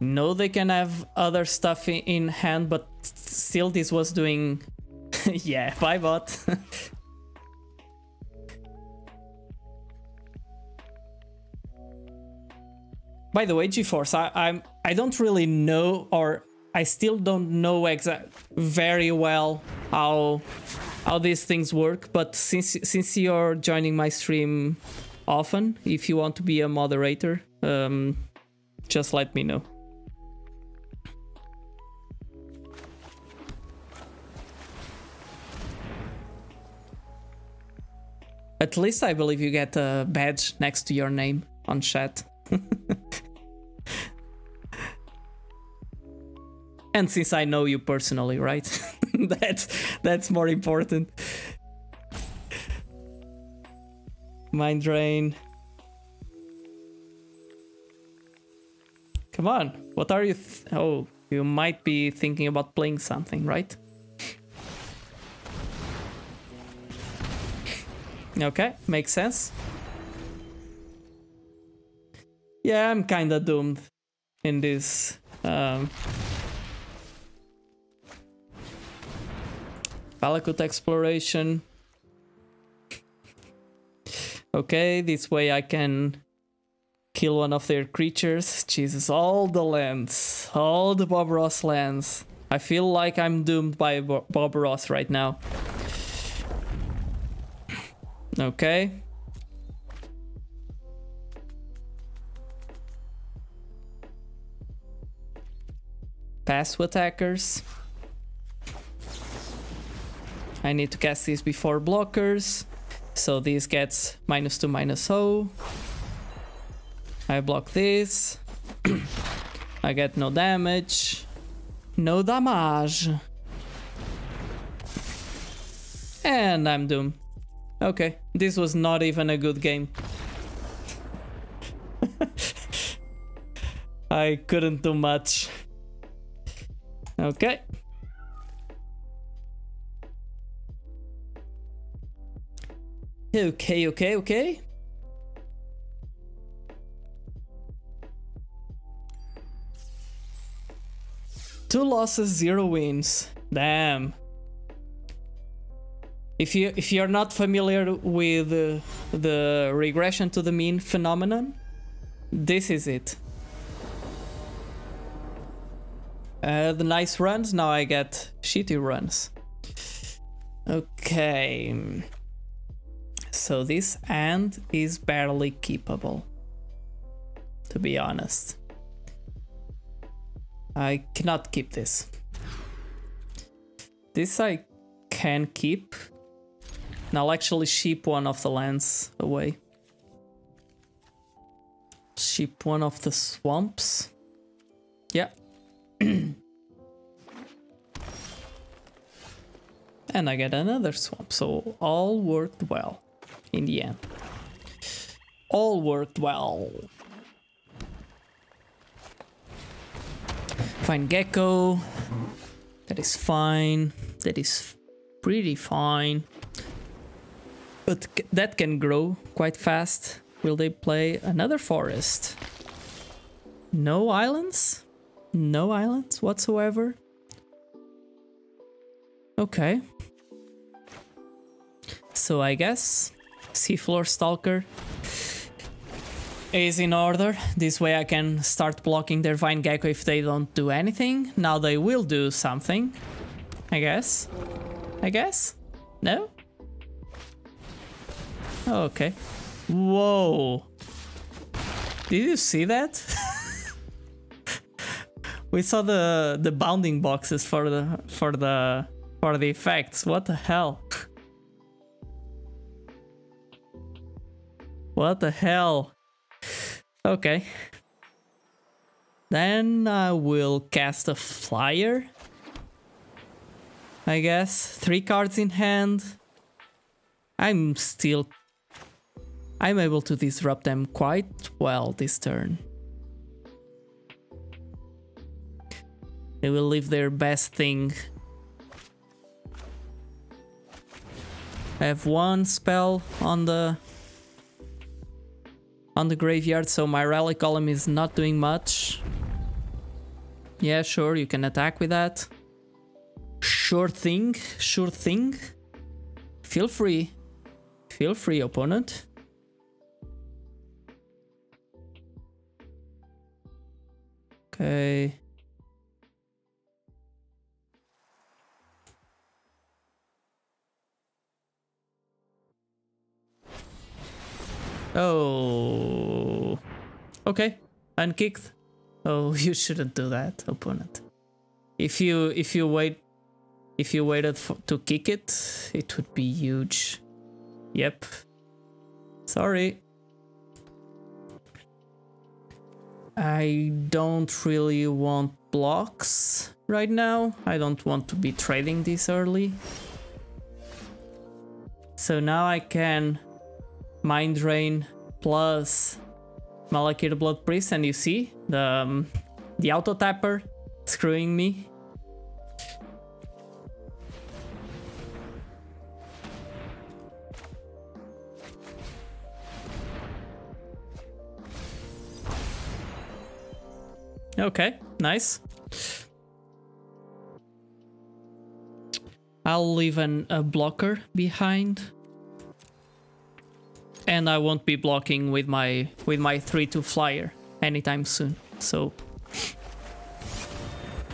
No, they can have other stuff in hand, but still this was doing... yeah, bye bot. By the way, GeForce, I, I'm I don't really know, or I still don't know exact very well how how these things work, but since since you're joining my stream often, if you want to be a moderator, um, just let me know. At least I believe you get a badge next to your name on chat. and since I know you personally, right? that's that's more important. Mind drain. Come on, what are you? oh, you might be thinking about playing something, right? Okay, makes sense. Yeah, I'm kinda doomed in this um, Valakut exploration. okay, this way I can kill one of their creatures. Jesus, all the lands. All the Bob Ross lands. I feel like I'm doomed by Bob Ross right now. Okay. Pass attackers. I need to cast these before blockers. So this gets minus 2 minus O. I block this. I get no damage. No damage. And I'm doomed. Okay, this was not even a good game. I couldn't do much. Okay. Okay, okay, okay. Two losses, zero wins. Damn. If you if you're not familiar with uh, the regression to the mean phenomenon, this is it. Uh, the nice runs, now I get shitty runs. Okay. So this end is barely keepable. To be honest. I cannot keep this. This I can keep. And I'll actually ship one of the lands away. Ship one of the swamps. Yeah. and I get another swamp, so all worked well in the end. All worked well. Vine gecko. That is fine. That is pretty fine. But that can grow quite fast. Will they play another forest? No islands? No islands whatsoever? Okay. So I guess Seafloor Stalker is in order. This way I can start blocking their Vine Gecko if they don't do anything. Now they will do something. I guess. I guess? No? Oh, okay. Whoa. Did you see that? we saw the the bounding boxes for the for the for the effects. What the hell? What the hell? Okay. Then I will cast a flyer. I guess. Three cards in hand. I'm still... I'm able to disrupt them quite well this turn. They will leave their best thing. I have one spell on the on the graveyard, so my rally column is not doing much. Yeah, sure, you can attack with that. Sure thing, sure thing. Feel free. Feel free, opponent. Okay. Oh. Okay. Unkicked. Oh, you shouldn't do that, opponent. If you if you wait if you waited for, to kick it, it would be huge. Yep. Sorry. I don't really want blocks right now. I don't want to be trading this early. So now I can Mind Drain plus Malakir Blood Priest, and you see the um, the auto tapper screwing me. Okay, nice. I'll leave an, a blocker behind and I won't be blocking with my with my 3-2 flyer anytime soon. So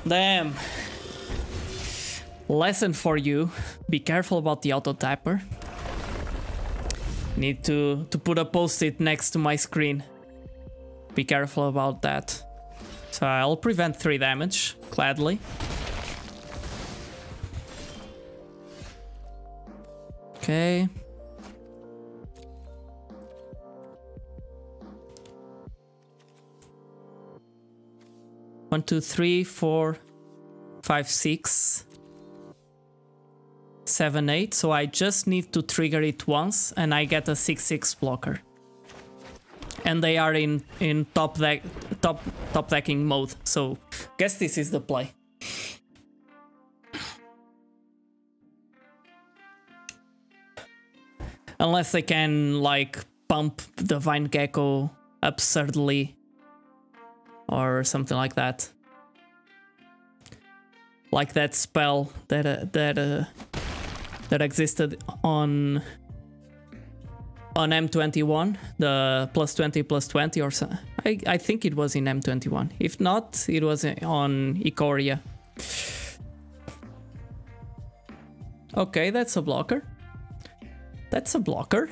Damn. Lesson for you. Be careful about the auto tapper. Need to to put a post-it next to my screen. Be careful about that. So I'll prevent 3 damage, gladly. Okay. One, two, three, four, five, six, seven, eight. So I just need to trigger it once and I get a 6-6 blocker. And they are in, in top deck top top decking mode. So guess this is the play. Unless they can like pump the Vine Gecko absurdly or something like that. like that spell that uh, that uh, that existed on on M21, the plus 20 plus 20 or so. I, I think it was in M21. If not, it was on Ikoria. Okay, that's a blocker. That's a blocker.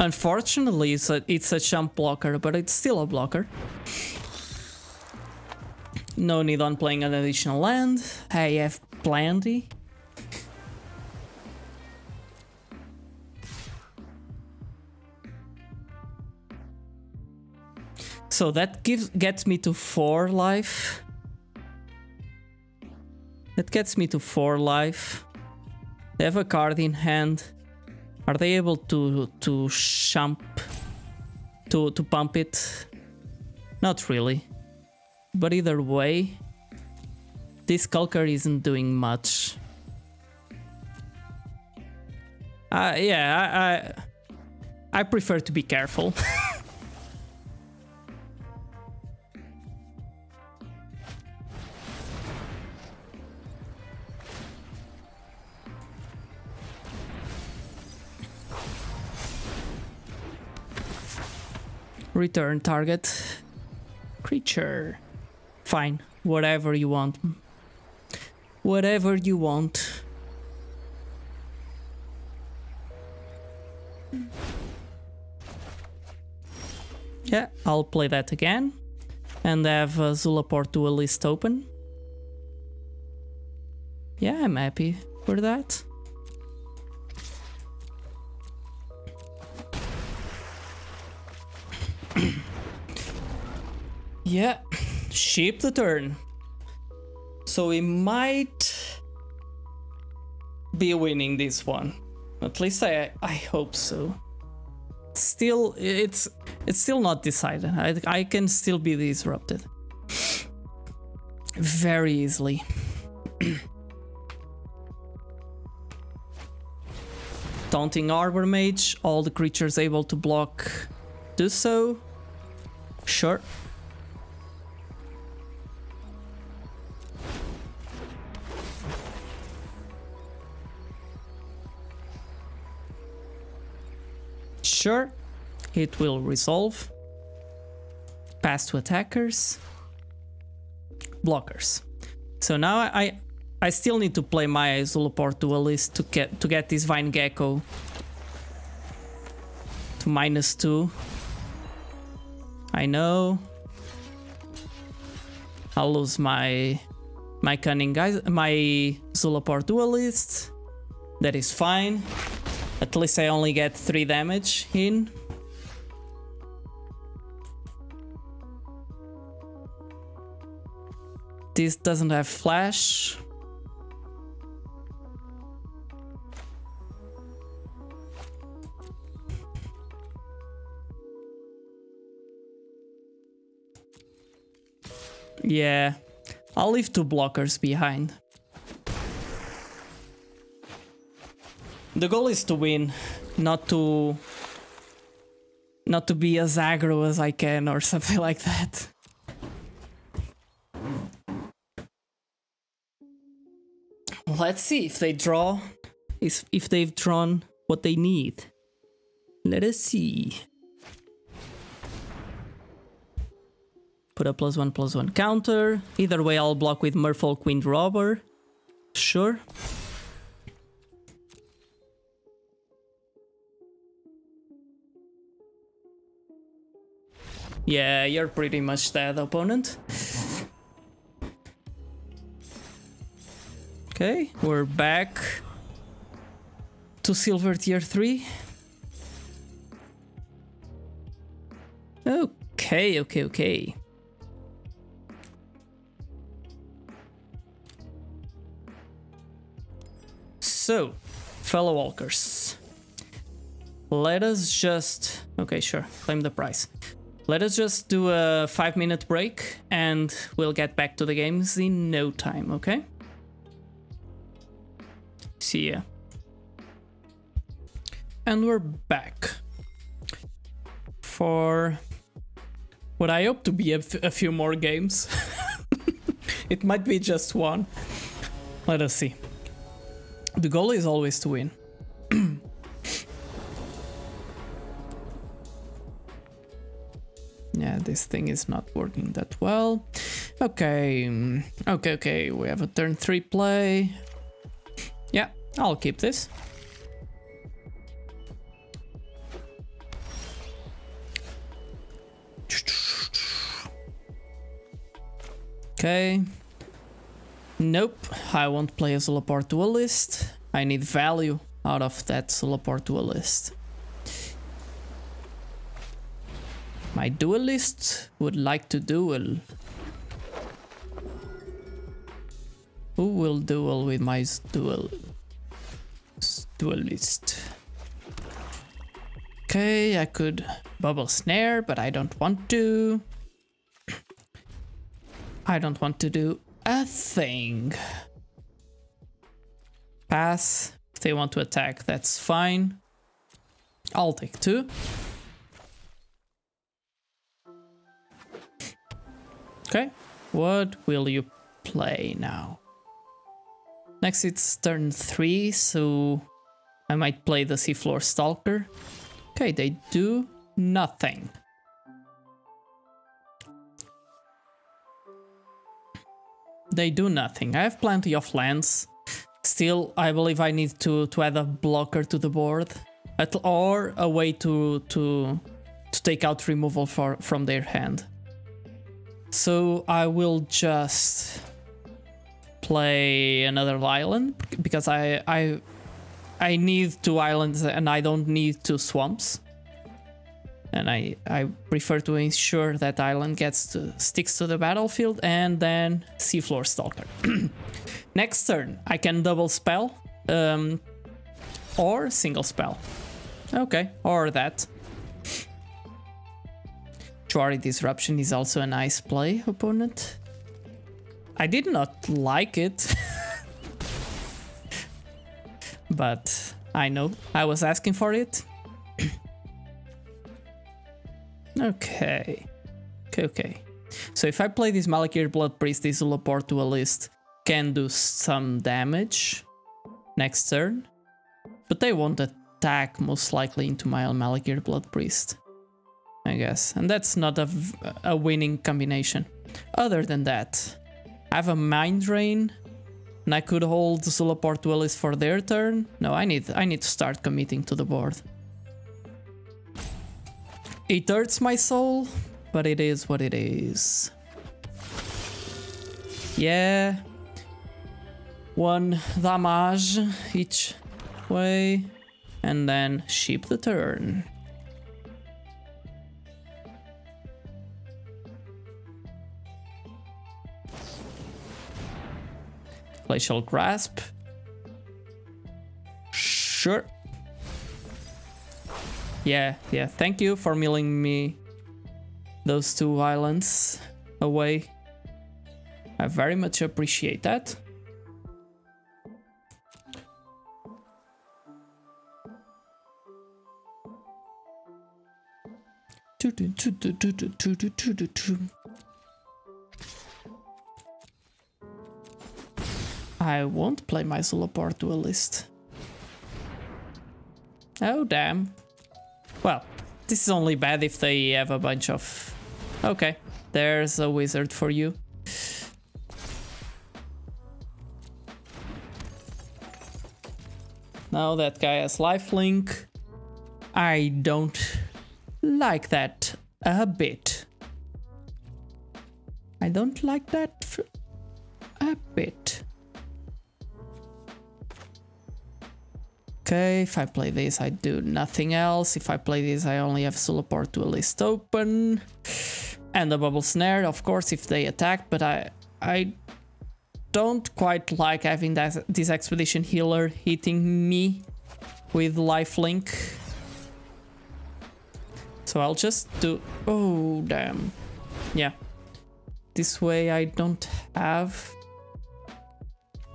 Unfortunately, it's a, it's a jump blocker, but it's still a blocker. No need on playing an additional land. I have plenty. So that gives gets me to 4 life. That gets me to 4 life. They have a card in hand. Are they able to to jump to to pump it? Not really. But either way, this Skulker isn't doing much. Uh, yeah, I, I I prefer to be careful. Return target. Creature. Fine. Whatever you want. Whatever you want. Yeah, I'll play that again. And have uh, Zulaport list open. Yeah, I'm happy for that. Yeah, sheep the turn. So we might be winning this one. At least I I hope so. Still, it's it's still not decided. I I can still be disrupted very easily. Taunting Arbor Mage, all the creatures able to block do so. Sure. Sure, it will resolve. Pass to attackers. Blockers. So now I I still need to play my Zulaport Duelist to get to get this Vine Gecko to minus two. I know. I'll lose my my cunning guys my Zulaport Duelist. That is fine. At least I only get 3 damage in. This doesn't have flash. Yeah, I'll leave two blockers behind. The goal is to win, not to not to be as aggro as I can or something like that. Let's see if they draw, if, if they've drawn what they need. Let us see. Put a plus one plus one counter. Either way, I'll block with Merfolk Windrobber. Sure. Yeah, you're pretty much dead, opponent. Okay, we're back to silver tier 3. Okay, okay, okay. So, fellow walkers, let us just... Okay, sure, claim the price. Let us just do a five minute break and we'll get back to the games in no time, okay? See ya. And we're back for what I hope to be a, few more games. it might be just one. Let us see. The goal is always to win. yeah, this thing is not working that well. Okay, mm, okay, okay, we have a turn 3 play. Yeah, I'll keep this. Okay. Nope, I won't play a Zulaport Duelist. I need value out of that Zulaport Duelist. My duelist would like to duel. Who will duel with my duel duelist? Okay, I could bubble snare, but I don't want to. I don't want to do a thing. Pass. If they want to attack, that's fine. I'll take two. Okay, what will you play now? Next it's turn 3, so I might play the Seafloor Stalker. Okay, they do nothing. They do nothing. I have plenty of lands. Still, I believe I need to, to add a blocker to the board. At, or a way to, to, to take out removal for, from their hand. So I will just play another island because I I I need two islands and I don't need two swamps. And I, I prefer to ensure that island gets to sticks to the battlefield and then seafloor stalker. Next turn I can double spell um, or single spell. Okay, or that. Jwari Disruption is also a nice play, opponent. I did not like it. but I know I was asking for it. okay. Okay, okay. So if I play this Malakir Blood Priest, this Zulaport Duelist can do some damage next turn. But they won't attack most likely into my Malakir Blood Priest. I guess. And that's not a, a winning combination. Other than that, I have a Mind Drain, and I could hold Zulaport Duelist for their turn. No, I need I need to start committing to the board. It hurts my soul, but it is what it is. Yeah. One damage each way, and then ship the turn. Glacial Grasp. Sure. Yeah, yeah, thank you for milling me those two islands away. I very much appreciate that. I won't play my Zulaport Duelist. Oh, damn. Well, this is only bad if they have a bunch of... Okay, there's a wizard for you. Now that guy has lifelink. I don't like that a bit. I don't like that a bit. Okay, if I play this, I do nothing else. If I play this, I only have Zulaport Duelist open. And a Bubble Snare, of course, if they attack, but I I don't quite like having that, this Expedition Healer hitting me with lifelink. So I'll just do... Oh, damn. Yeah. This way I don't have...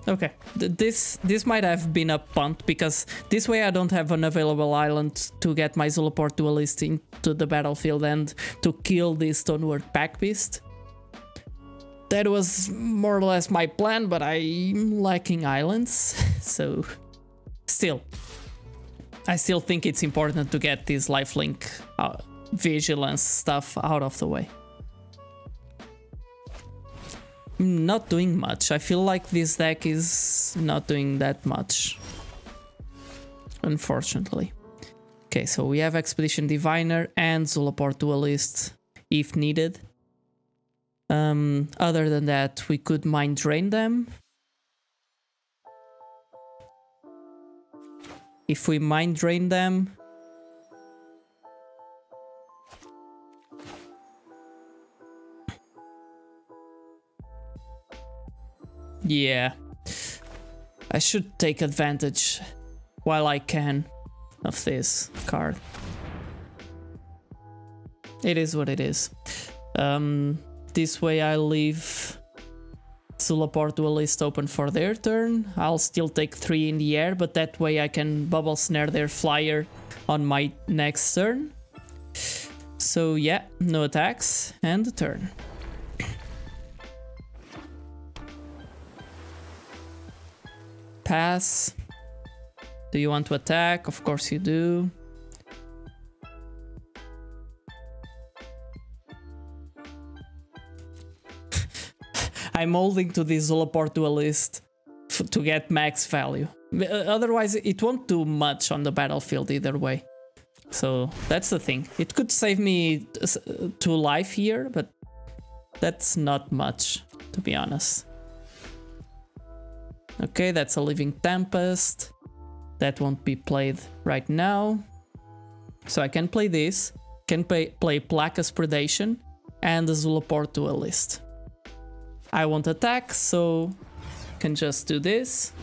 Okay, Th this this might have been a punt because this way I don't have an available island to get my Zulaport Duelist into the battlefield and to kill this Stoneward Pack Beast. That was more or less my plan, but I'm lacking islands, so still. I still think it's important to get this lifelink uh, vigilance stuff out of the way not doing much. I feel like this deck is not doing that much. Unfortunately. Okay, so we have Expedition Diviner and Zulaport Duelist if needed. Um, other than that, we could Mind Drain them. If we Mind Drain them, Yeah. I should take advantage while I can of this card. It is what it is. Um, this way I leave Zulaport Duelist open for their turn. I'll still take three in the air, but that way I can bubble snare their flyer on my next turn. So yeah, no attacks and turn. Pass. Do you want to attack? Of course you do. I'm holding to this Zulaport Duelist to get max value. Uh, otherwise, it won't do much on the battlefield either way. So that's the thing. It could save me two life here, but that's not much, to be honest. Okay, that's a Living Tempest. That won't be played right now. So I can play this, can play, Pelakka Predation and the Zulaport Duelist. I won't attack, so can just do this.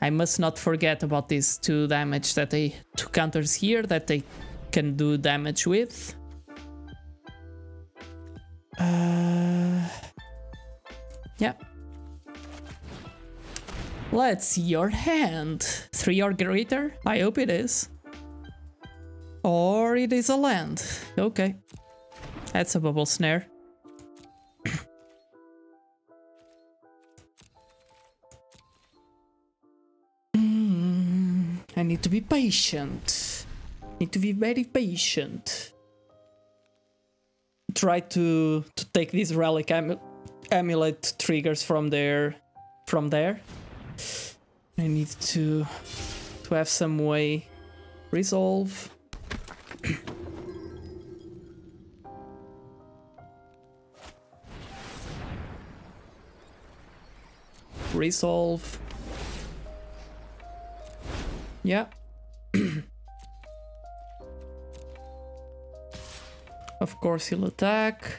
I must not forget about these two damage that they two counters here that they can do damage with. Uh, yeah. Let's see your hand. Three or greater? I hope it is. Or it is a land. Okay. That's a bubble snare. mm, I need to be patient. Need to be very patient. Try to to take this relic amulet triggers from there from there. I need to to have some way resolve. resolve. Yeah. of course he'll attack.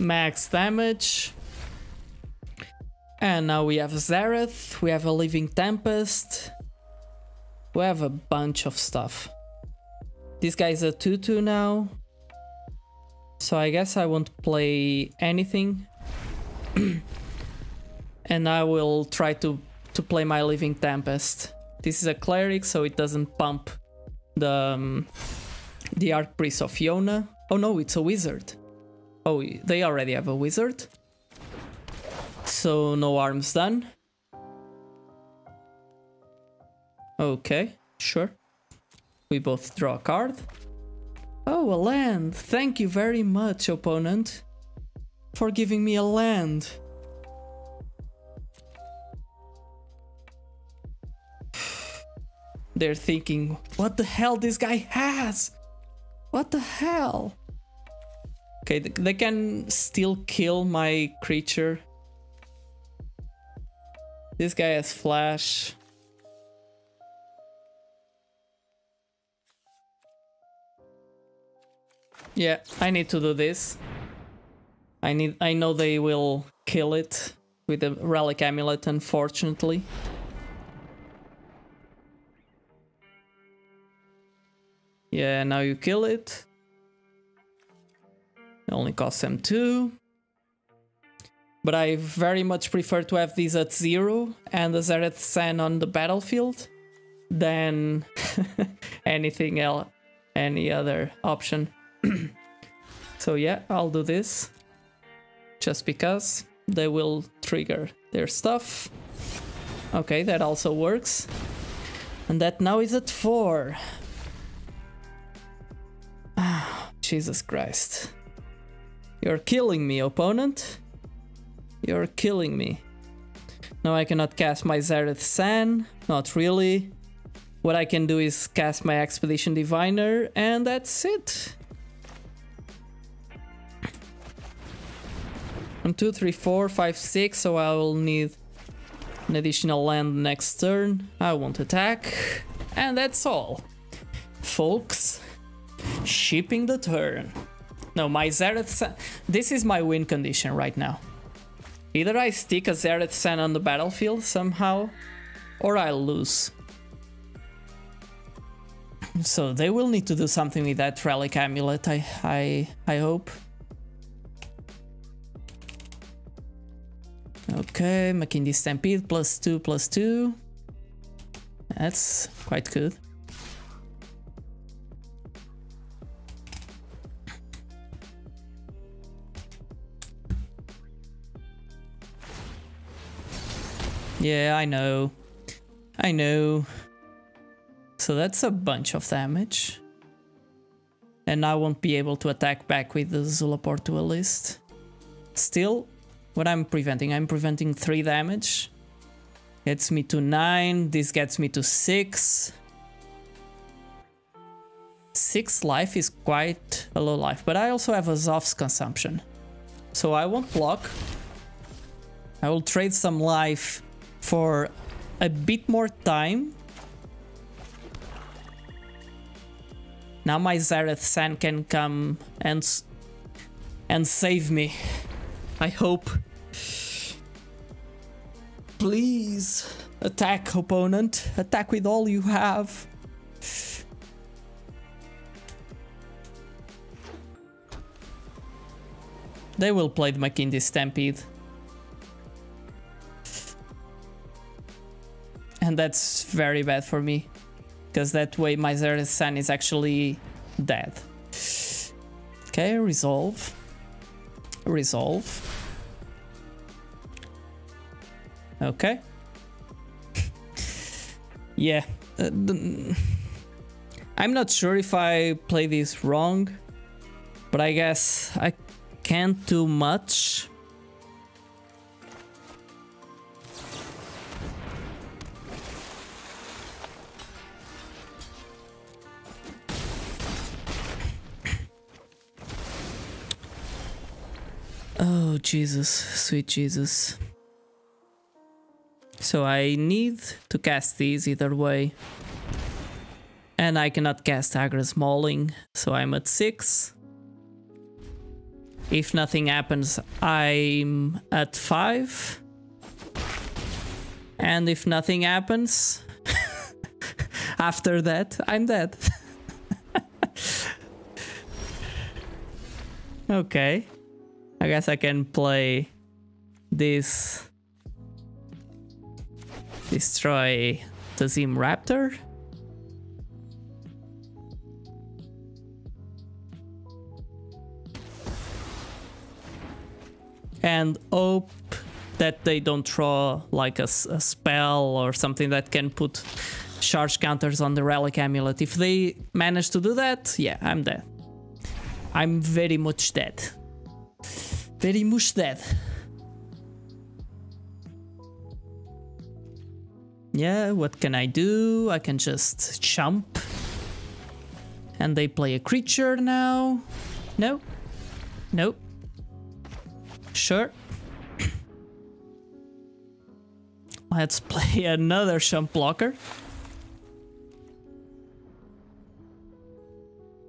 Max damage. And now we have Zareth, we have a Living Tempest, we have a bunch of stuff. This guy's a 2-2 now, so I guess I won't play anything. and I will try to, to play my Living Tempest. This is a Cleric, so it doesn't pump the, um, the Archpriest of Iona. Oh no, it's a Wizard. Oh, they already have a wizard. So no arms done. Okay, sure. We both draw a card. Oh, a land. Thank you very much, opponent, for giving me a land. They're thinking, what the hell this guy has? What the hell? Okay, they can still kill my creature. This guy has flash. Yeah, I need to do this. I need I know they will kill it with the relic amulet unfortunately. Yeah, now you kill it. It only costs them two. But I very much prefer to have these at zero and the Zareth San on the battlefield than anything else, any other option. so yeah, I'll do this. Just because they will trigger their stuff. Okay, that also works. And that now is at four. Ah, Jesus Christ. You're killing me, opponent. You're killing me. Now I cannot cast my Zareth San. Not really. What I can do is cast my Expedition Diviner, and that's it. I'm two, three, four, five, six, so I will need an additional land next turn. I won't attack. And that's all. Folks, shipping the turn. No, my San... This is my win condition right now. Either I stick a Zareth San on the battlefield somehow, or I lose. So they will need to do something with that relic amulet, I I I hope. Okay, Makindi Stampede plus two plus two. That's quite good. Yeah, I know. I know. So that's a bunch of damage. And I won't be able to attack back with the Zulaport Duelist. Still, what I'm preventing? I'm preventing 3 damage. Gets me to 9, this gets me to 6. 6 life is quite a low life, but I also have a Zof's consumption. So I won't block. I will trade some life for a bit more time. Now my Zareth San can come and and save me. I hope. Please attack opponent. Attack with all you have. They will play the Makindi Stampede. And that's very bad for me. Because that way my Zareth San is actually dead. Okay, resolve. Resolve. Okay. yeah. Uh, I'm not sure if I play this wrong, but I guess I can't do much Jesus, sweet Jesus. So I need to cast these either way. And I cannot cast Hagra's Mauling, so I'm at 6. If nothing happens, I'm at 5. And if nothing happens, after that, I'm dead. okay. I guess I can play this destroy the Tazeem Raptor. And hope that they don't draw like a, a, spell or something that can put charge counters on the relic amulet. If they manage to do that, yeah, I'm dead. I'm very much dead. Very much dead. Yeah, what can I do? I can just jump. And they play a creature now. No? No? Sure. Let's play another jump blocker.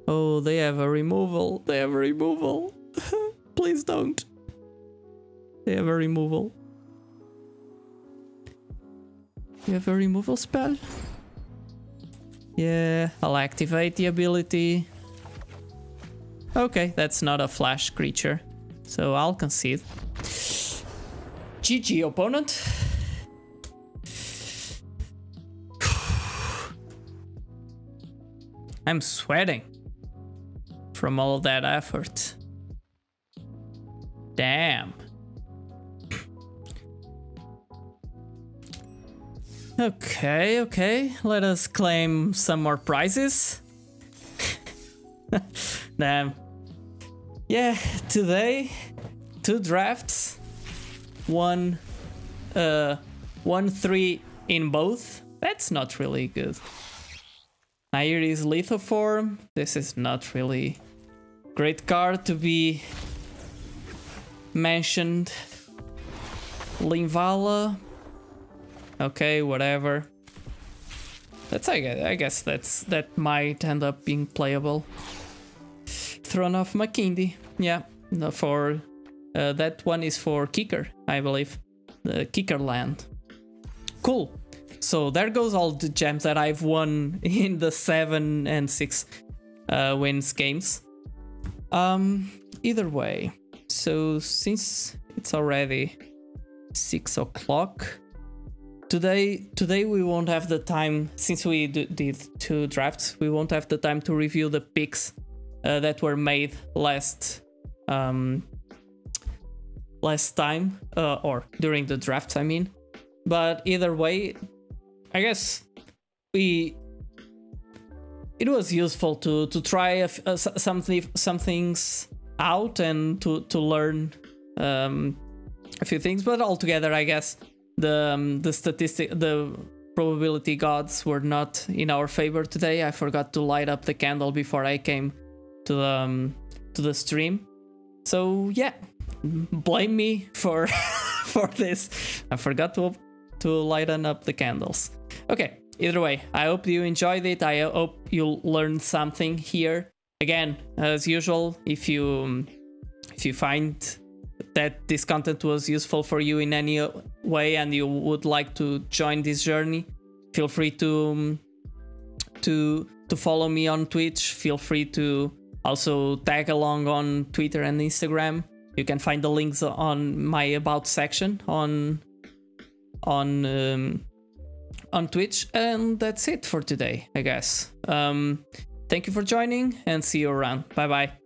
Oh, they have a removal. They have a removal. Please don't. They have a removal. You have a removal spell? Yeah, I'll activate the ability. Okay, that's not a flash creature. So I'll concede. GG, opponent. I'm sweating from all that effort. Damn. Okay, okay. Let us claim some more prizes. Damn. Yeah, today, two drafts. One, uh, one three in both. That's not really good. Nahiri's Lithoform. This is not really great card to be mentioned. Linvala. Okay, whatever. That's I guess, I guess that's that might end up being playable. Throne of Makindi. Yeah, for uh, that one is for Kicker, I believe. The Kicker land. Cool. So there goes all the gems that I've won in the 7 and 6 uh, wins games. Um, either way, so since it's already 6 o'clock, today today we won't have the time, since we did two drafts, we won't have the time to review the picks uh, that were made last um, last time, uh, or during the drafts, I mean. But either way, I guess we it was useful to to try uh, something some things out and to to learn um, a few things. But altogether, I guess the um, the statistic the probability gods were not in our favor today. I forgot to light up the candle before I came to the um, to the stream. So yeah, blame me for for this. I forgot to to lighten up the candles. Okay, either way, I hope you enjoyed it. I hope you learned something here. Again, as usual, if you if you find that this content was useful for you in any way and you would like to join this journey, feel free to to to follow me on Twitch. Feel free to also tag along on Twitter and Instagram. You can find the links on my about section on on um, on Twitch, and that's it for today, I guess. Um, thank you for joining, and see you around. Bye bye.